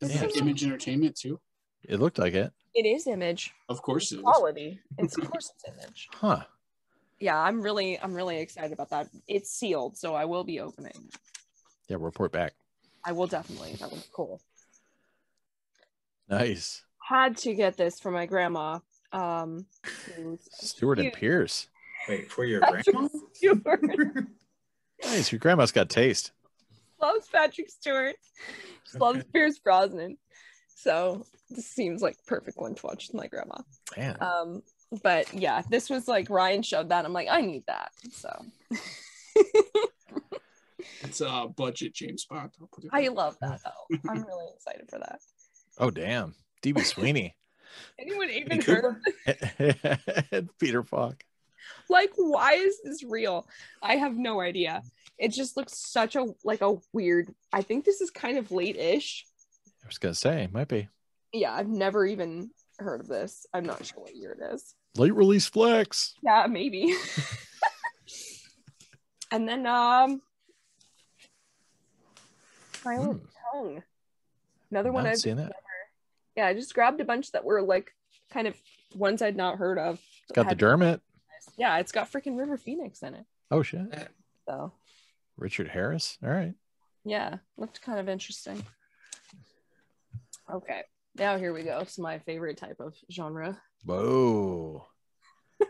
Is Yeah. that Image Entertainment too? It looked like it. It is image. Of course it is. Quality. It's of (laughs) course it's image. Huh. yeah i'm really i'm really excited about that it's sealed so i will be opening Yeah, report back. i will definitely that was cool Nice. had to get this for my grandma um who's Stewart and Pierce. Wait, for your (laughs) Patrick grandma? Stewart Nice. Your grandma's got taste. loves patrick stewart she loves pierce brosnan so this seems like perfect one to watch with my grandma Man. um but yeah this was like ryan showed that i'm like i need that so (laughs) It's a uh, budget James Bond. I'll put it i there. love that though i'm (laughs) really excited for that Oh damn. DB Sweeney. Anyone even heard and (laughs) (laughs) Peter Falk. like why is this real i have no idea it just looks such a like a weird i think this is kind of late-ish I was gonna say, might be. yeah i've never even heard of this i'm not sure what year it is Late release flex. yeah maybe (laughs) and then um Silent Tongue. Another one I've seen that. Yeah, I just grabbed a bunch that were like kind of ones I'd not heard of. Got the Had- Dermot. Yeah, it's got freaking River Phoenix in it. Oh shit. So Richard Harris. All right. yeah, looked kind of interesting. Okay, now here we go. It's my favorite type of genre. Whoa. (laughs)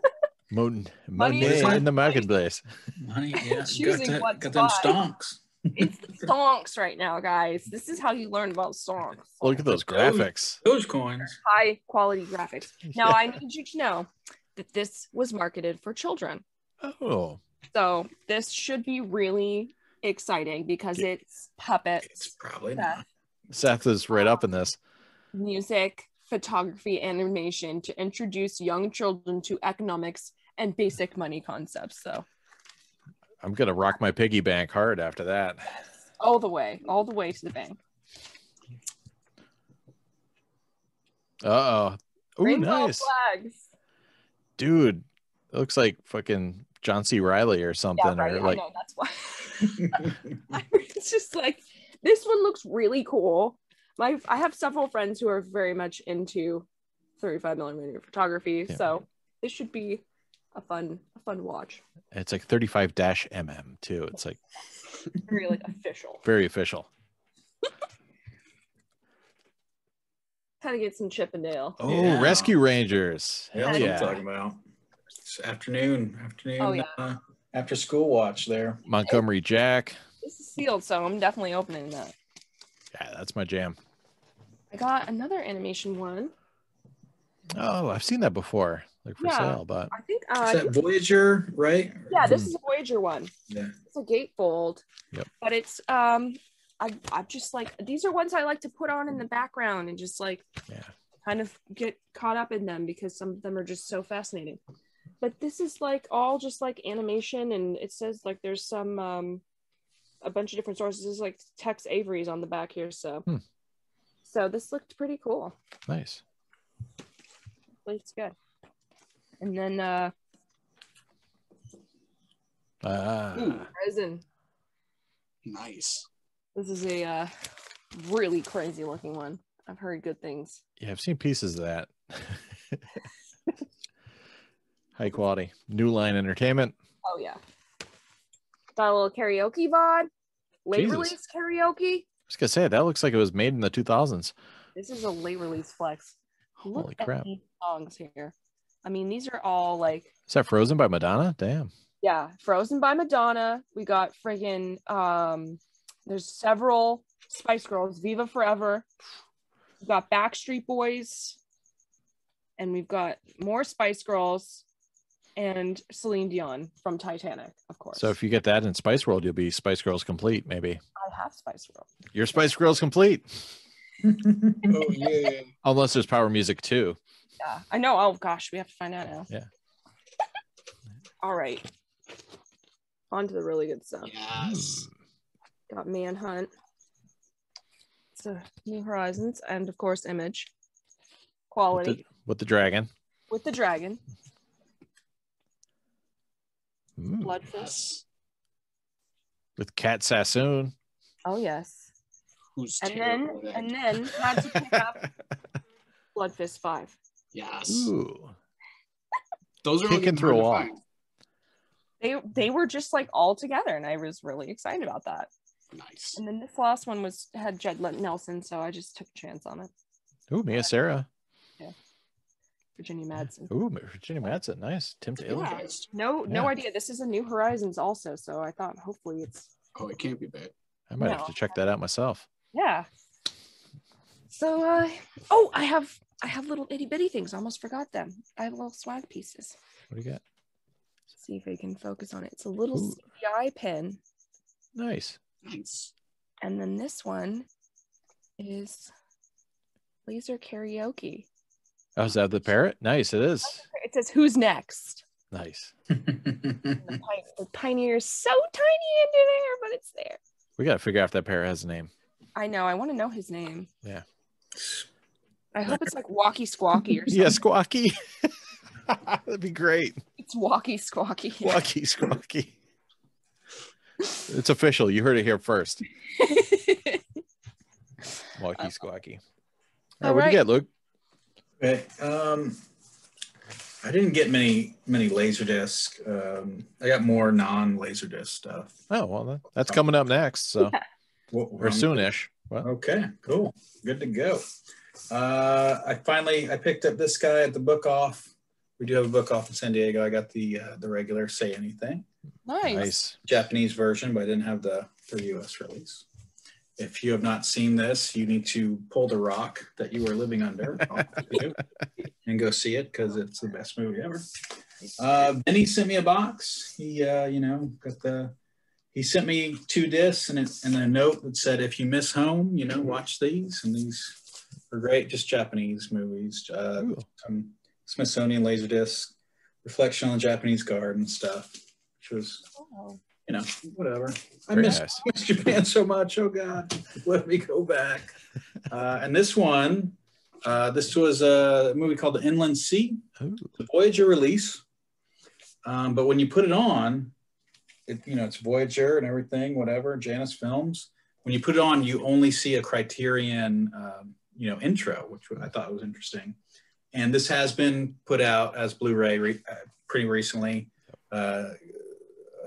Mon- Money money in the marketplace. Money, yeah. (laughs) Choosing got, that, what got them stonks. It's the songs right now, guys. This is how you learn about songs. Look at those graphics. Those coins. high quality graphics. Now I need you to know that this was marketed for children. Oh. So this should be really exciting because it's It's puppets, It's probably Yeah. not. Seth is right up in this. music, photography, animation to introduce young children to economics and basic money concepts. So I'm gonna rock my piggy bank hard after that. all the way, all the way to the bank. Uh oh. Ooh, Rainbow nice. flags. Dude, it looks like fucking John C. Reilly or something. Yeah, right. Or I like know that's why. (laughs) (laughs) it's just like this one looks really cool. My I have several friends who are very much into 35 millimeter photography, Yeah. so this should be a fun a fun watch. it's like 35 dash mm too. It's like Very like official. very official. Kind of get some Chip 'n Dale. Oh, Yeah. Rescue Rangers. Yeah, Hell what yeah. I'm talking about. It's afternoon. Afternoon. Oh, yeah. uh, After school watch there. Montgomery Jack. This is sealed, so I'm definitely opening that. Yeah, that's my jam. I got another animation one. Oh, I've seen that before, like for Yeah. sale, but I think Is uh that Voyager, right? yeah, this is a Voyager one. Yeah. It's a gatefold. Yep. But it's um I I just like these are ones I like to put on in the background and just like Yeah. kind of get caught up in them because some of them are just so fascinating. But this is like all just like animation and it says like there's some um a bunch of different sources. There's like Tex Avery's on the back here, so Hmm. so this looked pretty cool. nice. It's good. And then uh Ah, Ooh. Resin. Nice. This is a uh, really crazy looking one. I've heard good things. yeah, I've seen pieces of that. (laughs) High quality. New Line Entertainment. Oh yeah. Got a little karaoke VOD. Late Jesus. release karaoke. I was gonna say that looks like it was made in the 2000s. This is a late release flex. Look Holy at crap! these songs here. I mean, these are all like Is that Frozen by Madonna? Damn. yeah, Frozen by Madonna. We got friggin' um there's several Spice Girls, Viva Forever. We've got Backstreet Boys. And we've got more Spice Girls and Celine Dion from Titanic, of course. So if you get that in Spice World, you'll be Spice Girls complete. Maybe I have Spice Girl. your Spice Girls complete, (laughs) Oh yeah. unless there's Power Music too. Yeah, I know. Oh gosh, we have to find out now. Yeah. (laughs) All right. On to the really good stuff. Yes. Got Manhunt. So New Horizons, and of course Image. With Quality the, with the dragon. with the dragon. Mm. Bloodfist. Yes. With Cat Sassoon. Oh yes. Who's And then terrible and then had to pick up (laughs) Bloodfist Five. Yes. Ooh. Those are Kicking looking through a hard to wall. They they were just like all together, and I was really excited about that. Nice. And then this last one was had Judd Nelson, so I just took a chance on it. Ooh, Mia Sara. Yeah. Virginia Madsen. Ooh, Virginia Madsen. Nice. Tim Taylor. Yeah. No, no Yeah. idea. This is a New Horizons also, so I thought hopefully it's Oh, it can't be bad. I might No. have to check that out myself. yeah. So uh oh, I have I have little itty bitty things. I almost forgot them. I have little swag pieces. What do you got? see if I can focus on it. It's a little Ooh. CPI pin, Nice. Nice. and then this one is laser karaoke. Oh, is that the parrot? Nice. It is. It says who's next. Nice. (laughs) The, pi- the pioneer is so tiny into there, but it's there. We got to figure out if that parrot has a name. I know. I want to know his name. Yeah. I hope it's like (laughs) Walkie Squawky or something. Yeah, Squawky. (laughs) That'd be great. It's Walkie Squawky. (laughs) Squawky, Squawky. It's official. You heard it here first. Walkie, Squawky. All right, All what'd right. you get, Luke? Okay, um, I didn't get many many laserdisc. Um, I got more non laserdisc stuff. Oh, well, that, that's coming up next. So, What- or um, soonish. Well, Okay, cool, good to go. Uh, I finally I picked up this guy at the book off. We do have a book off in San Diego. I got the uh, the regular Say Anything nice. nice. Japanese version, but I didn't have the the U.S. release. If you have not seen this, you need to pull the rock that you are living under (laughs) off YouTube and go see it because it's the best movie ever. Uh, then he sent me a box. He, uh, you know, got the. He sent me two discs and, it, and a note that said, "If you miss home, you know, watch these." And these are great, just Japanese movies. Uh, some Smithsonian Laserdisc, reflection on the Japanese garden stuff, which was, Oh. you know, whatever. I miss, nice. I miss Japan so much. Oh God, let me go back. Uh, and this one, uh, this was a movie called The Inland Sea Ooh. the Voyager release. Um, but when you put it on, it, you know, it's Voyager and everything, whatever, Janus Films. When you put it on, you only see a Criterion, um, you know, intro, which I thought was interesting. And this has been put out as Blu-ray re- uh, pretty recently, uh,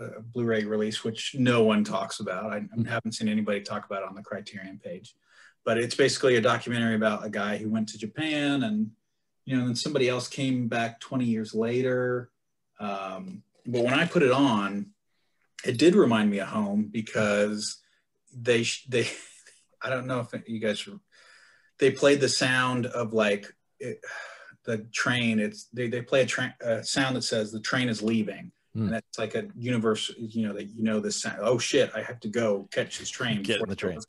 a Blu-ray release, which no one talks about. I, I haven't seen anybody talk about it on the Criterion page. But it's basically a documentary about a guy who went to Japan and you know, then somebody else came back 20 years later. Um, but when I put it on, it did remind me of home because they they (laughs) I don't know if you guys they played the sound of like it, the train. It's they they play a, tra- a sound that says the train is leaving. Hmm. And that's like a universal, you know, that you know this sound. Oh shit! I have to go catch this train. Get in the train.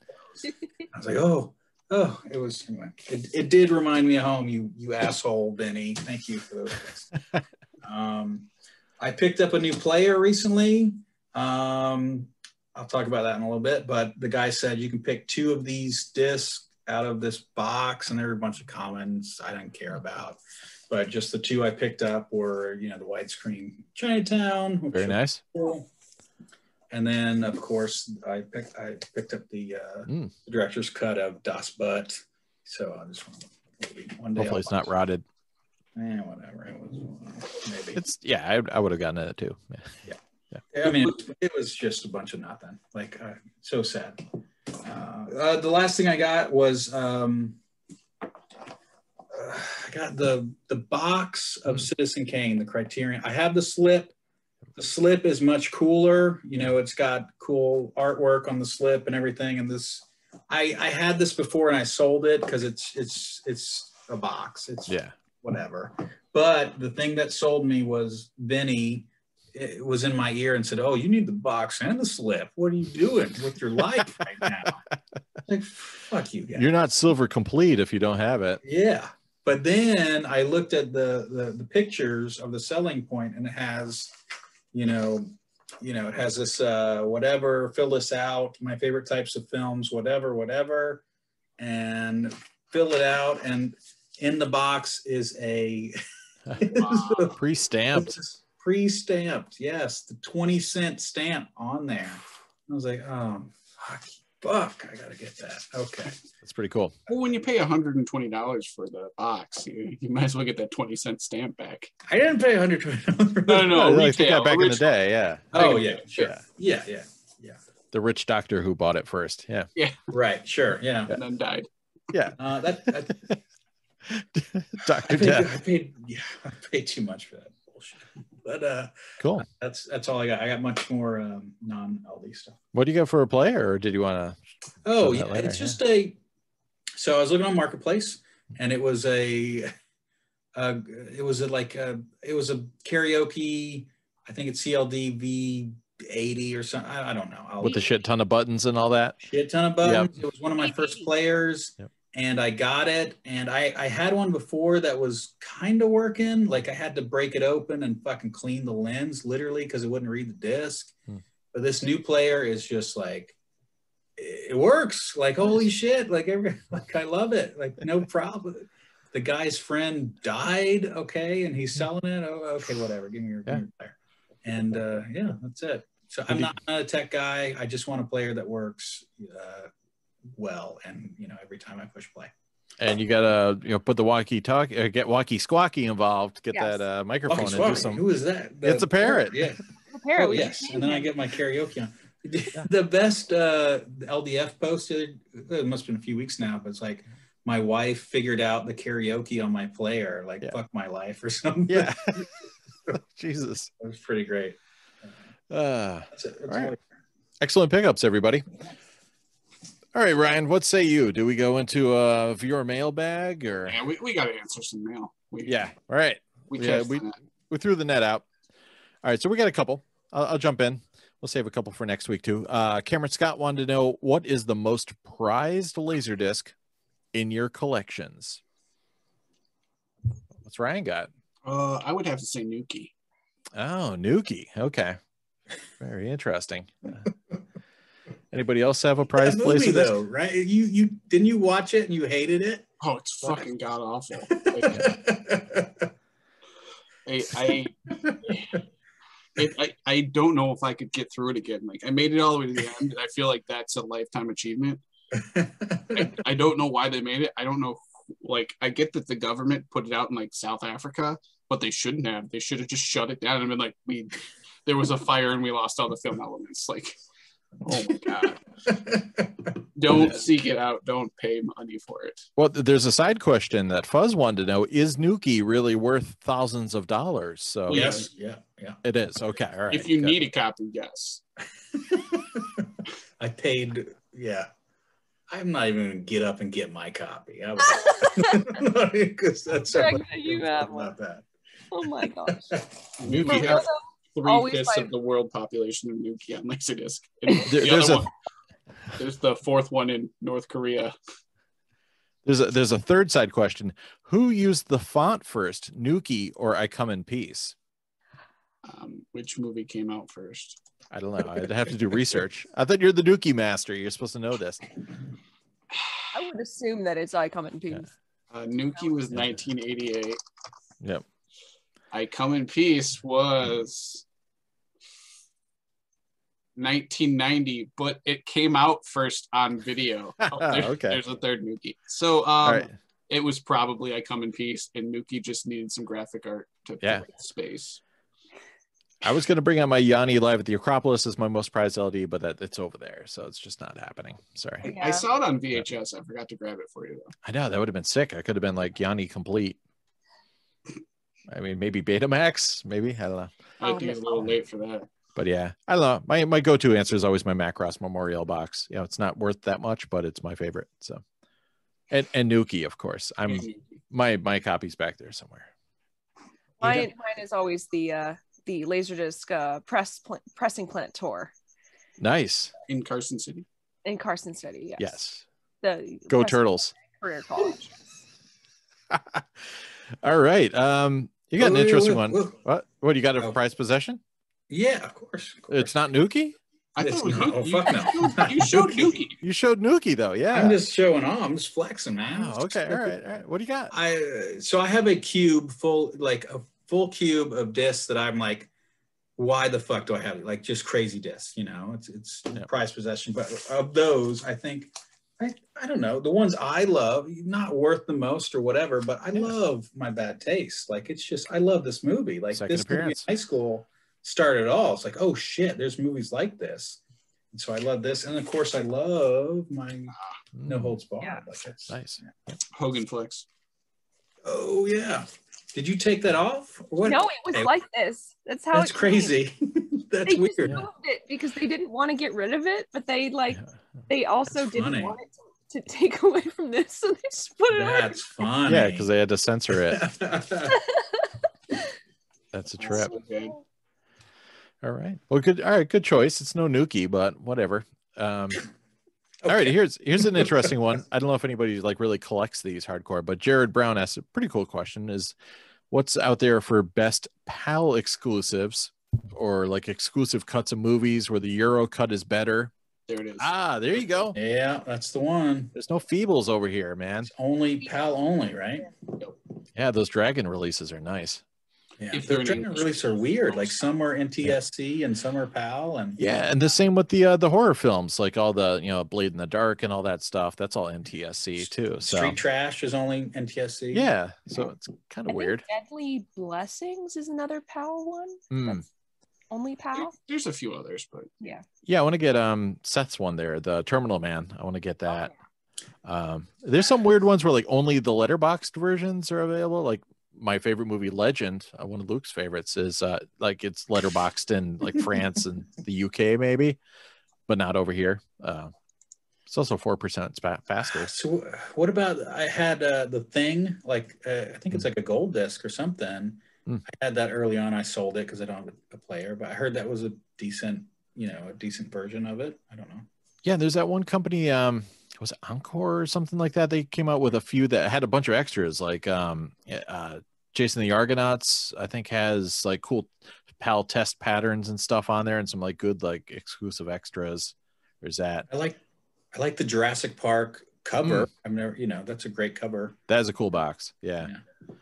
I was like, oh, oh, it was. Anyway, it, it did remind me of home. You you asshole, Benny. Thank you for those. (laughs) um, I picked up a new player recently. Um, I'll talk about that in a little bit. But the guy said you can pick two of these discs out of this box, and there were a bunch of commons I didn't care about. But just the two I picked up were, you know, the widescreen Chinatown, which Very nice. cool. And then, of course, I picked I picked up the, uh, Mm. the director's cut of Das Boot. So I just want to one day. Hopefully, I'll it's not rotted. Eh, whatever. It was maybe. It's yeah, I, I would have gotten it too. Yeah. yeah. I mean, it was just a bunch of nothing. Like, uh, so sad. Uh, the last thing I got was um, uh, I got the the box of Citizen Kane, the Criterion. I have the slip. The slip is much cooler. You know, it's got cool artwork on the slip and everything. And this, I I had this before and I sold it because it's it's it's a box. It's Yeah. whatever. But the thing that sold me was Vinny it was in my ear and said, "Oh, you need the box and the slip. What are you doing with your life right now?" like, fuck you guys. You're not silver complete if you don't have it. yeah. But then I looked at the, the the pictures of the selling point, and it has, you know, you know, it has this uh, whatever. Fill this out. My favorite types of films, whatever, whatever, and fill it out. And in the box is a (laughs) (laughs) Wow. Pre-stamped. Pre-stamped yes the 20 cent stamp on there i was like oh fuck fuck i gotta get that okay That's pretty cool. Well, when you pay $120 for the box, you, you might as well get that 20 cent stamp back. i didn't pay 120 No, no, no. I think retail, that back in the original. day. Yeah. oh yeah sure Yeah. yeah yeah The rich doctor who bought it first. Yeah. Yeah. Right sure yeah And then died. Yeah. uh, that, that (laughs) Doctor I, paid, Death. I paid yeah i paid too much for that bullshit but uh Cool. that's that's all i got i got much more um non-ld stuff What do you got for a player, or did you want to? Oh, yeah, later, it's just a. So I was looking on Marketplace, and it was a, uh, it was a, like a, it was a karaoke. I think it's CLD V80 or something. I, I don't know. I'll, With the shit ton of buttons and all that. shit ton of buttons. It was one of my first players, Yep. And I got it. And I I had one before that was kind of working. Like I had to break it open and fucking clean the lens literally because it wouldn't read the disc. Hmm. But this new player is just like it works. Like holy shit! Like every (laughs) like I love it. Like no problem. The guy's friend died. Okay, and he's selling it. Oh, okay, whatever. Give me your, give me your player. And uh, yeah, that's it. So I'm Did you- not, not a tech guy. I just want a player that works uh, well, and you know, every time I push play. And you gotta, you know, put the walkie talk, uh, get walkie squawky involved, get Yes. that uh, microphone Fucking and do some. Who is that? It's a parrot. Yeah. (laughs) Apparently. Oh yes, and then I get my karaoke on. (laughs) The best uh, LDF post, it must have been a few weeks now, but it's like my wife figured out the karaoke on my player, like Yeah. fuck my life or (laughs) something. Yeah. Jesus. it was pretty great. Uh, That's it. That's All right. all excellent pickups, everybody. All right, Ryan, what say you? Do we go into a viewer mailbag or? Yeah, we, we got to answer some mail. We, Yeah. All right. we Yeah, we- we threw the net out. All right, so we got a couple. I'll, I'll jump in. We'll save a couple for next week too. Uh, Cameron Scott wanted to know what is the most prized laser disc in your collections. What's Ryan got? Uh, I would have to say Nukie. Oh, Nukie. Okay, very interesting. (laughs) Anybody else have a That place? movie laser disc? though, right? You you didn't you watch it and you hated it? Oh, it's fucking god awful. (laughs) I, I, it, I, I don't know if I could get through it again. Like I made it all the way to the end. and I feel like that's a lifetime achievement. I, I don't know why they made it. I don't know. Like I get that the government put it out in like South Africa, but they shouldn't have. They should have just shut it down and been like, we, there was a fire and we lost all the film elements. Like Oh my god! (laughs) Don't seek it out. Don't pay money for it. Well, there's a side question that Fuzz wanted to know: Is Nukie really worth thousands of dollars? So yes, yeah, yeah. it is. Okay, all right. if you good. need a copy, yes. (laughs) I paid, yeah. I'm not even gonna get up and get my copy. I because (laughs) that's Greg, you have one. about that. Oh my gosh. Nukie But has three always fifths my- of the world population of Nukie on (laughs) Laserdisc. And There- the there's other a one, there's the fourth one in North Korea. there's a there's a third side question: Who used the font first, Nukie or I Come in Peace? Um, which movie came out first? I don't know. I'd have to do research. I thought you're the Nukie master. You're supposed to know this. I would assume that it's I come in peace. Yeah. Uh, Nukie was 1988. Yep. I Come in Peace was 1990, but it came out first on video. (laughs) Oh, there- Okay. There's a third Nukie. So um, All right. it was probably I Come in Peace, and Nukie just needed some graphic art to Yeah. fill the space. I was going to bring out my Yanni live at the Acropolis as my most prized LD, but that it's over there, so it's just not happening. Sorry. Yeah. I saw it on VHS. I forgot to grab it for you though. I know that would have been sick. I could have been like Yanni complete. I mean, maybe Betamax, maybe I don't know. I Oh, think it's a no. little late for that. But yeah, I don't know. My my go to answer is always my Macross Memorial box. You know, it's not worth that much, but it's my favorite. So, and and Nukie, of course. I'm my my copy's back there somewhere. Mine, mine is always the uh, the Laserdisc uh, press pl- pressing plant tour Nice. in Carson City. in Carson City. Yes. Yes. The Go press Turtles. Career college. (laughs) All right. Um, you got an Wait, wait, interesting one. wait. What? What you got a Oh. prized possession? Yeah, of course. of course. It's not Nukie. I It's thought it was not- Nukie. oh, fuck no. You, you showed Nukie. You showed Nukie though. Yeah. I'm just showing off. I'm just flexing, man. Oh, okay. All right. All right. What do you got? I so I have a cube full, like a full cube of discs that I'm like, why the fuck do I have it? Like just crazy discs, you know? It's it's Yep. prized possession. But of those, I think I I don't know the ones I love, not worth the most or whatever. But I Yeah. love my bad taste. Like it's just I love this movie. Like Second this movie in high school started it all. It's like oh shit, there's movies like this. And so I love this, and of course I love my No Mm, Holds Barred. Yeah. Like it's, Nice. Hogan Flex. Oh yeah. Did you take that off? What? No, it was like this. That's how That's it crazy. (laughs) (laughs) That's They just weird. Yeah. moved it because they didn't want to get rid of it, but they like Yeah. they also That's didn't funny. want it to, to take (laughs) away from this, so they just put it on. That's funny. Yeah, because they had to censor it. That's a trip. So. All right. Well, good. All right. Good choice. It's no Nukie, but whatever. Um, All right. Here's here's an (laughs) interesting one. I don't know if anybody like really collects these hardcore, but Jared Brown asked a pretty cool question: Is what's out there for best PAL exclusives or like exclusive cuts of movies where the Euro cut is better? There it is. Ah, there you go. Yeah, that's the one. There's no feebles over here, man. It's only PAL only, right? Yeah, those dragon releases are nice. Yeah. If the they're in Dragon English. release are weird. Like some are NTSC and some are PAL, and Yeah, and the same with the uh, the horror films, like all the you know Blade in the Dark and all that stuff. That's all NTSC too. So Street Trash is only NTSC. yeah, so it's kind of weird. Deadly Blessings is another PAL one. That's only There- PAL. there's a few others, but Yeah, yeah. I want to get um Seth's one there, the Terminal Man. I want to get that. Oh, Um, there's some weird ones where like only the letterboxed versions are available. Like my favorite movie, Legend, uh, one of Luke's favorites, is uh like it's letterboxed in like France and the UK maybe, but not over here. Uh, it's also four percent faster. So what about I had uh, the thing like uh, I think it's like a gold disc or something. Hmm. I had that early on. I sold it because I don't have a player, but I heard that was a decent, you know, a decent version of it. I don't know. Yeah, there's that one company, um, was it Encore or something like that? They came out with a few that had a bunch of extras, like um, uh, Jason the Argonauts. I think has like cool PAL test patterns and stuff on there, and some like good like exclusive extras. There's that. I like I like the Jurassic Park cover. Hmm. I've never, you know, that's a great cover. That is a cool box. Yeah. Yeah.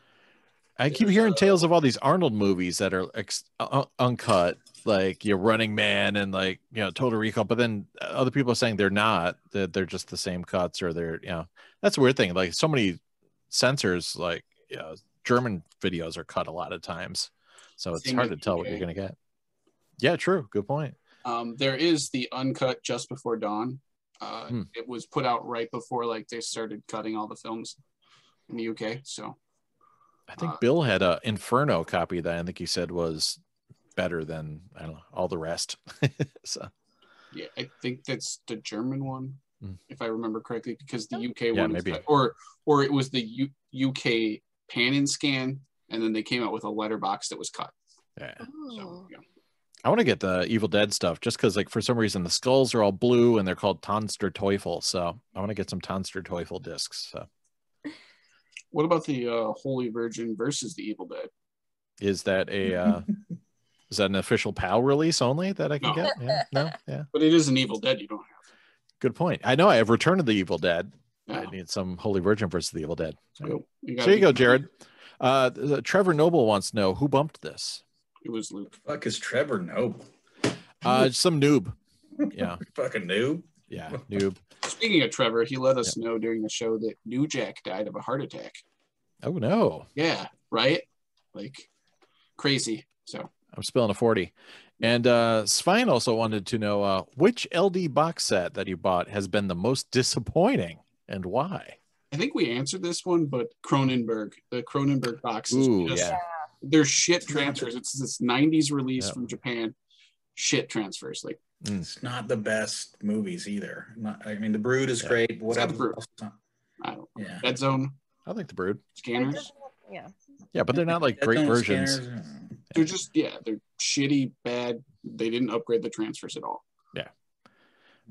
I keep hearing tales of all these Arnold movies that are ex- uh, uncut, like your Running Man and like you know Total Recall, but then other people are saying they're not; that they're just the same cuts, or they're you know that's a weird thing. Like so many censors, like you know, German videos are cut a lot of times, so it's Same hard to tell what you're gonna get. Yeah, true. Good point. Um, there is the uncut Just Before Dawn. Uh, Hmm. It was put out right before like they started cutting all the films in the UK. So I think Uh, Bill had a Inferno copy that I think he said was better than I don't know all the rest. (laughs) so yeah, I think that's the German one, Hmm. if I remember correctly, because the UK Yeah, one, maybe. cut- or or it was the U- UK pan and scan, and then they came out with a letterbox that was cut. yeah, So Oh. yeah. I want to get the Evil Dead stuff just because like for some reason the skulls are all blue and they're called Tanz der Teufel. So I want to get some Tanz der Teufel discs. So What about the uh, Holy Virgin versus the Evil Dead? is that a uh, (laughs) is that an official PAL release only that I can No. get? Yeah, no, yeah. But it is an Evil Dead. You don't have. Good point. I know I have Return of the Evil Dead. Yeah. I need some Holy Virgin versus the Evil Dead. So you So there you go, gotta Jared. Uh, th- Trevor Noble wants to know who bumped this. It was Luke. Fuck is Trevor Noble? Uh, some noob. Yeah, (laughs) Fucking noob. yeah, noob. Speaking of Trevor, he let us know during the show that New Jack died of a heart attack. Oh no, Yeah, right? Like crazy. So I'm spilling a forty. And uh, Svein also wanted to know uh, which LD box set that you bought has been the most disappointing and why. I think we answered this one, but Cronenberg, the Cronenberg boxes, Ooh, just- yeah. they're shit transfers. It's this 90s release Yeah. from Japan. Shit transfers. Like, It's not the best movies either. Not, I mean, The Brood is Yeah. great. but It's Whatever. The Brood. else I don't Yeah. Dead Zone I like the Brood. scanners. Yeah. Yeah, but they're not like Dead great versions. scanners, uh, They're just, yeah, they're shitty, bad. They didn't upgrade the transfers at all.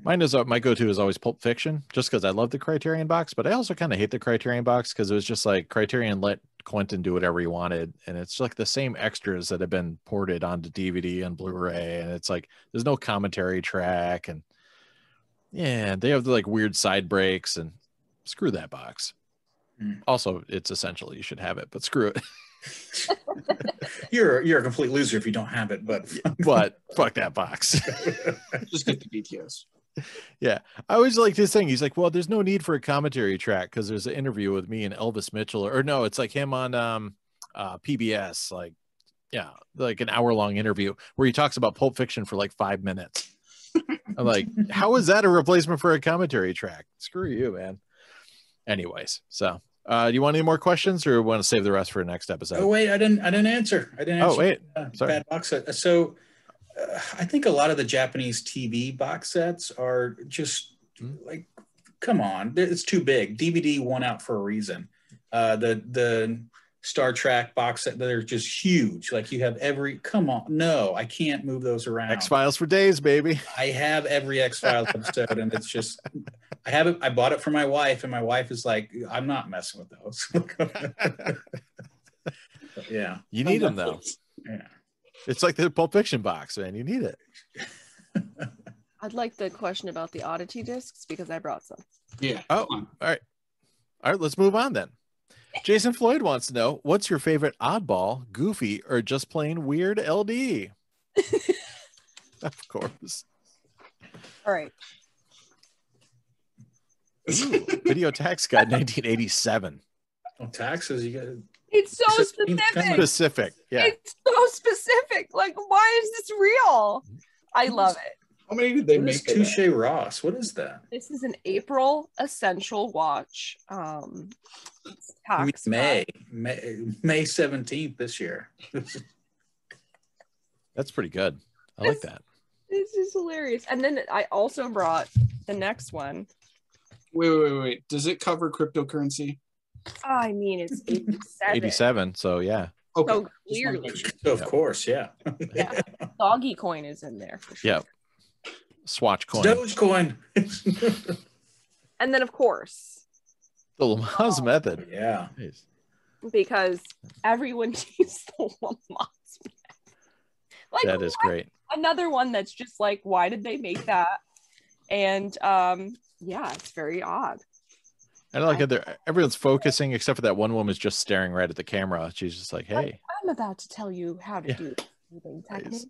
Mine is uh, my go-to is always Pulp Fiction, just because I love the Criterion box, but I also kind of hate the Criterion box because it was just like Criterion let Quentin do whatever he wanted, and it's like the same extras that have been ported onto DVD and Blu-ray, and it's like there's no commentary track, and yeah, they have the like weird side breaks, and screw that box. Hmm. Also, it's essential you should have it, but screw it. (laughs) You're you're a complete loser if you don't have it, but (laughs) but fuck that box. (laughs) Just get the BTS. I always like his thing. He's like, well, there's no need for a commentary track because there's an interview with me and Elvis Mitchell, or, no, it's like him on um, uh, PBS, like, yeah, like an hour long interview where he talks about Pulp Fiction for like five minutes. I'm like, how is that a replacement for a commentary track? Screw you, man. Anyways, so uh, do you want any more questions or want to save the rest for the next episode? oh wait, I didn't I didn't answer. I didn't. Oh, wait, uh, sorry. bad box. So uh, I think a lot of the Japanese TV box sets are just Hmm. like, come on, it's too big. DVD won out for a reason. Uh, the the Star Trek box set they're just huge. Like you have every. Come on, no, I can't move those around. X Files for days, baby. I have every X Files (laughs) episode, and it's just I have it. I bought it for my wife, and my wife is like, "I'm not messing with those." (laughs) (laughs) Yeah, You need them though. yeah. It's like the Pulp Fiction box, man. You need it. (laughs) I'd like the question about the oddity discs because I brought some. Yeah. Oh, all right. All right, let's move on then. Jason Floyd wants to know what's your favorite oddball, goofy, or just plain weird LD? (laughs) of course. All right. Ooh, Video Tax Guide 1987. Well, taxes, you got. It's so specific. Specific. Yeah. It's so specific. Like, why is this real? I love it. How many did they What is make? of? Touche Ross? What is that? This is an April essential watch. Um, it's I May, May, May seventeenth this year. (laughs) That's pretty good. I like that. This is hilarious. And then I also brought the next one. Wait, wait, wait, wait. Does it cover cryptocurrency? I mean, it's 87. 87. So, yeah. Okay. So clearly, to of Yeah. course, yeah. Yeah. (laughs) doggy coin is in there for sure. Yeah. Swatch coin. Dogecoin. And then, of course, The Lamaze method. yeah. Oh. because everyone (laughs) needs the Lamont's Like, That is what? great. another one that's just like, why did they make that? And um, yeah, it's very odd. I don't like how everyone's focusing except for that one woman's just staring right at the camera. She's just like, hey. I'm about to tell you how to Yeah. do breathing (laughs) Nice. technique.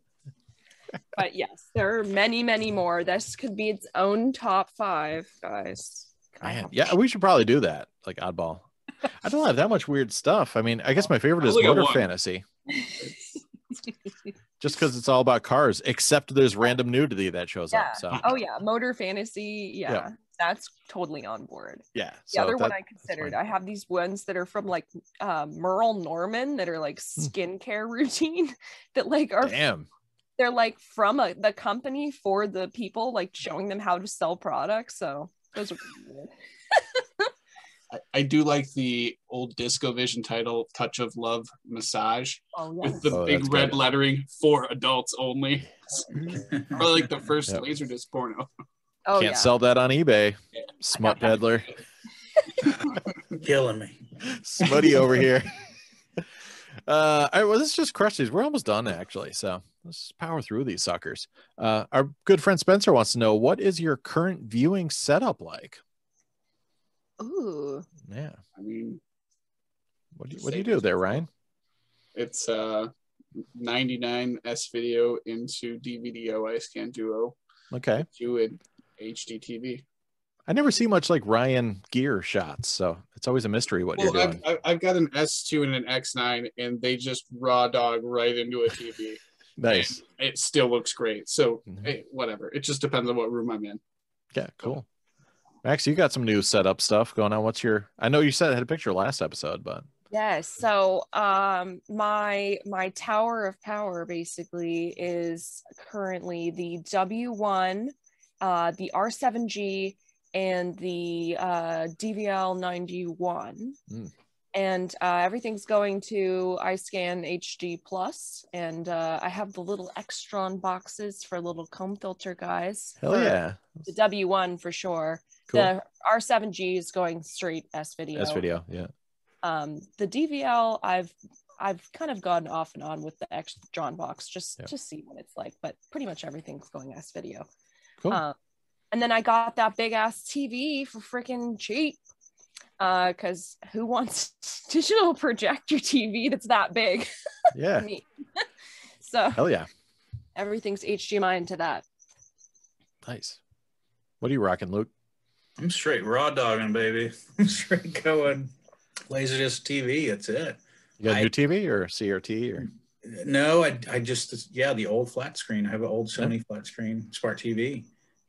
(laughs) but yes, there are many, many more. This could be its own top five, guys. Man, yeah, we should probably do that. Like oddball. I don't have that much weird stuff. I mean, I guess my favorite is Motor. Fantasy. (laughs) just because it's all about cars, except there's random nudity that shows Yeah. up. So Oh yeah, motor fantasy. Yeah, Yeah. That's totally on board. yeah. The so other one I considered. I have these ones that are from like uh, Merle Norman that are like Hmm. skincare (laughs) routine that like are damn. they're like from a, the company for the people, like showing them how to sell products. So those are pretty good. (laughs) I, I do like the old Disco Vision title, "Touch of Love Massage," Oh with the Oh, big red good. lettering for adults only. (laughs) Probably like the first Yep. Laserdisc porno. Oh Can't yeah. sell that on eBay. Yeah. Smut (laughs) peddler. (laughs) Killing me. Smutty (laughs) over here. Uh, all right, well, let's just crush these. We're almost done, actually. So let's power through these suckers. Uh, our good friend Spencer wants to know what is your current viewing setup like? Ooh. Yeah. I mean, What do you, what do you do there, Ryan? it's uh 99 S video into DVDO iScan Duo Okay. to an HD TV. I never see much like Ryan gear shots, so it's always a mystery what Well, you're doing. I've- I've got an S2 and an X9, and they just raw dog right into a TV. (laughs) Nice. It still looks great. So, Mhm. hey, whatever. It just depends on what room I'm in. Yeah, cool. Max, you got some new setup stuff going on. What's your? I know you said I had a picture last episode, but Yes. So um my my tower of power basically is currently the W1, uh the R7G and the uh DVL 91. Mm. And uh, everything's going to iScan HD plus, and uh, I have the little Extron boxes for little comb filter guys. hell yeah, The W1 for sure. cool. The R7G is going straight S video S video, yeah. um the dvl i've i've kind of gone off and on with the John box just Yeah. to see what it's like but pretty much everything's going s video Cool. Um, and then i got that big ass tv for freaking cheap uh because who wants (laughs) digital projector tv that's that big (laughs) Yeah, Me. (laughs) so hell yeah, everything's hdmi into that nice. What are you rocking, Luke? I'm straight raw dogging, baby. I'm straight going laser Laserdisc TV. That's it. You got a I- new TV or CRT or? No, I, I just yeah the old flat screen. I have an old Sony flat screen smart TV,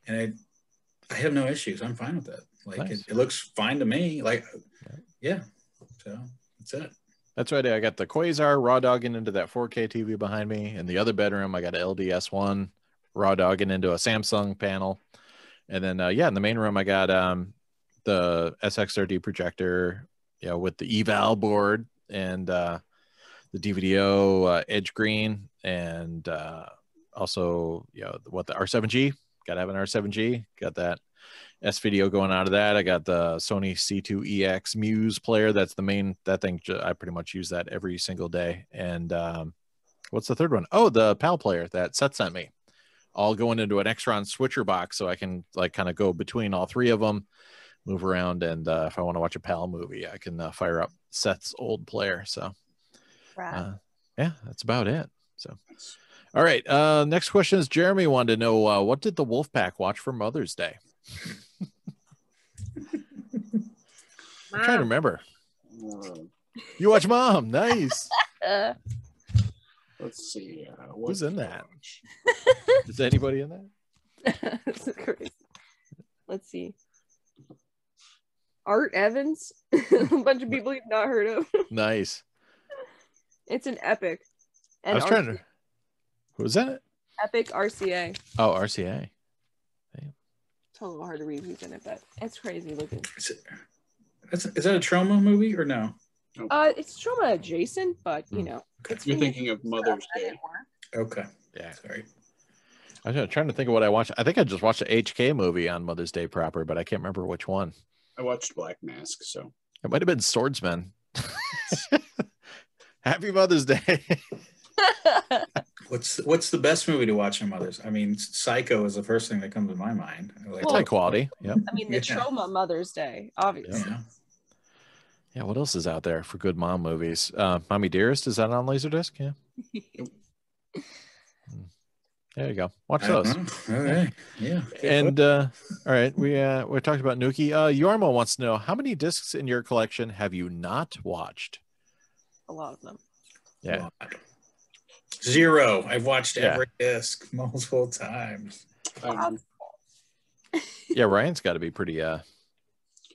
and I I have no issues. I'm fine with that. Like Nice. it, it looks fine to me. Like Yeah. so that's it. That's right. I got the Quasar raw dogging into that 4K TV behind me. In the other bedroom, I got an LDS one raw dogging into a Samsung panel. And then, uh, yeah, in the main room, I got um, the SX30 projector, you know, with the eval board and uh, the DVDO uh, Edge Green, and uh, also, you know, what the R7G. Got to have an R7G. Got that S video going out of that. I got the Sony C2EX Muse player. That's the main that thing. I pretty much use that every single day. And um, what's the third one? Oh, the PAL player that Seth sent me. All going into an Extron switcher box, so I can like kind of go between all three of them, move around, and uh, if I want to watch a PAL movie, I can uh, fire up Seth's old player. So Rad. uh, yeah, that's about it. So. All right. Uh, next question is Jeremy wanted to know uh, what did the Wolfpack watch for Mother's Day? I'm trying to remember. You watch Mom. Nice. Uh, let's see. Uh, what Who's in did I that? watch? Is anybody in that? (laughs) this is crazy. Let's see. Art Evans, (laughs) a bunch of people you've not heard of. (laughs) Nice. It's an epic. I And was trying to. Who was that? It? Epic RCA. Oh, RCA. It's a little hard to read who's in it, but it's crazy looking. Is, it, is, is that a Troma movie or no? Uh, it's Troma adjacent, but you Hmm. know, it's You're thinking of Mother's Day. anymore. Okay, Yeah. sorry. I was trying to think of what I watched. I think I just watched the HK movie on Mother's Day proper, but I can't remember which one. I watched Black Mask, so It might have been Swordsman. (laughs) (laughs) Happy Mother's Day. (laughs) What's what's the best movie to watch on Mother's? I mean, Psycho is the first thing that comes to my mind. Like, Well, High quality. Yep. I mean, the Yeah. Troma Mother's Day, obviously. yeah. Yeah. What else is out there for good mom movies? Uh, Mommy Dearest is that on Laserdisc? Yeah. (laughs) Hmm. There you go. Watch I don't those. Okay. Yeah. And uh, all right, we uh, we talked about Nukie. Uh, Yorma wants to know how many discs in your collection have you not watched? A lot of them. Yeah. Zero. I've watched Yeah. every disc (laughs) multiple times. Um, (laughs) Yeah, Ryan's got to be pretty. uh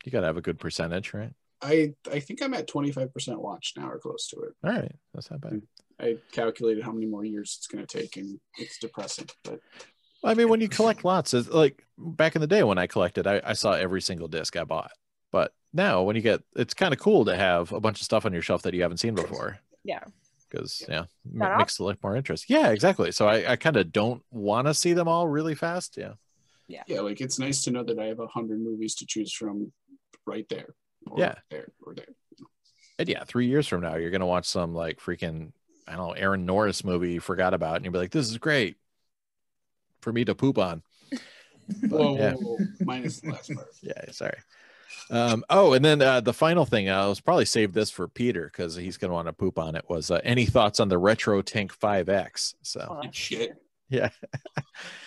You got to have a good percentage, right? I I think I'm at 25% watch now or close to it. All right, that's not bad. I calculated how many more years it's going to take, and it's depressing. But I mean, when you collect lots, it's like back in the day when I collected, I, I saw every single disc I bought. But now, when you get, it's kind of cool to have a bunch of stuff on your shelf that you haven't seen before. Yeah. Because yeah, m- That makes it look more interesting. Yeah, exactly. So I, I kind of don't want to see them all really fast. Yeah. yeah, like it's nice to know that I have a hundred movies to choose from right there. Or Yeah. there or there. And yeah, three years from now, you're gonna watch some like freaking I don't know Aaron Norris movie you forgot about, and you'll be like, "This is great for me to poop on." But, Whoa, yeah. whoa, whoa, minus the last part. (laughs) yeah sorry um oh and then uh the final thing i was probably save this for peter because he's gonna want to poop on it was uh, any thoughts on the RetroTINK 5X so Oh, shit. yeah.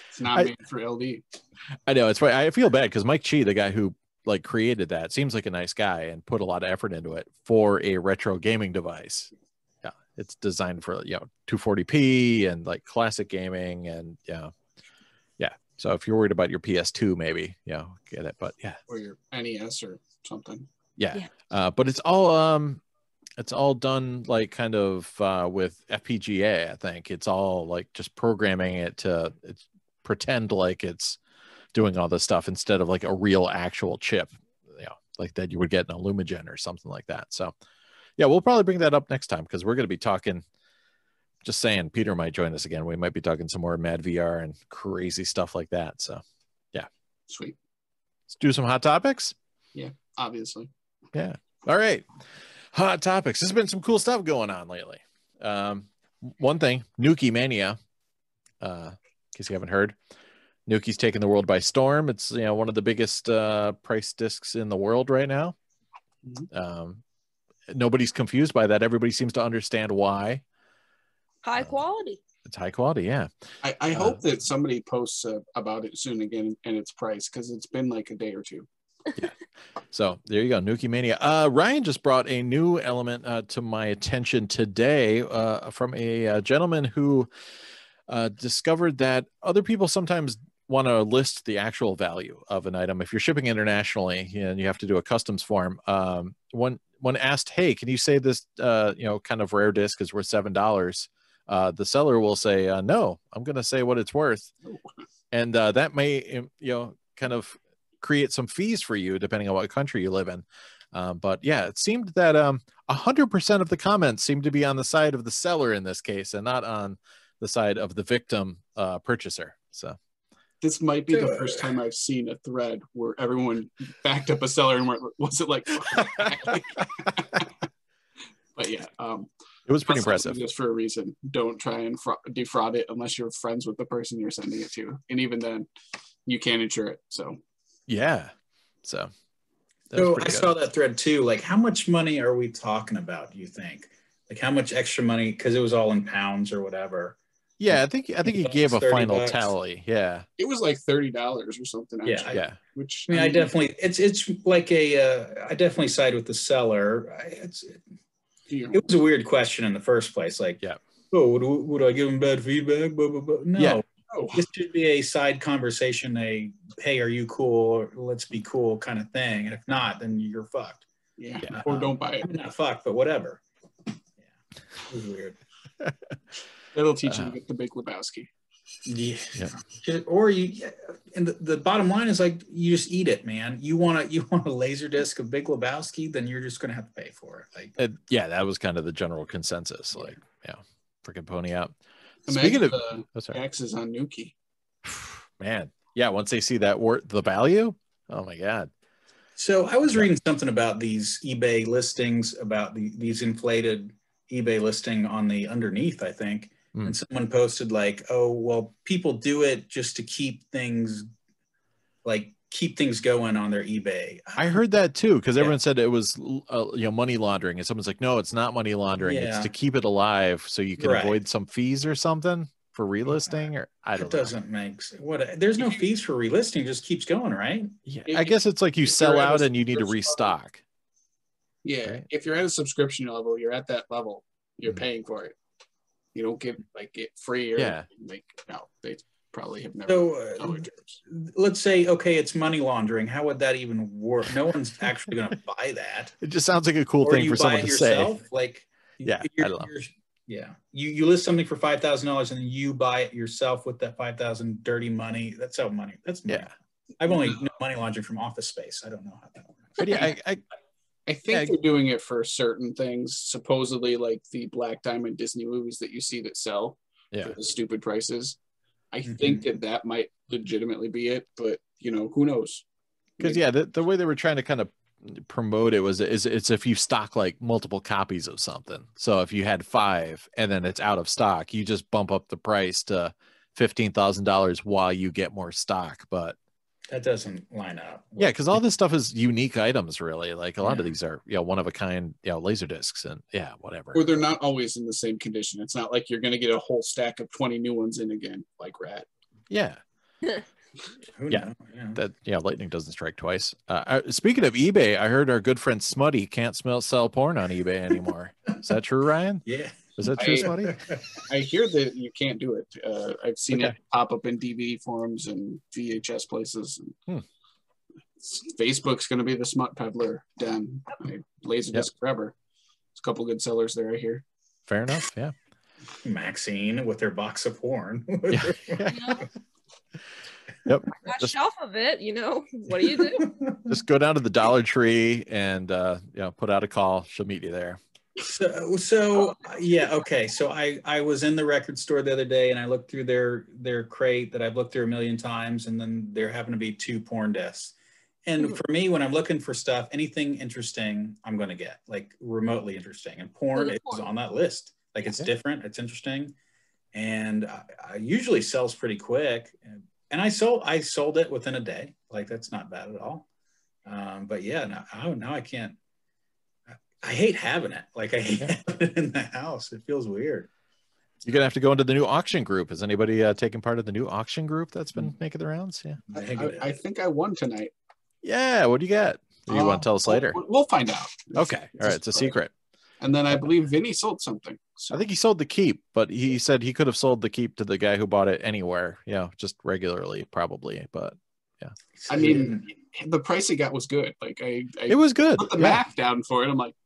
It's not I- made for LD. i know it's funny i feel bad because mike chi the guy who like created that seems like a nice guy and put a lot of effort into it for a retro gaming device. Yeah it's designed for you know 240p and like classic gaming and yeah yeah so if you're worried about your ps2 maybe you know get it but yeah or your NES or something. yeah, Yeah. Uh, but it's all um it's all done like kind of uh with fpga i think it's all like just programming it to it's pretend like it's doing all this stuff instead of like a real actual chip you know like that you would get in a Lumagen or something like that so yeah we'll probably bring that up next time because we're going to be talking just saying peter might join us again we might be talking some more mad vr and crazy stuff like that so yeah. Sweet. let's do some hot topics Yeah, Obviously. Yeah. All right. Hot topics. There's been some cool stuff going on lately. Um, one thing, Nukie Mania. Uh, in case you haven't heard, Nukie's taking the world by storm. It's you know one of the biggest uh, price discs in the world right now. Mhm. Um, nobody's confused by that. Everybody seems to understand why. High quality. It's high quality. Yeah. I, I Uh, hope that somebody posts uh, about it soon again and its price because it's been like a day or two. yeah. So there you go, Nukie Mania. Uh, Ryan just brought a new element uh, to my attention today uh, from a, uh gentleman who uh, discovered that other people sometimes want to list the actual value of an item. If you're shipping internationally and you have to do a customs form, um, one when asked, "Hey, can you say this? Uh, you know, kind of rare disc is worth seven dollars?" Uh, the seller will say, uh, "No, I'm going to say what it's worth," (laughs) and uh, that may um, you know kind of create some fees for you depending on what country you live in. Um, but yeah, it seemed that um, 100% of the comments seemed to be on the side of the seller in this case and not on the side of the victim uh, purchaser. So This might be the first time I've seen a thread where everyone backed up a seller and went, was it like, (laughs) (laughs) but yeah, um, it was pretty impressive. Just for a reason, don't try and fra- defraud it unless you're friends with the person you're sending it to, and even then, you can't insure it. So Yeah. So So I good. saw that thread too. Like, how much money are we talking about? Do you think? Like, how much extra money? Because it was all in pounds or whatever. Yeah, I think I think he bucks, gave a final bucks. tally. Yeah. it was like thirty dollars or something. Yeah, Actually, Yeah. which I mean, I definitely it's it's like a uh, I definitely side with the seller. I, it's you it was a weird question in the first place. Like, Yeah. oh, would, would I give him bad feedback? Blah, blah, blah. No, Yeah. oh, this should be a side conversation. A hey, are you cool? Let's be cool kind of thing. And if not, then you're fucked. yeah. Yeah. or don't buy it. I it. mean, not fucked, but whatever. Yeah, it was weird. It'll teach you Uh, to get the Big Lebowski. Yeah. Yeah. Or you, and the, the bottom line is like you just eat it, man. You want to (laughs) you want a laser disc of Big Lebowski, then you're just gonna have to pay for it. Like, Uh, yeah, that was kind of the general consensus. Like, yeah, freaking pony out. Imagine Speaking of, the oh, sorry. taxes on Nukie. (sighs) man, yeah, once they see that word, the value, oh my god, so I was reading something about these eBay listings about the, these inflated eBay listing on the underneath, I think, Hmm. and someone posted like, oh well, people do it just to keep things like keep things going on their eBay. I heard that too because Yeah. everyone said it was uh, you know money laundering, and someone's like, no, it's not money laundering. It's to keep it alive so you can Right. avoid some fees or something for relisting. Or I It don't know. doesn't make s- what. There's no fees for relisting; just keeps going, right? Yeah, If I guess it's like you sell you're at a out and you need to subscription restock. Yeah, Right. if you're at a subscription level, you're at that level. You're Mhm. paying for it. You don't give like it free or Yeah. like no, they probably have never. So uh, let's say, okay, it's money laundering. How would that even work? No one's (laughs) actually going to buy that. It just sounds like a cool or thing you for buy someone it to say. Like, Yeah, you're- I don't know. you're- yeah. You you list something for five thousand dollars and then you buy it yourself with that five thousand dirty money. That's how money. That's money. Yeah. I've only known money laundering from Office Space. I don't know how that works. But yeah, I, I I think Yeah. they're doing it for certain things, supposedly like the Black Diamond Disney movies that you see that sell yeah. for the stupid prices. I Mhm. think that that might legitimately be it, but you know, who knows? because yeah the, the way they were trying to kind of promote it was is it's if you stock like multiple copies of something so if you had five and then it's out of stock you just bump up the price to $15000 while you get more stock but That doesn't line up. yeah because all this stuff is unique items really like a lot of these are you know one of a kind you know laser discs and yeah whatever Or they're not always in the same condition. It's not like you're going to get a whole stack of 20 new ones in again, like Rat. yeah (laughs) Who Yeah. Yeah. that yeah lightning doesn't strike twice uh, uh, speaking of ebay i heard our good friend smutty can't smell sell porn on ebay anymore is that true ryan (laughs) Yeah. Is that true I- smutty I hear that you can't do it. Uh, I've seen Okay. it pop up in DVD forums and VHS places. Hmm. Facebook's going to be the smut peddler den. I Laserdisc forever. There's a couple good sellers there. I hear. fair enough yeah (laughs) Maxeene with their box of porn. (laughs) yeah. (laughs) Got Just- shelf of it, you know. What do you do? just go down to the Dollar Tree and uh, you know put out a call. She'll meet you there. So, so yeah, okay. So I I was in the record store the other day and I looked through their their crate that I've looked through a million times, and then there happened to be two porn discs. And Mhm. for me, when I'm looking for stuff, anything interesting, I'm going to get like remotely interesting. And porn is on that list. Like it's different, it's interesting, and I, I usually sells pretty quick. And I sold I sold it within a day. Like that's not bad at all. Um, but yeah, now, oh, now I can't. I- I hate having it. Like I hate Yeah. having it in the house. It feels weird. You're gonna have to go into the new auction group. Is anybody uh, taking part of the new auction group that's been making the rounds? Yeah. I, I, I, think I won tonight. Yeah. What do you get? Do you Uh, want to tell us later? We'll, we'll find out. Okay. All right. It's a secret. And then I believe Vinny sold something. So I think he sold the keep, but he said he could have sold the keep to the guy who bought it anywhere. Yeah, just regularly, probably. But yeah, I mean, the price he got was good. Like I, I it was good. put the Yeah. math down for it. I'm like, "Okay,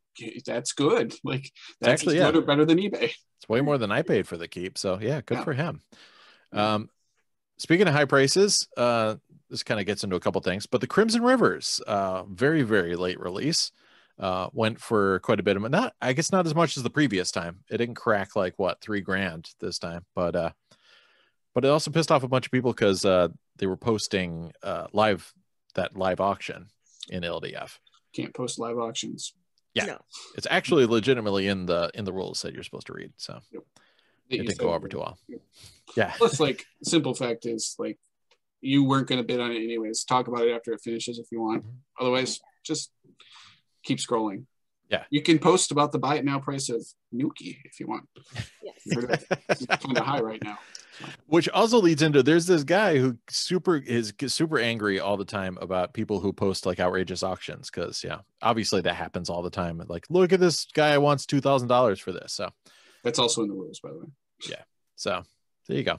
that's good. Like that's Actually, yeah. better than eBay. It's way more than I paid for the keep. So yeah, good Yeah. for him. Um, speaking of high prices, uh, this kind of gets into a couple things, but the Crimson Rivers, uh, very very late release, uh, went for quite a bit of not. I guess not as much as the previous time. It didn't crack like what three grand this time, but uh, but it also pissed off a bunch of people because uh, they were posting uh, live that live auction in LDF. Can't post live auctions. Yeah. No. It's actually legitimately in the in the rules that you're supposed to read. So that it didn't go over too well. Yeah. Plus, like, simple fact is, like, you weren't going to bid on it anyways. Talk about it after it finishes if you want. Mhm. Otherwise, just keep scrolling. Yeah. You can post about the buy it now price of Nukie if you want. Yes. It's kind of high right now. Which also leads into there's this guy who super is super angry all the time about people who post like outrageous auctions because yeah, obviously that happens all the time. Like, look at this guy wants two thousand dollars for this. So That's also in the rules, by the way. Yeah. So there you go.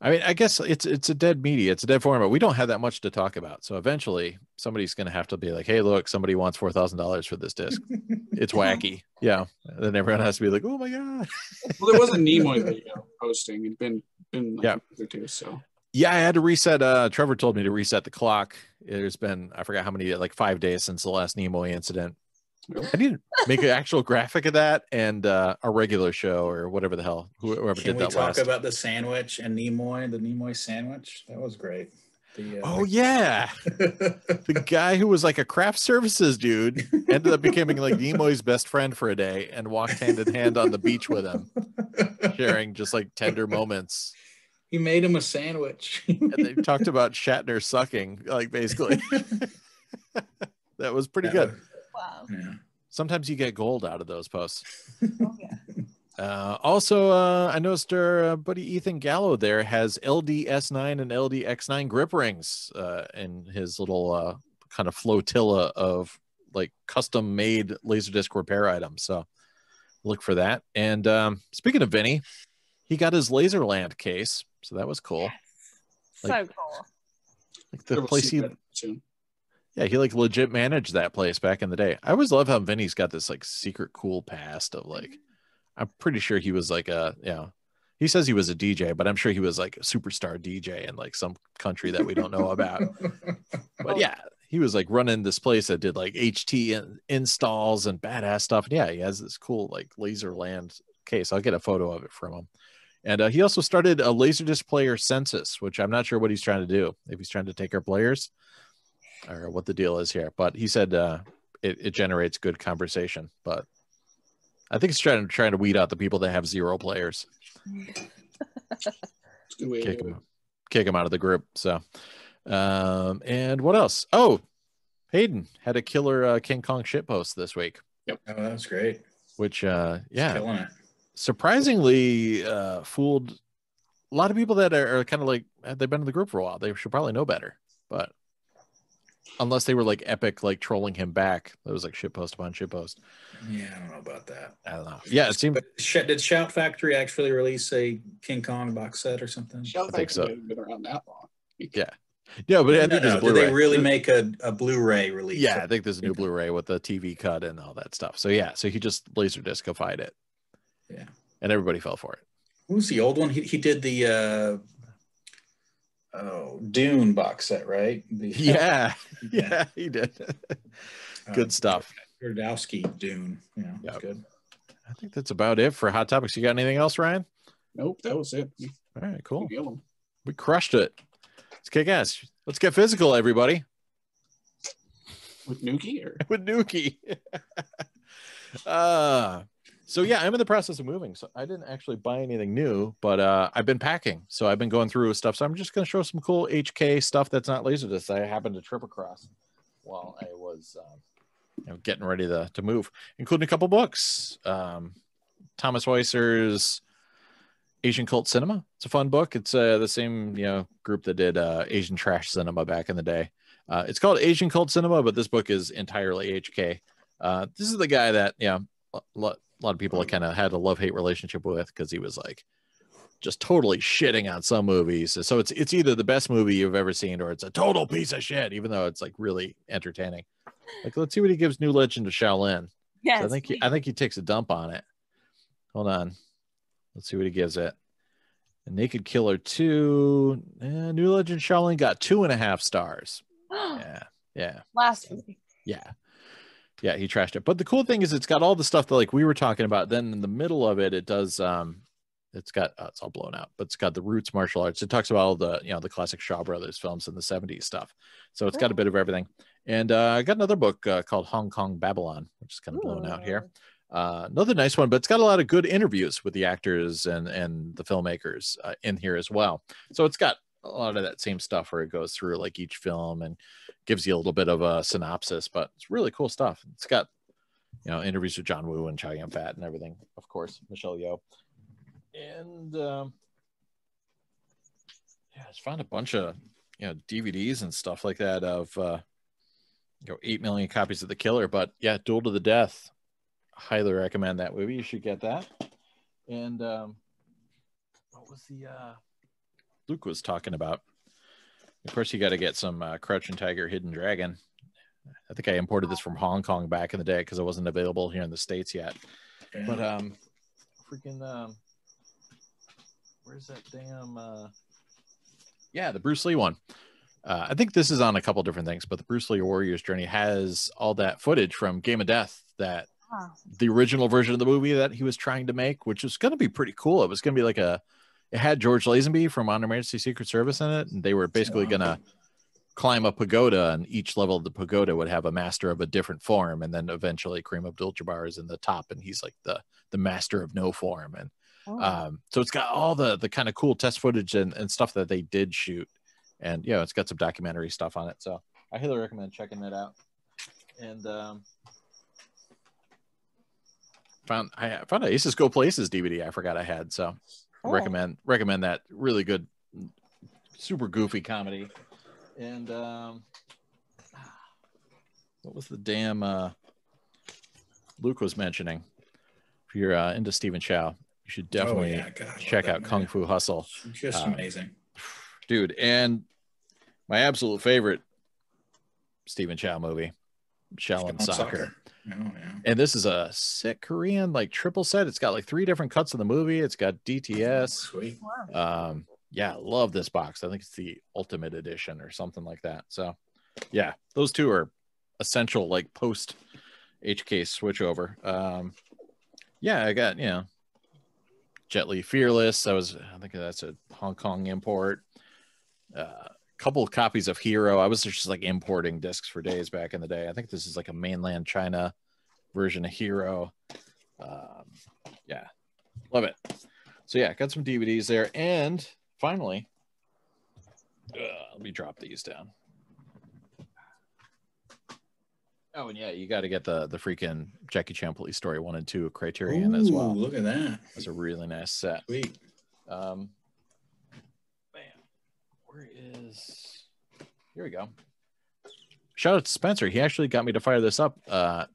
I mean, I guess it's it's a dead media, it's a dead format. We don't have that much to talk about. So eventually somebody's gonna have to be like, hey, look, somebody wants four thousand dollars for this disc. It's (laughs) wacky. Yeah. Then everyone has to be like, oh my god. (laughs) Well, there was a (laughs) Nimoy video posting. It'd been been like Yeah. a week two. So Yeah, I had to reset. Uh, Trevor told me to reset the clock. There's been I forgot how many like five days since the last Nimoy incident. I need to make an actual graphic of that and uh, a regular show or whatever the hell whoever Can did we that talk last. about the sandwich and Nimoy, the Nimoy sandwich? That was great. The, uh, oh yeah, (laughs) the guy who was like a craft services dude ended up becoming like Nimoy's best friend for a day and walked hand in hand on the beach with him, sharing just like tender moments. he made him a sandwich. And they talked about Shatner sucking, like basically. (laughs) (laughs) that was pretty good. Wow. Yeah. Sometimes you get gold out of those posts. Oh, yeah. (laughs) Uh, also, uh, I noticed our uh, buddy Ethan Gallo there has LDS9 and LDX9 grip rings uh, in his little uh, kind of flotilla of like custom made Laserdisc repair items. So look for that. And um, speaking of Vinny, he got his Laserland case, so that was cool. Like- so cool. Like the place see he, that soon. Yeah, he like legit managed that place back in the day. I always love how Vinny's got this like secret cool past of like, I'm pretty sure he was like a, you know, he says he was a DJ, but I'm sure he was like a superstar DJ in like some country that we don't know about. (laughs) But yeah, he was like running this place that did like HT in- installs and badass stuff. And yeah, he has this cool like Laserland case. I'll get a photo of it from him. And uh, he also started a laser Laserdisc player census, which I'm not sure what he's trying to do. If he's trying to take our players or what the deal is here. But he said uh, it, it generates good conversation. But I think he's trying to trying to weed out the people that have zero players, It's a good way to kick do them, kick them out of the group. So, um, and what else? Oh, Hayden had a killer uh, King Kong shit post this week, Oh, that was great. which uh, yeah, surprisingly uh, fooled a lot of people that are, are kind of like they've been in the group for a while. They should probably know better, but unless they were like epic, like trolling him back, it was like shit post upon shit post. Yeah, I don't know about that. I don't know. Yeah, it seemed But did Shout Factory actually release a King Kong box set or something? Shout I think Factory so. been around that long. Yeah. yeah, but I think there's no, did they really make a, a Blu-ray release? Yeah, I think there's a new Blu-ray with the TV cut and all that stuff. So yeah, so he just laser discified it. Yeah. and everybody fell for it. Who's the old one? He, he did the uh, oh Dune box set, right? (laughs) The, (laughs) Yeah, yeah, he did. (laughs) Good Uh, stuff. Jodorowsky Dune. Yeah, that's Yep. good. I think that's about it for hot topics. You got anything else, Ryan? Nope, that was it. All right, cool. We crushed it. Let's kick ass. Let's get physical, everybody. With Nukie or With Nukie. uh so yeah, I'm in the process of moving. So I didn't actually buy anything new, but uh I've been packing. So I've been going through stuff. So I'm just gonna show some cool HK stuff that's not laserdisc I happened to trip across while I was um, you know getting ready to, to move, including a couple books. Um Thomas Weisser's Asian Cult Cinema. It's a fun book. It's uh, the same you know group that did uh, Asian Trash Cinema back in the day. Uh, it's called Asian Cult Cinema, but this book is entirely HK. Uh, this is the guy that lot, a lot of people kind of had a love hate relationship with because he was like just totally shitting on some movies. So it's it's either the best movie you've ever seen or it's a total piece of shit, even though it's like really entertaining. Like let's see what he gives New Legend to Shaolin. Yes. I think he, I think he takes a dump on it. Hold on. Let's see what he gives it. Naked Killer 2. Eh, New Legend Shaolin got two and a half stars. (gasps) Yeah. Yeah. Last movie. Yeah. Yeah, he trashed it. But the cool thing is it's got all the stuff that like we were talking about. Then in the middle of it, it does um it's got oh, it's all blown out, but it's got the roots martial arts. It talks about all the you know the classic Shaw Brothers films in the 70s stuff. So it's got a bit of everything. And uh, I got another book uh, called Hong Kong Babylon, which is kind of blown out here. Uh, another nice one, but it's got a lot of good interviews with the actors and and the filmmakers uh, in here as well. So it's got a lot of that same stuff where it goes through like each film and gives you a little bit of a synopsis, but it's really cool stuff. It's got you know interviews with John Woo and Chow Yun Fat and everything, of course, Michelle Yeoh, and um, yeah, I found a bunch of you know DVDs and stuff like that of uh, you know eight million copies of The Killer. But yeah, Duel to the Death, highly recommend that movie. You should get that. And um, what was the uh, Luke was talking about? Of course, you got to get some uh, Crouching Tiger, Hidden Dragon. I think I imported this from Hong Kong back in the day because it wasn't available here in the states yet. Yeah. But um, freaking um, where's that damn uh, yeah, the Bruce Lee one. Uh, I think this is on a couple different things, but the Bruce Lee Warriors Journey has all that footage from Game of Death that Wow. the original version of the movie that he was trying to make, which was going to be pretty cool. It was going to be like a, it had George Lazenby from On Her Majesty Secret Service in it, and they were basically going to climb a pagoda, and each level of the pagoda would have a master of a different form, and then eventually Kareem Abdul-Jabbar is in the top, and he's like the the master of no form, and Oh. um, so it's got all the the kind of cool test footage and, and stuff that they did shoot, and yeah, it's got some documentary stuff on it. So I highly recommend checking that out. And um, found I found a Aces Go Places DVD I forgot I had, so Oh. recommend recommend that. Really good, super goofy comedy. And um, what was the damn uh, Luke was mentioning? if you're uh, into Stephen Chow, you should definitely Oh, yeah, God, check out man. Kung Fu Hustle, Just Um, amazing. dude. And my absolute favorite Stephen Chow movie, Shaolin Shaolin Soccer. Oh yeah. And this is a sick Korean like triple set. It's got like three different cuts of the movie. It's got DTS. Sweet. Um, yeah, love this box. I think it's the ultimate edition or something like that. So, yeah, those two are essential like post HK switchover. Um, yeah, I got you know Jet Li Fearless. I was I think that's a Hong Kong import. Uh, couple of copies of Hero. I was just like importing discs for days back in the day. I think this is like a mainland China version of Hero. Um, yeah, love it. So yeah, got some DVDs there, and finally, uh, let me drop these down. Oh, and yeah, you got to get the the freaking Jackie Chan Police Story one and two Criterion as well. Look at that. That's a really nice set. Sweet. Um, is? Here we go. Shout out to Spencer. He actually got me to fire this up. Uh,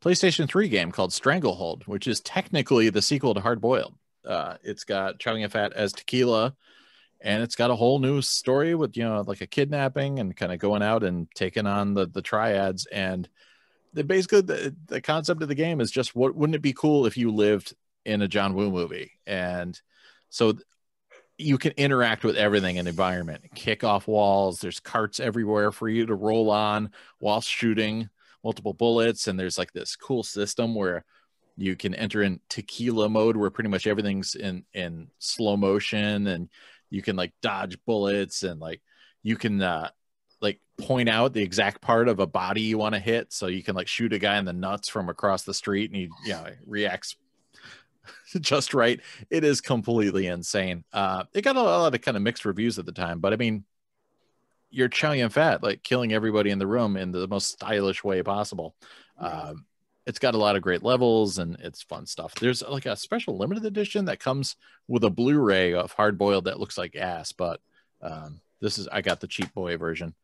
PlayStation 3 game called Stranglehold, which is technically the sequel to Hard Boiled. Uh, it's got Chow Fat as Tequila, and it's got a whole new story with you know like a kidnapping and kind of going out and taking on the the triads. And the basically the, the concept of the game is just what wouldn't it be cool if you lived in a John Woo movie and so you can interact with everything in the environment. Kick off walls there's carts everywhere for you to roll on while shooting multiple bullets. And there's like this cool system where you can enter in tequila mode where pretty much everything's in in slow motion and you can like dodge bullets and like you can uh like point out the exact part of a body you want to hit. So you can like shoot a guy in the nuts from across the street and he you know reacts (laughs) just right it is completely insane uh it got a lot of kind of mixed reviews at the time but i mean you're chow yun fat like killing everybody in the room in the most stylish way possible um it's got a lot of great levels and it's fun stuff. There's like a special limited edition that comes with a blu-ray of hard boiled that looks like ass but um this is i got the cheap boy version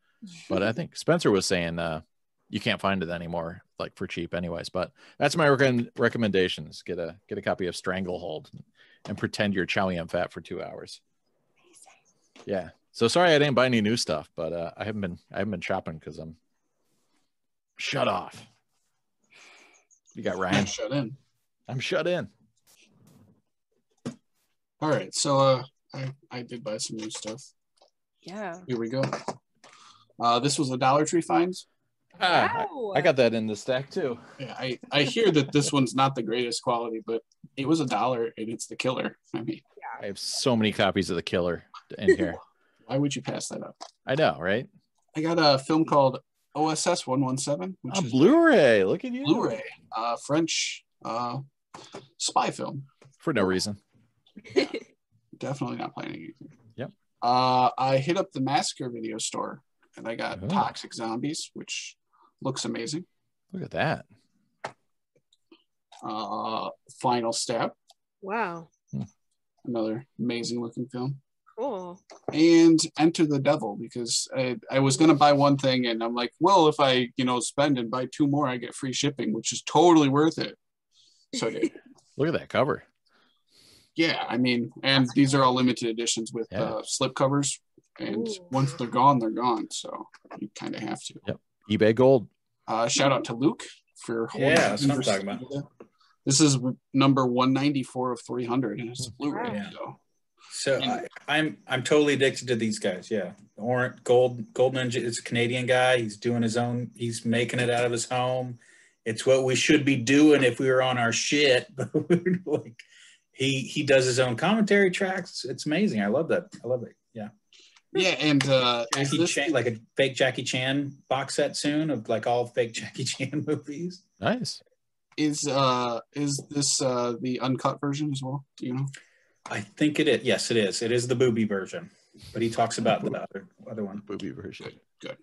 but i (laughs) think spencer was saying uh you can't find it anymore like for cheap anyways but that's my recom- recommendations get a get a copy of stranglehold and pretend you're chow yun fat for two hours yeah so sorry i didn't buy any new stuff but uh i haven't been i haven't been shopping because i'm shut off you got ryan Shut in. i'm shut in All right, so uh, I I did buy some new stuff. Yeah. Here we go. Uh, this was a Dollar Tree finds. Ah, Wow. I, I got that in the stack too Yeah, I I hear that this one's not the greatest quality, but it was a dollar and it's the killer. I mean, i have so many copies of the killer in here why would you pass that up? i know right I got a film called OSS 117, which on is blu-ray look at you Blu-ray, uh, French uh, spy film. for no reason (laughs) Definitely not playing anything. Yep. Uh, I hit up the Massacre video store and I got Oh. Toxic Zombies, which looks amazing. look at that Uh, Final Step, Wow. another amazing looking film. Cool. and enter the devil because I, I was going to buy one thing and I'm like, well, if I, you know, spend and buy two more, I get free shipping, which is totally worth it. So I did. (laughs) look at that cover yeah, I mean, and these are all limited editions with Yeah. uh, slip covers. And Ooh. once they're gone, they're gone. So you kind of have to. Yep. eBay gold Uh, shout out to Luke for holding Yeah, that's what I'm talking about. This is number 194 of 300 and it's a Blu-ray. Yeah. So So I, I'm I'm totally addicted to these guys. Yeah, Orange Gold Gold Ninja is a Canadian guy. He's doing his own. He's making it out of his home. It's what we should be doing if we were on our shit. (laughs) But like, he he does his own commentary tracks. It's amazing. I love that. I love it. Yeah, yeah, and uh, Jackie this- Chan, like a fake Jackie Chan box set soon of like all fake Jackie Chan (laughs) movies. nice is uh is this uh the uncut version as well? Do you know? I think it is. Yes, it is. It is the booby version. But he talks about the other other one. booby version Good.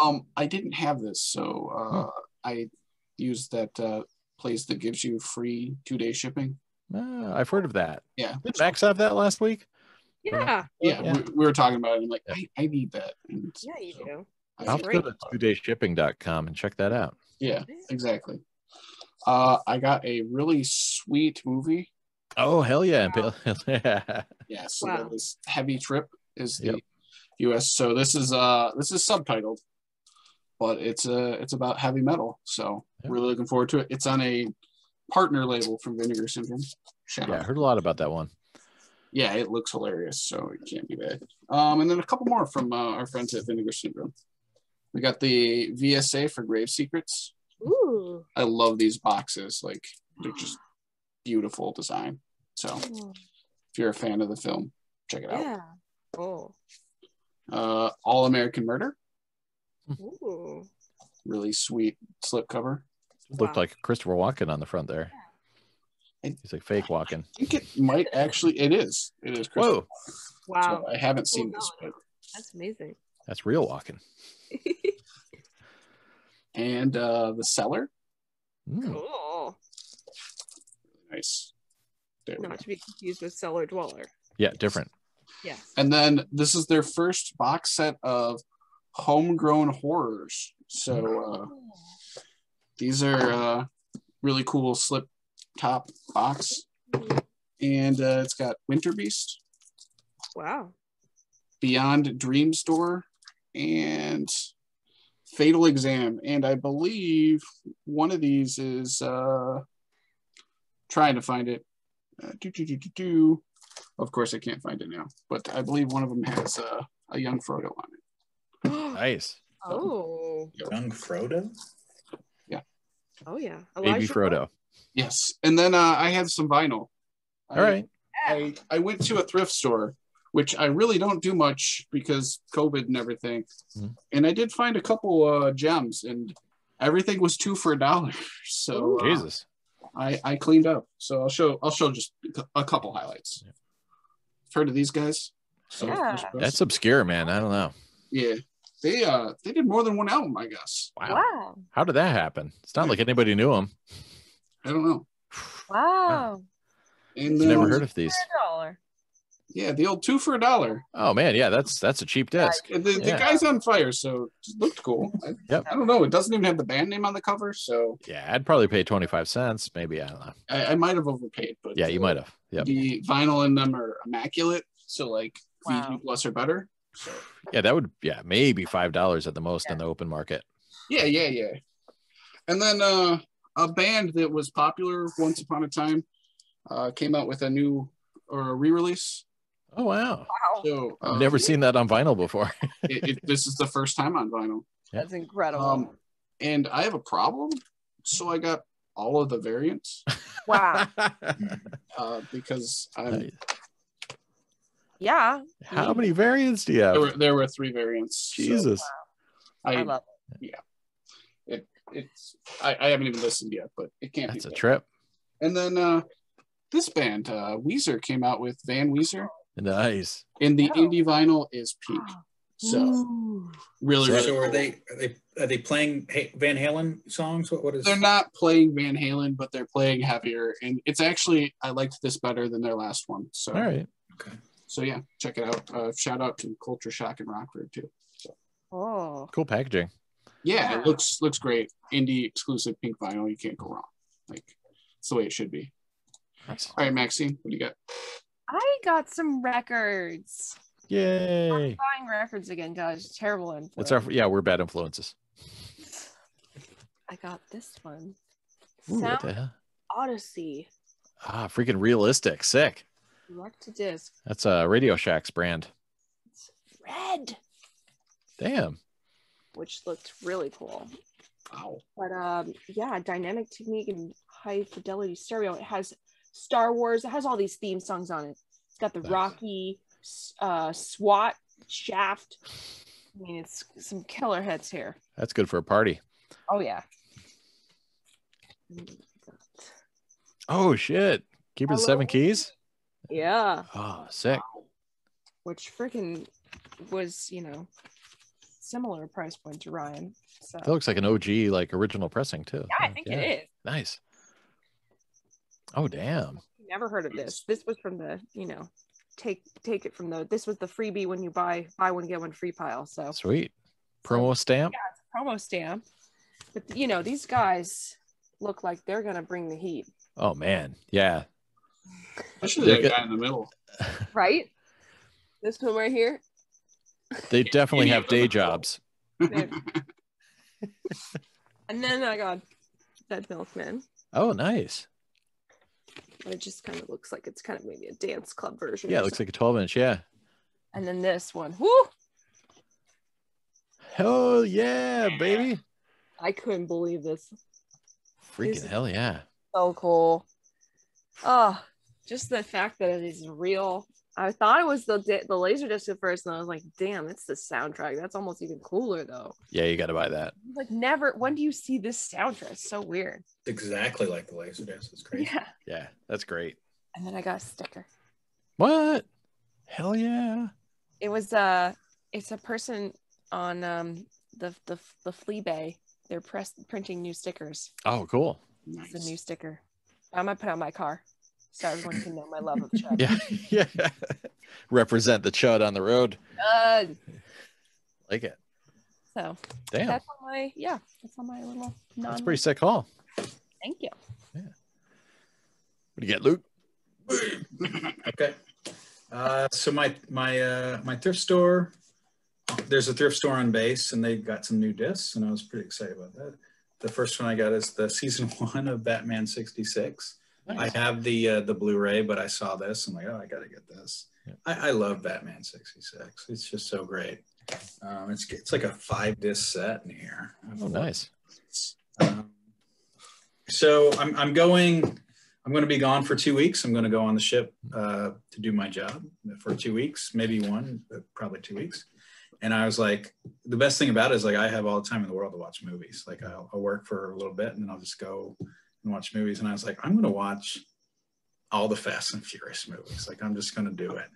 Um, I didn't have this, so uh, I used that uh, place that gives you free two day shipping. Ah, I've heard of that. Yeah, Did Max have that last week? Yeah. yeah, Yeah. We, we were talking about it. I'm like, I, I need that. And Yeah, you so do. I I'll did. go to twodayshipping.com and check that out. Yeah, exactly. Uh, I got a really sweet movie. Oh hell yeah! yeah. (laughs) Yeah, so Wow. that was Heavy Trip is the Yep. U.S. So this is uh this is subtitled, but it's uh it's about heavy metal. So Yep. really looking forward to it. It's on a partner label from Vinegar Syndrome. Shout Yeah, I heard a lot about that one. Yeah, it looks hilarious, so it can't be bad. Um, and then a couple more from uh, our friends at Vinegar Syndrome. We got the VSA for Grave Secrets. Ooh. I love these boxes. Like they're just beautiful design. So if you're a fan of the film, check it out. Yeah. Oh. Uh, All American Murder, Ooh. really sweet slipcover. Looked Wow. like Christopher Walken on the front there. And- He's like fake Walken. I think it might actually. It is. It is. Whoa, Wow. So I haven't seen Oh, this, but That's amazing. that's real Walken. (laughs) and uh, the cellar, Mm. cool. nice. There. Not to be confused with Cellar Dweller. Yeah, different. Yes. And then this is their first box set of homegrown horrors. So uh, these are uh, really cool slip top box, and uh, it's got Winter Beast, Wow. Beyond Dream's Door, and Fatal Exam. And I believe one of these is uh, trying to find it. Uh, do, do, do, do, do. Of course, I can't find it now, but I believe one of them has uh, a young Frodo on it. (gasps) Nice. oh. Young Frodo. Yeah. Oh yeah. Baby Elijah Wood. Frodo. Yes, and then uh, I have some vinyl. All right. I, I went to a thrift store, which I really don't do much because COVID and everything. Mhm. And I did find a couple uh, gems, and everything was two for a dollar. (laughs) So uh, Jesus. I, I cleaned up. So I'll show I'll show just a couple highlights. Yeah. Heard of these guys? So, Yeah. That's obscure, man. I don't know. yeah. They uh they did more than one album, I guess. Wow. Wow. How did that happen? It's not like anybody knew him. I don't know. Wow. And then, Never heard of these. Dollar. Yeah, the old two for a dollar. Oh man, yeah, that's that's a cheap disc. And the, the Yeah. guy's on fire, so it looked cool. (laughs) I, Yep. I don't know. It doesn't even have the band name on the cover, so Yeah, I'd probably pay 25 cents. Maybe. I don't know. I, I might have overpaid. But Yeah, you might have. Yep. The vinyl in them are immaculate, so like Wow. VG plus or better. So Yeah, that would yeah, maybe five dollars at the most in the open market. yeah, yeah, yeah. And then uh, a band that was popular once upon a time uh, came out with a new or a re-release. Oh wow. Wow. So I've uh, never seen that on vinyl before. (laughs) it, it, this is the first time on vinyl. That's incredible. Um, and I have a problem, so I got all of the variants (laughs) wow. uh, because I'm, Yeah. How many variants do you there have? were there were three variants. so Jesus. I I, love it, it's I, I haven't even listened yet, but it can't That's be a bad. trip. And then uh, this band, uh, Weezer, came out with Van Weezer, Nice. and the Oh. indie vinyl is peak. So Ooh. really, really So are cool. they are they are they playing Ha- Van Halen songs? What what is? They're not playing Van Halen, but they're playing heavier, and it's actually I liked this better than their last one. So All right. Okay. So yeah, check it out. Uh, shout out to Culture Shock and Rockford too. Oh. Cool packaging. Yeah, Yeah. it looks looks great. Indie exclusive pink vinyl. You can't go wrong. Like it's the way it should be. Nice. All right, Maxine, what do you got? I got some records. Yay. Buying records again, guys. Terrible influence. It's our yeah, we're bad influences. I got this one. Ooh, what Sound the hell? Odyssey. Ah, freaking realistic. Sick. Direct to disc. That's a Radio Shack's brand. It's red, Damn. Which looked really cool. Wow. But um, yeah, dynamic technique and high fidelity stereo. It has Star Wars. It has all these theme songs on it. It's got the Nice. Rocky, uh, SWAT, Shaft. I mean, it's some killer hits here. That's good for a party. Oh yeah. Oh shit. Keep it seven keys? Yeah, Oh, sick. which freaking was you know similar price point to Ryan. So That looks like an OG like original pressing too. yeah, I think it is. Nice. Oh damn. Never heard of this. This was from the you know take take it from the this was the freebie when you buy buy one get one free pile. So Sweet. Promo stamp. Yeah, it's a promo stamp. But you know, these guys, look like they're gonna bring the heat, Oh man, yeah. Especially that guy in the middle. right? (laughs) This one right here. They (laughs) definitely have day jobs. (laughs) And then I got that Milkman, Oh, nice. it just kind of looks like it's kind of maybe a dance club version. Yeah, it looks something. like a 12 inch. Yeah. And then this one, whoo! Hell yeah, baby. I couldn't believe this. Freaking Is- hell yeah. So cool. Oh, just the fact that it is real. I thought it was the the laser disc at first, and I was like, "Damn, it's the soundtrack. That's almost even cooler, though." Yeah, you got to buy that. Like, never. When do you see this soundtrack? It's so weird. exactly like the Laserdisc. It's crazy. Yeah. Yeah, that's great. And then I got a sticker. What? Hell yeah. It was uh it's a person on um the the the Flea Bay. They're press printing new stickers. Oh, cool. It's a new sticker. I'm gonna put on my car so everyone can know my love of (laughs) Chud. Yeah. (laughs) yeah. Represent the chud on the road. Uh, Like it. so Damn. that's on my yeah, that's on my little non That's pretty sick haul. thank you. Yeah. What do you get, Luke? okay. Uh, so my my uh, my thrift store, there's a thrift store on base, and they got some new discs, and I was pretty excited about that. The first one I got is the season (laughs) one of Batman '66. I have the uh, the Blu-ray, but I saw this. I'm like, oh, I gotta get this. Yeah. I, I love Batman '66. It's just so great. Um, it's it's like a five disc set in here. Oh, nice. Um, so I'm, I'm going, I'm going to be gone for two weeks. I'm going to go on the ship uh, to do my job for two weeks, maybe one, but probably two weeks. And I was like, the best thing about it is like I have all the time in the world to watch movies. Like I'll, I'll work for a little bit and then I'll just go and watch movies. And I was like, I'm going to watch all the Fast and Furious movies. Like I'm just going to do it.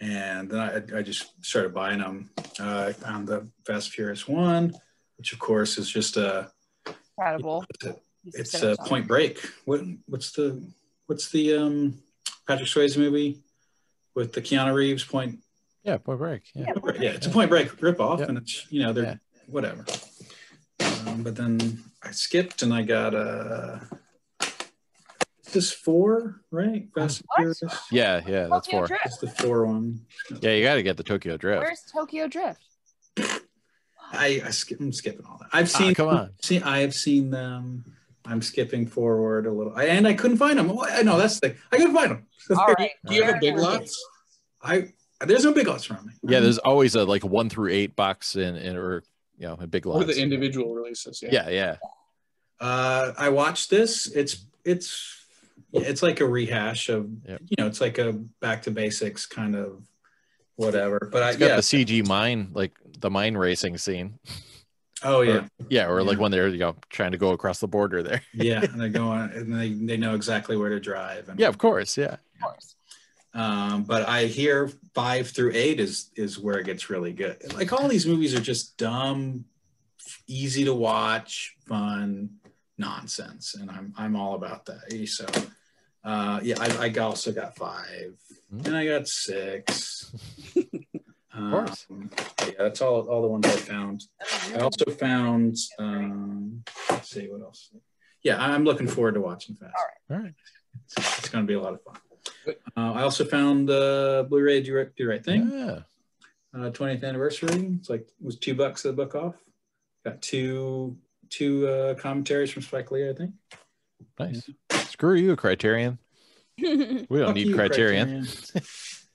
And then I, I just started buying them uh, on the Fast and Furious one, which of course is just a Incredible. it's uh, Point Break. What what's the what's the um Patrick Swayze movie with the Keanu Reeves Point? Yeah, Point Break. Yeah. Yeah, it's a Point Break ripoff, Yep. and it's you know they're Yeah. whatever. Um, but then I skipped and I got uh this four right Fast and Furious. Yeah, yeah, that's Tokyo four. Drift. It's the four one. Yeah, you got to get the Tokyo Drift. Where's Tokyo Drift? I, I skip, I'm skipping all that. I've Ah, seen come on. See, I have seen them. I'm skipping forward a little, I, and I couldn't find them. I know that's the thing. I couldn't find them. (laughs) All right. Do you have a big lots? I there's no big lots around me. Yeah, there's always a like one through eight box in, in or you know a big Or lot. the individual releases? Yeah. Yeah, yeah. Uh, I watched this. It's it's it's like a rehash of Yep. you know it's like a back to basics kind of whatever. But I It's got yeah. the CG mine, like the mine racing scene. oh yeah, Yeah, or like when they're you know trying to go across the border there. (laughs) yeah. And they go on and they they know exactly where to drive. And, Yeah, of course. Yeah. Of course. Um, but I hear five through eight is is where it gets really good. Like all these movies are just dumb, easy to watch, fun nonsense, and I'm I'm all about that. So, uh, yeah, I, I also got five, and I got six. (laughs) Of course. yeah, that's all all the ones I found. I also found. Um, let's see what else. Yeah, I'm looking forward to watching Fast. All right. It's, it's going to be a lot of fun. Uh, I also found uh, Blu-ray Do Right, Do right Thing, Yeah. uh, 20th anniversary. It's like it was two bucks a book off. Got two two uh, commentaries from Spike Lee, I think. Nice. Screw you, Criterion. (laughs) We don't Fuck need you, Criterion.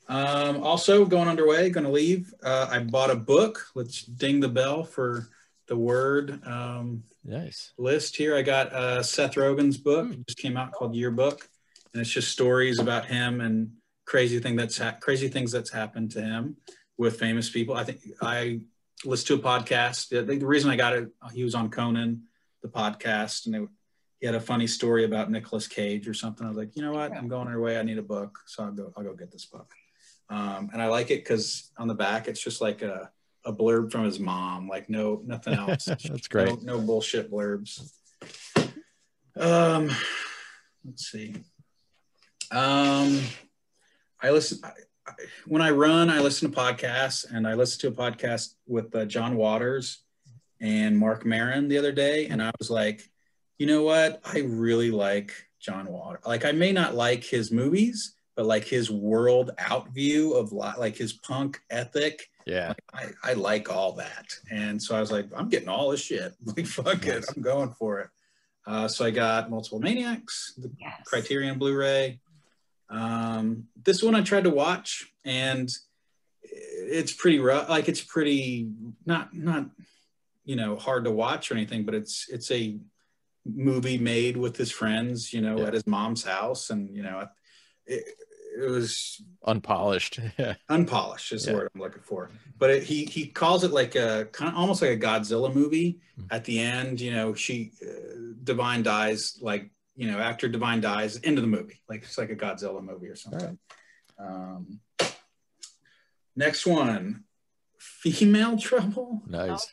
um, also going underway, going to leave. Uh, I bought a book. Let's ding the bell for the word um, Nice. list here. I got uh, Seth Rogen's book. It just came out called Yearbook, and it's just stories about him and crazy thing that's ha- crazy things that's happened to him with famous people. I think I listened to a podcast. The, the reason I got it, he was on Conan, the podcast, and they, he had a funny story about Nicolas Cage or something. I was like, you know what? I'm going underway. I need a book, so I'll go. I'll go get this book. Um, and I like it because on the back it's just like a, a blurb from his mom, like no nothing (laughs) else. That's great. No, no bullshit blurbs. Um, let's see. Um, I listen I, when I run. I listen to podcasts, and I listened to a podcast with uh, John Waters and Marc Maron the other day, and I was like, you know what? I really like John Waters. Like I may not like his movies, but like his world out view of li- like his punk ethic, Yeah. I, I like all that. And so I was like, I'm getting all this shit. (laughs) Like fuck it, I'm going for it. Uh, so I got Multiple Maniacs, the Yes. Criterion Blu-ray. Um, this one I tried to watch, and it's pretty rough. Like it's pretty not not you know hard to watch or anything, but it's it's a movie made with his friends, you know, Yeah. at his mom's house, and you know, it, it was Unpolished. (laughs) Unpolished is the Yeah. word I'm looking for. But it, he he calls it like a kind of almost like a Godzilla movie. Mhm. At the end, you know, she uh, Divine dies like you know after Divine dies, end of the movie. Like it's like a Godzilla movie or something. Um, next one, Female Trouble. Nice.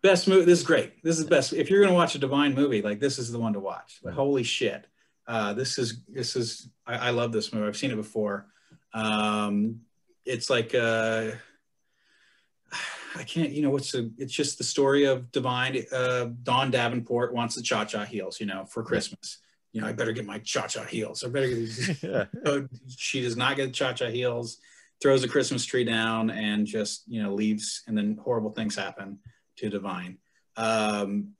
Best movie. This is great. This is the best. If you're gonna watch a Divine movie, like this is the one to watch. But holy shit, uh, this is this is. I, I love this movie. I've seen it before. Um, it's like uh, I can't. You know what's the? It's just the story of Divine. Uh, Dawn Davenport wants the Cha Cha heels. You know for Christmas. You know I better get my Cha Cha heels. I better get these. (laughs) yeah. (laughs) So she does not get cha-cha heels throws a christmas tree down and just you know leaves and then horrible things happen to divine um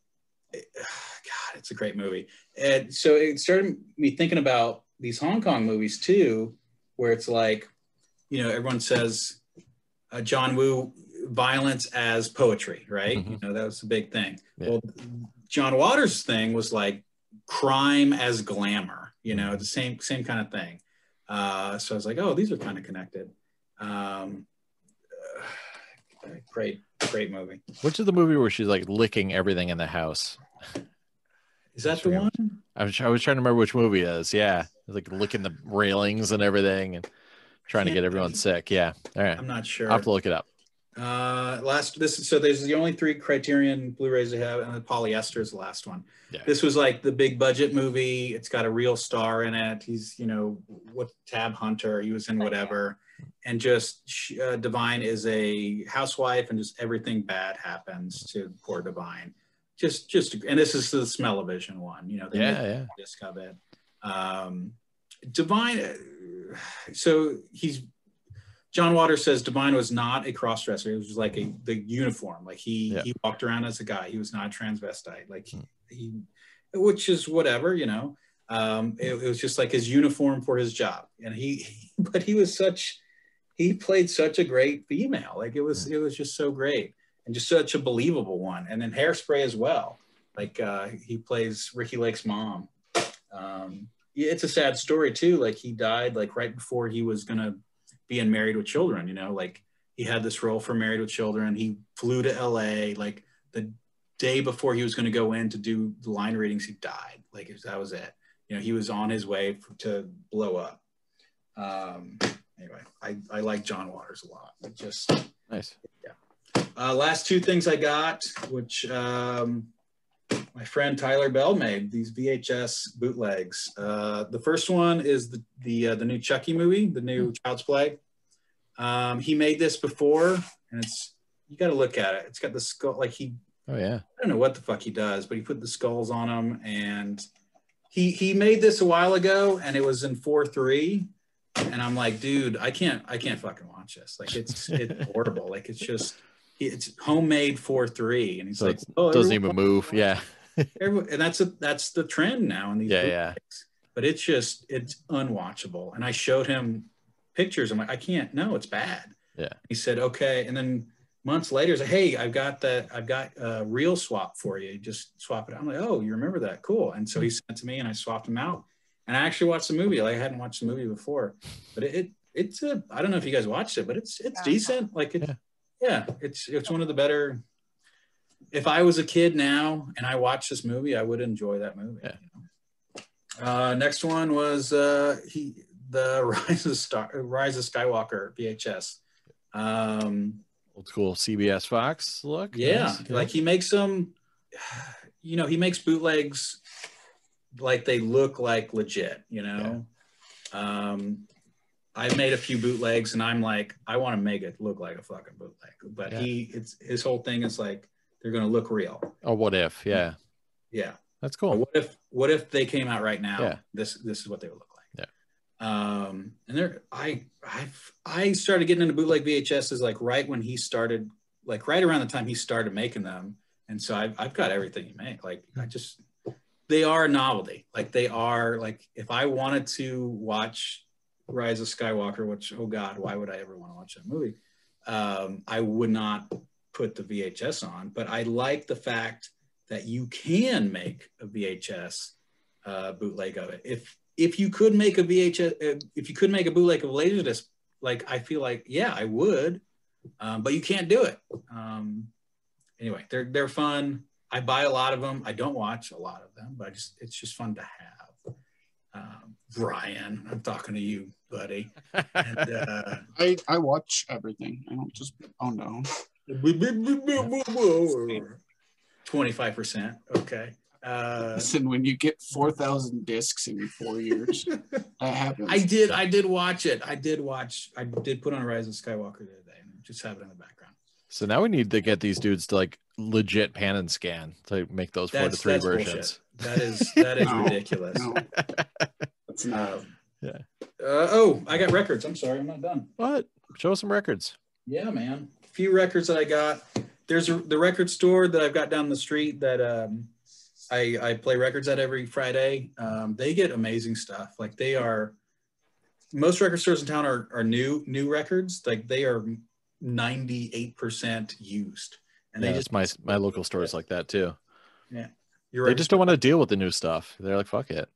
it- (sighs) god it's a great movie and so it started me thinking about these hong kong movies too where it's like you know everyone says uh, john woo violence as poetry right Mhm. you know that was a big thing Yeah. well john waters thing was like crime as glamour you know the same same kind of thing uh, so I was like, oh, these are kind of connected. Um, uh, (sighs) great, great movie. Which is the movie where she's like licking everything in the house? Is that the one? I was, I was trying to remember which movie it is. Yeah. Like licking the railings and everything and trying to get everyone sick. Yeah. All right. I'm not sure. I'll have to look it up. Uh, last this is so there's the only three Criterion Blu-rays they have, and the polyester is the last one. Yeah. This was like the big budget movie. It's got a real star in it. He's you know what Tab Hunter. He was in whatever, and just uh, Divine is a housewife, and just everything bad happens to poor Divine. Just just and this is the Smell-O-Vision one. You know they Yeah. Yeah. disc of it. Um, Divine, uh, so he's John Waters says Divine was not a crossdresser. It was just like a the uniform. Like he Yeah. he walked around as a guy. He was not a transvestite. Like Hmm. he, which is whatever, you know. Um, it, it was just like his uniform for his job. And he, (laughs) but he was such, he played such a great female. Like it was, it was just so great and just such a believable one. And then Hairspray as well. Like uh, he plays Ricki Lake's mom. Um, it's a sad story too. Like he died like right before he was gonna be in Married with Children. You know, like he had this role for Married with Children. He flew to LA like the day before he was going to go in to do the line readings. He died. Like was- that was it. You know, he was on his way f to blow up. Um, anyway, I, I like John Waters a lot. It just Nice. Yeah. uh, last two things I got, which um, my friend Tyler Bell made these VHS bootlegs. Uh, the first one is the the, uh, the new Chucky movie, the new Child's Play. Um, he made this before, and it's you got to look at it. It's got the skull, like he Oh yeah. I don't know what the fuck he does, but he put the skulls on them, and he he made this a while ago, and it was in four three, and I'm like, dude, I can't I can't fucking watch this. Like it's it's (laughs) horrible. Like it's just it's homemade four three, and he's So like, oh, Doesn't even move. Yeah. and that's a that's the trend now in these. Yeah. bootlegs. Yeah. But it's just it's unwatchable, and I showed him pictures. I'm like, I can't. No, it's bad. Yeah. He said, okay, and then months later, he's like, hey, I've got that. I've got a real swap for you. Just swap it. I'm like, oh, you remember that? Cool. And so he mm-hmm. sent it to me, and I swapped them out. And I actually watched the movie. Like I hadn't watched the movie before, but it, it it's a. I don't know if you guys watched it, but it's it's Yeah. decent. Like it, Yeah. Yeah, it's it's one of the better. If I was a kid now and I watched this movie, I would enjoy that movie. Yeah. you know? Uh, next one was uh, he the (laughs) Rise of Star Rise of Skywalker VHS. Um, Old school CBS Fox look. yeah, Nice. like he makes them. (sighs) You know, he makes bootlegs like they look like legit. You know, um, I've made a few bootlegs, and I'm like, I want to make it look like a fucking bootleg. But Yeah. he, it's his whole thing is like they're gonna look real. Oh, what if? Yeah. Yeah. That's Or cool. What if what if they came out right now? Yeah. This this is what they would look like. Yeah. Um, and there, I I I started getting into bootleg VHSs like right when he started, like right around the time he started making them, and so I've I've got everything he make. Like I just they are a novelty. Like they are like if I wanted to watch Rise of Skywalker, which oh god, why would I ever want to watch that movie? Um, I would not put the VHS on, but I like the fact that you can make a VHS uh, bootleg of it. If if you could make a VHS, uh, if you could make a bootleg of Laserdisc, like I feel like yeah, I would, um, but you can't do it. Um, anyway, they're they're fun. I buy a lot of them. I don't watch a lot of them, but I just it's just fun to have. Um, Brian, I'm talking to you, buddy. And, (laughs) uh, I, I watch everything. I don't just oh no. Twenty-five percent. Okay. Uh, Listen, when you get four thousand discs in four years, (laughs) that happens. I did. I did watch it. I did watch. I did put on Rise of Skywalker the other day and just have it in the background. So now we need to get these dudes to like legit pan and scan to make those four to three that's versions. That is that is (laughs) No, ridiculous. No, that's not. Um, Yeah. Uh, oh, I got records. I'm sorry, I'm not done. What? Show us some records. Yeah, man. A few records that I got. There's a, the record store that I've got down the street that um, I, I play records at every Friday. Um, they get amazing stuff. Like they are, most record stores in town are, are new new records. Like they are 98% used. And yeah, they just my my local stores like that too. Yeah. You're They just don't want to deal with the new stuff. They're like, fuck it.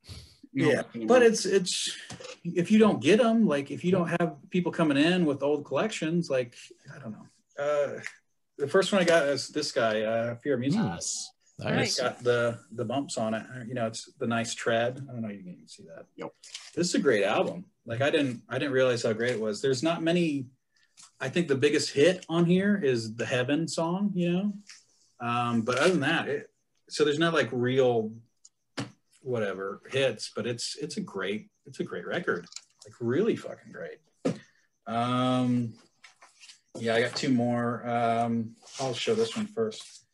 You know, yeah but it's it's if you don't get them like if you don't have people coming in with old collections like i don't know uh the first one i got is this guy uh fear of music. Yes. Nice. it's got the the bumps on it you know it's the nice tread i don't know if you can even see that Yep. this is a great album like i didn't i didn't realize how great it was there's not many i think the biggest hit on here is the heaven song you know um but other than that it so there's not like real whatever hits, but it's it's a great it's a great record, like really fucking great. Um, yeah, I got two more. Um, I'll show this one first.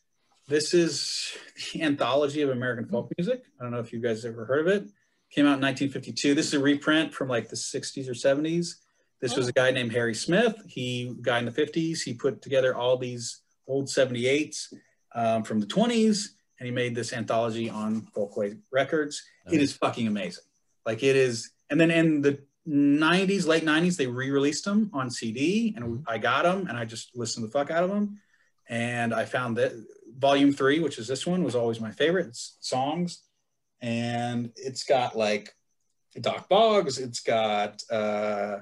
This is the anthology of American folk music. I don't know if you guys ever heard of it. Came out in 1952. This is a reprint from like the 60s or 70s. This was a guy named Harry Smith. He guy in the 50s. He put together all these old 78s um, from the 20s, and he made this anthology on Folkway Records. It is fucking amazing. Like it is. And then in the 90s, late 90s, they re-released them on CD, and I got them, and I just listened the fuck out of them. And I found that Volume Three, which is this one, was always my favorite. It's songs, and it's got like Dock Boggs. It's got uh,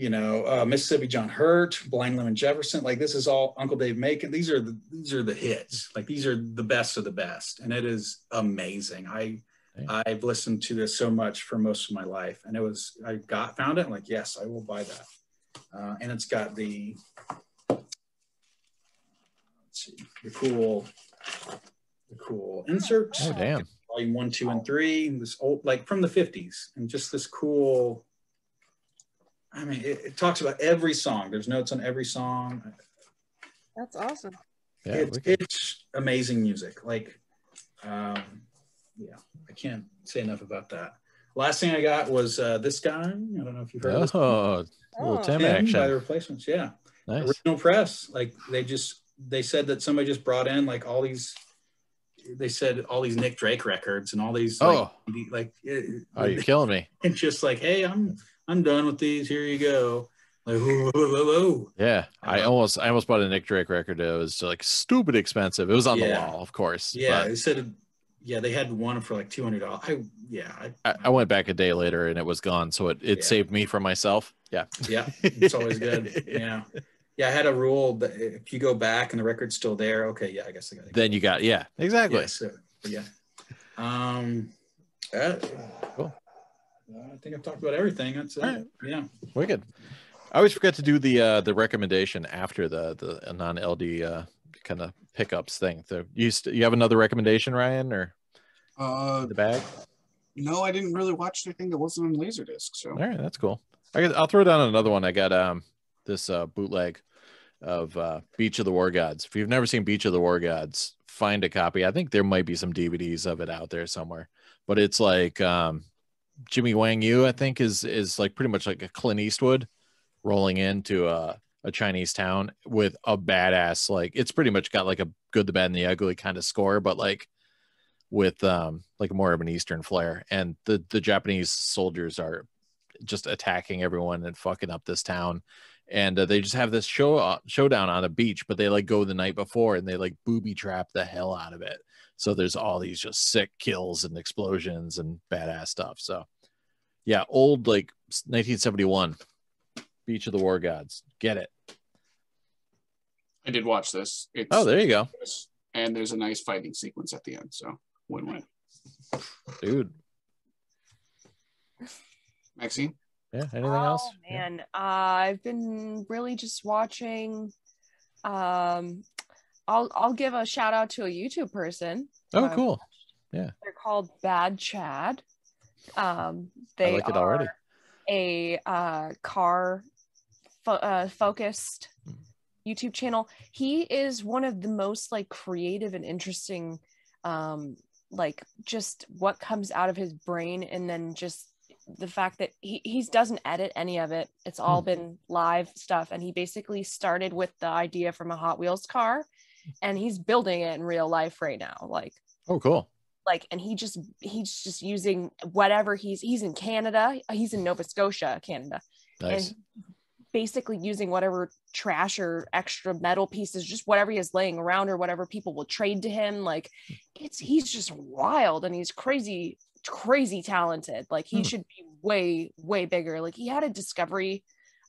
you know uh, Mississippi John Hurt, Blind Lemon Jefferson. Like this is all Uncle Dave Macon. These are the these are the hits. Like these are the best of the best, and it is amazing. I. I've listened to this so much for most of my life, and it was I got found it. I'm like, yes, I will buy that. Uh, and it's got the let's see, the cool, the cool inserts. Oh damn. Volume one, two, and three. This old, like from the '50s, and just this cool. I mean, it, it talks about every song. There's notes on every song. That's awesome. Yeah. it's, we it's amazing music. Like, um, yeah, I can't say enough about that. Last thing I got was uh, this guy. I don't know if you've heard of this. Oh, little Oh. Tim Tim by the replacements. Yeah, Nice. original press. Like they just they said that somebody just brought in like all these. They said all these Nick Drake records and all these like, Oh. like it, Oh, you're killing me. (laughs) and just like hey I'm I'm done with these. Here you go. Like whoa, whoa, whoa, whoa. Yeah, I Um, almost I almost bought a Nick Drake record. It was like stupid expensive. It was on Yeah. the wall, of course. Yeah, they said yeah they had one for like two hundred dollars. I yeah I, I, I went back a day later and it was gone, so it, it Yeah. saved me from myself. Yeah, Yeah, (laughs) it's always good. Yeah. Yeah, I had a rule that if you go back and the record's still there, okay, yeah, I guess I got it. Then you got yeah, exactly. Yeah, so, yeah. Um, uh, Cool. I think I've talked about everything. That's it. All right. Yeah. Wicked. I always forget to do the uh the recommendation after the the non LD uh kind of pickups thing. So you st- you have another recommendation, Ryan, or Uh, the bag? no, I didn't really watch anything that wasn't on Laserdisc. So All right, that's cool. I guess I'll throw down another one. I got um this uh bootleg of uh, Beach of the War Gods. If you've never seen Beach of the War Gods, find a copy. I think there might be some DVDs of it out there somewhere. But it's like um, Jimmy Wang Yu, I think, is is like pretty much like a Clint Eastwood rolling into a, a Chinese town with a badass like it's pretty much got like a good, the bad, and the ugly kind of score, but like with um like more of an Eastern flair. And the the Japanese soldiers are just attacking everyone and fucking up this town. And uh, they just have this show uh, showdown on a beach, but they like go the night before and they like booby trap the hell out of it. So there's all these just sick kills and explosions and badass stuff. So yeah, old like 1971 Beach of the War Gods. Get it. I did watch this. It's Oh, there you go, and there's a nice fighting sequence at the end. So win-win. dude. Maxeene, Yeah. Anything else? Oh man, uh, I've been really just watching. Um, I'll I'll give a shout out to a YouTube person. Oh, Uh, cool. Yeah. They're called Bad Chad. Um, they like it are already. a uh, car fo- uh, focused. YouTube channel. He is one of the most like creative and interesting, um, like just what comes out of his brain, and then just the fact that he he doesn't edit any of it. It's all Hmm. been live stuff, and he basically started with the idea from a Hot Wheels car, and he's building it in real life right now. Like Oh, cool. like and he just he's just using whatever he's he's in canada he's in nova scotia canada Nice. and basically using whatever trash or extra metal pieces just whatever he is laying around or whatever people will trade to him like it's he's just wild and he's crazy crazy talented like he Hmm. should be way way bigger like he had a discovery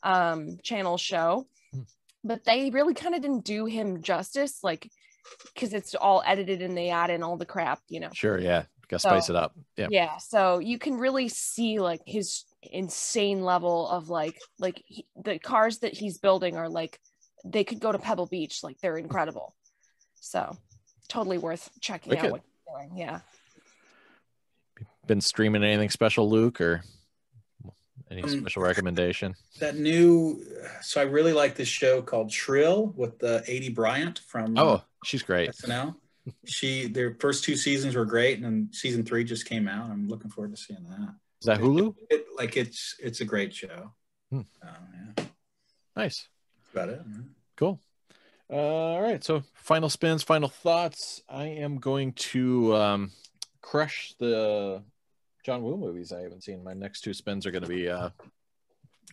um channel show. But they really kind of didn't do him justice like because it's all edited and they add in all the crap you know Sure. Yeah. Got to So- spice it up. Yeah. yeah so you can really see like his insane level of like like he, the cars that he's building are like they could go to pebble beach like they're incredible so totally worth checking Wicked. out what he's doing yeah Been streaming anything special, Luke, or any Um, special recommendation? That new, so I really like this show called Shrill with uh, Aidy Bryant from Oh, she's great. SNL. She their first two seasons were great, and then season three just came out. I'm looking forward to seeing that. Is that Hulu? It, like it's it's a great show. Hmm. Um, yeah, Nice. that's about it. Cool. Uh, all right. So final spins, final thoughts. I am going to um, crush the John Woo movies I haven't seen. My next two spins are going to be uh,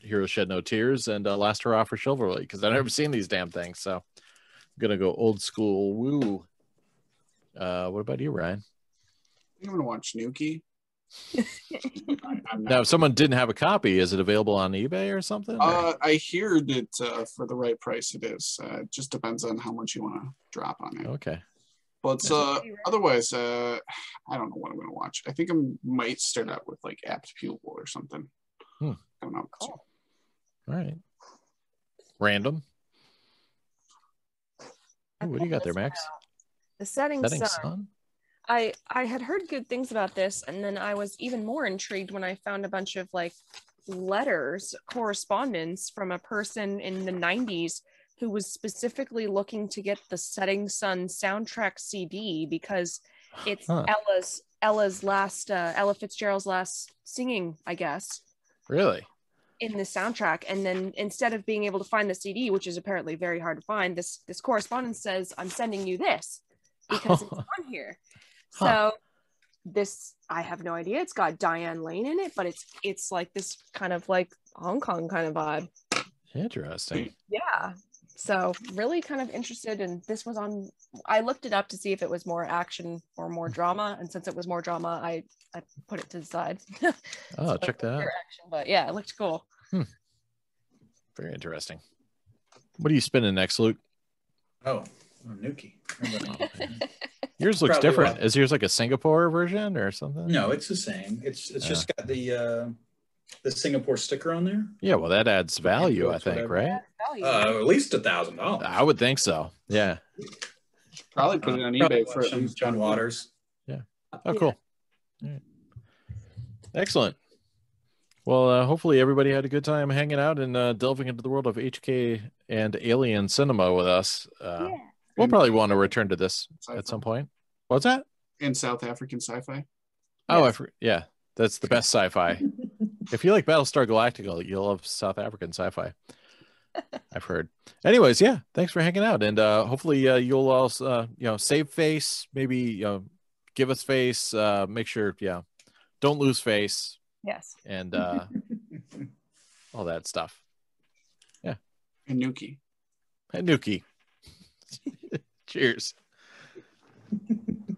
Heroes Shed No Tears and uh, Last Hurrah for Chivalry because I've never seen these damn things. So I'm going to go old school Woo. Uh, what about you, Ryan? I'm gonna watch Nukie. I- I'm not- Now, if someone didn't have a copy, is it available on eBay or something? Uh, I hear that uh, for the right price, it is. Uh, it just depends on how much you want to drop on it. okay. But uh, otherwise, uh, I don't know what I'm gonna watch. I think I might start out with like Apt Pupil or something. Hmm. I don't know. Cool. All right. Random. Ooh, what do you got there, Max? out. the setting, Setting sun. sun. I I had heard good things about this, and then I was even more intrigued when I found a bunch of like letters, correspondence from a person in the '90s who was specifically looking to get the Setting Sun soundtrack CD because it's Huh. Ella's Ella's last uh, Ella Fitzgerald's last singing, I guess, Really? in the soundtrack. And then instead of being able to find the CD, which is apparently very hard to find, this this correspondence says, "I'm sending you this because it's (laughs) on here." Huh. So this I have no idea. It's got Diane Lane in it, but it's it's like this kind of like Hong Kong kind of vibe. Interesting. Yeah. So really kind of interested and this was on I looked it up to see if it was more action or more drama. And since it was more drama, I I put it to the side. (laughs) Oh, check that out. Action, but yeah, it looked cool. hmm. Very interesting. What are you spinning next, Luke? Oh, oh Nukie. (laughs) Yours looks Probably different. Is yours like a Singapore version or something? no, it's the same. It's it's just got the uh, the Singapore sticker on there. Yeah, well, that adds value, I think, whatever. right? Value. Uh, at least a thousand dollars. I would think so. Yeah. Probably put it on Probably eBay for at some least John Waters. Yeah. Oh, Yeah. cool. All right. Excellent. Well, uh, hopefully everybody had a good time hanging out and uh, delving into the world of HK and alien cinema with us. Uh, We'll And- probably want to return to this Sci-fi. at some point. What's that? in South African sci-fi. Oh, I Yes. for- yeah, that's the best sci-fi. (laughs) if you like Battlestar Galactica, you'll love South African sci-fi. I've heard. Anyways, yeah, thanks for hanging out, and uh, hopefully uh, you'll also uh, you know save face, maybe you know give us face, uh, make sure yeah, don't lose face, Yes. and uh, (laughs) all that stuff. Yeah. And Nukie. And Nukie. (laughs) Cheers. (laughs)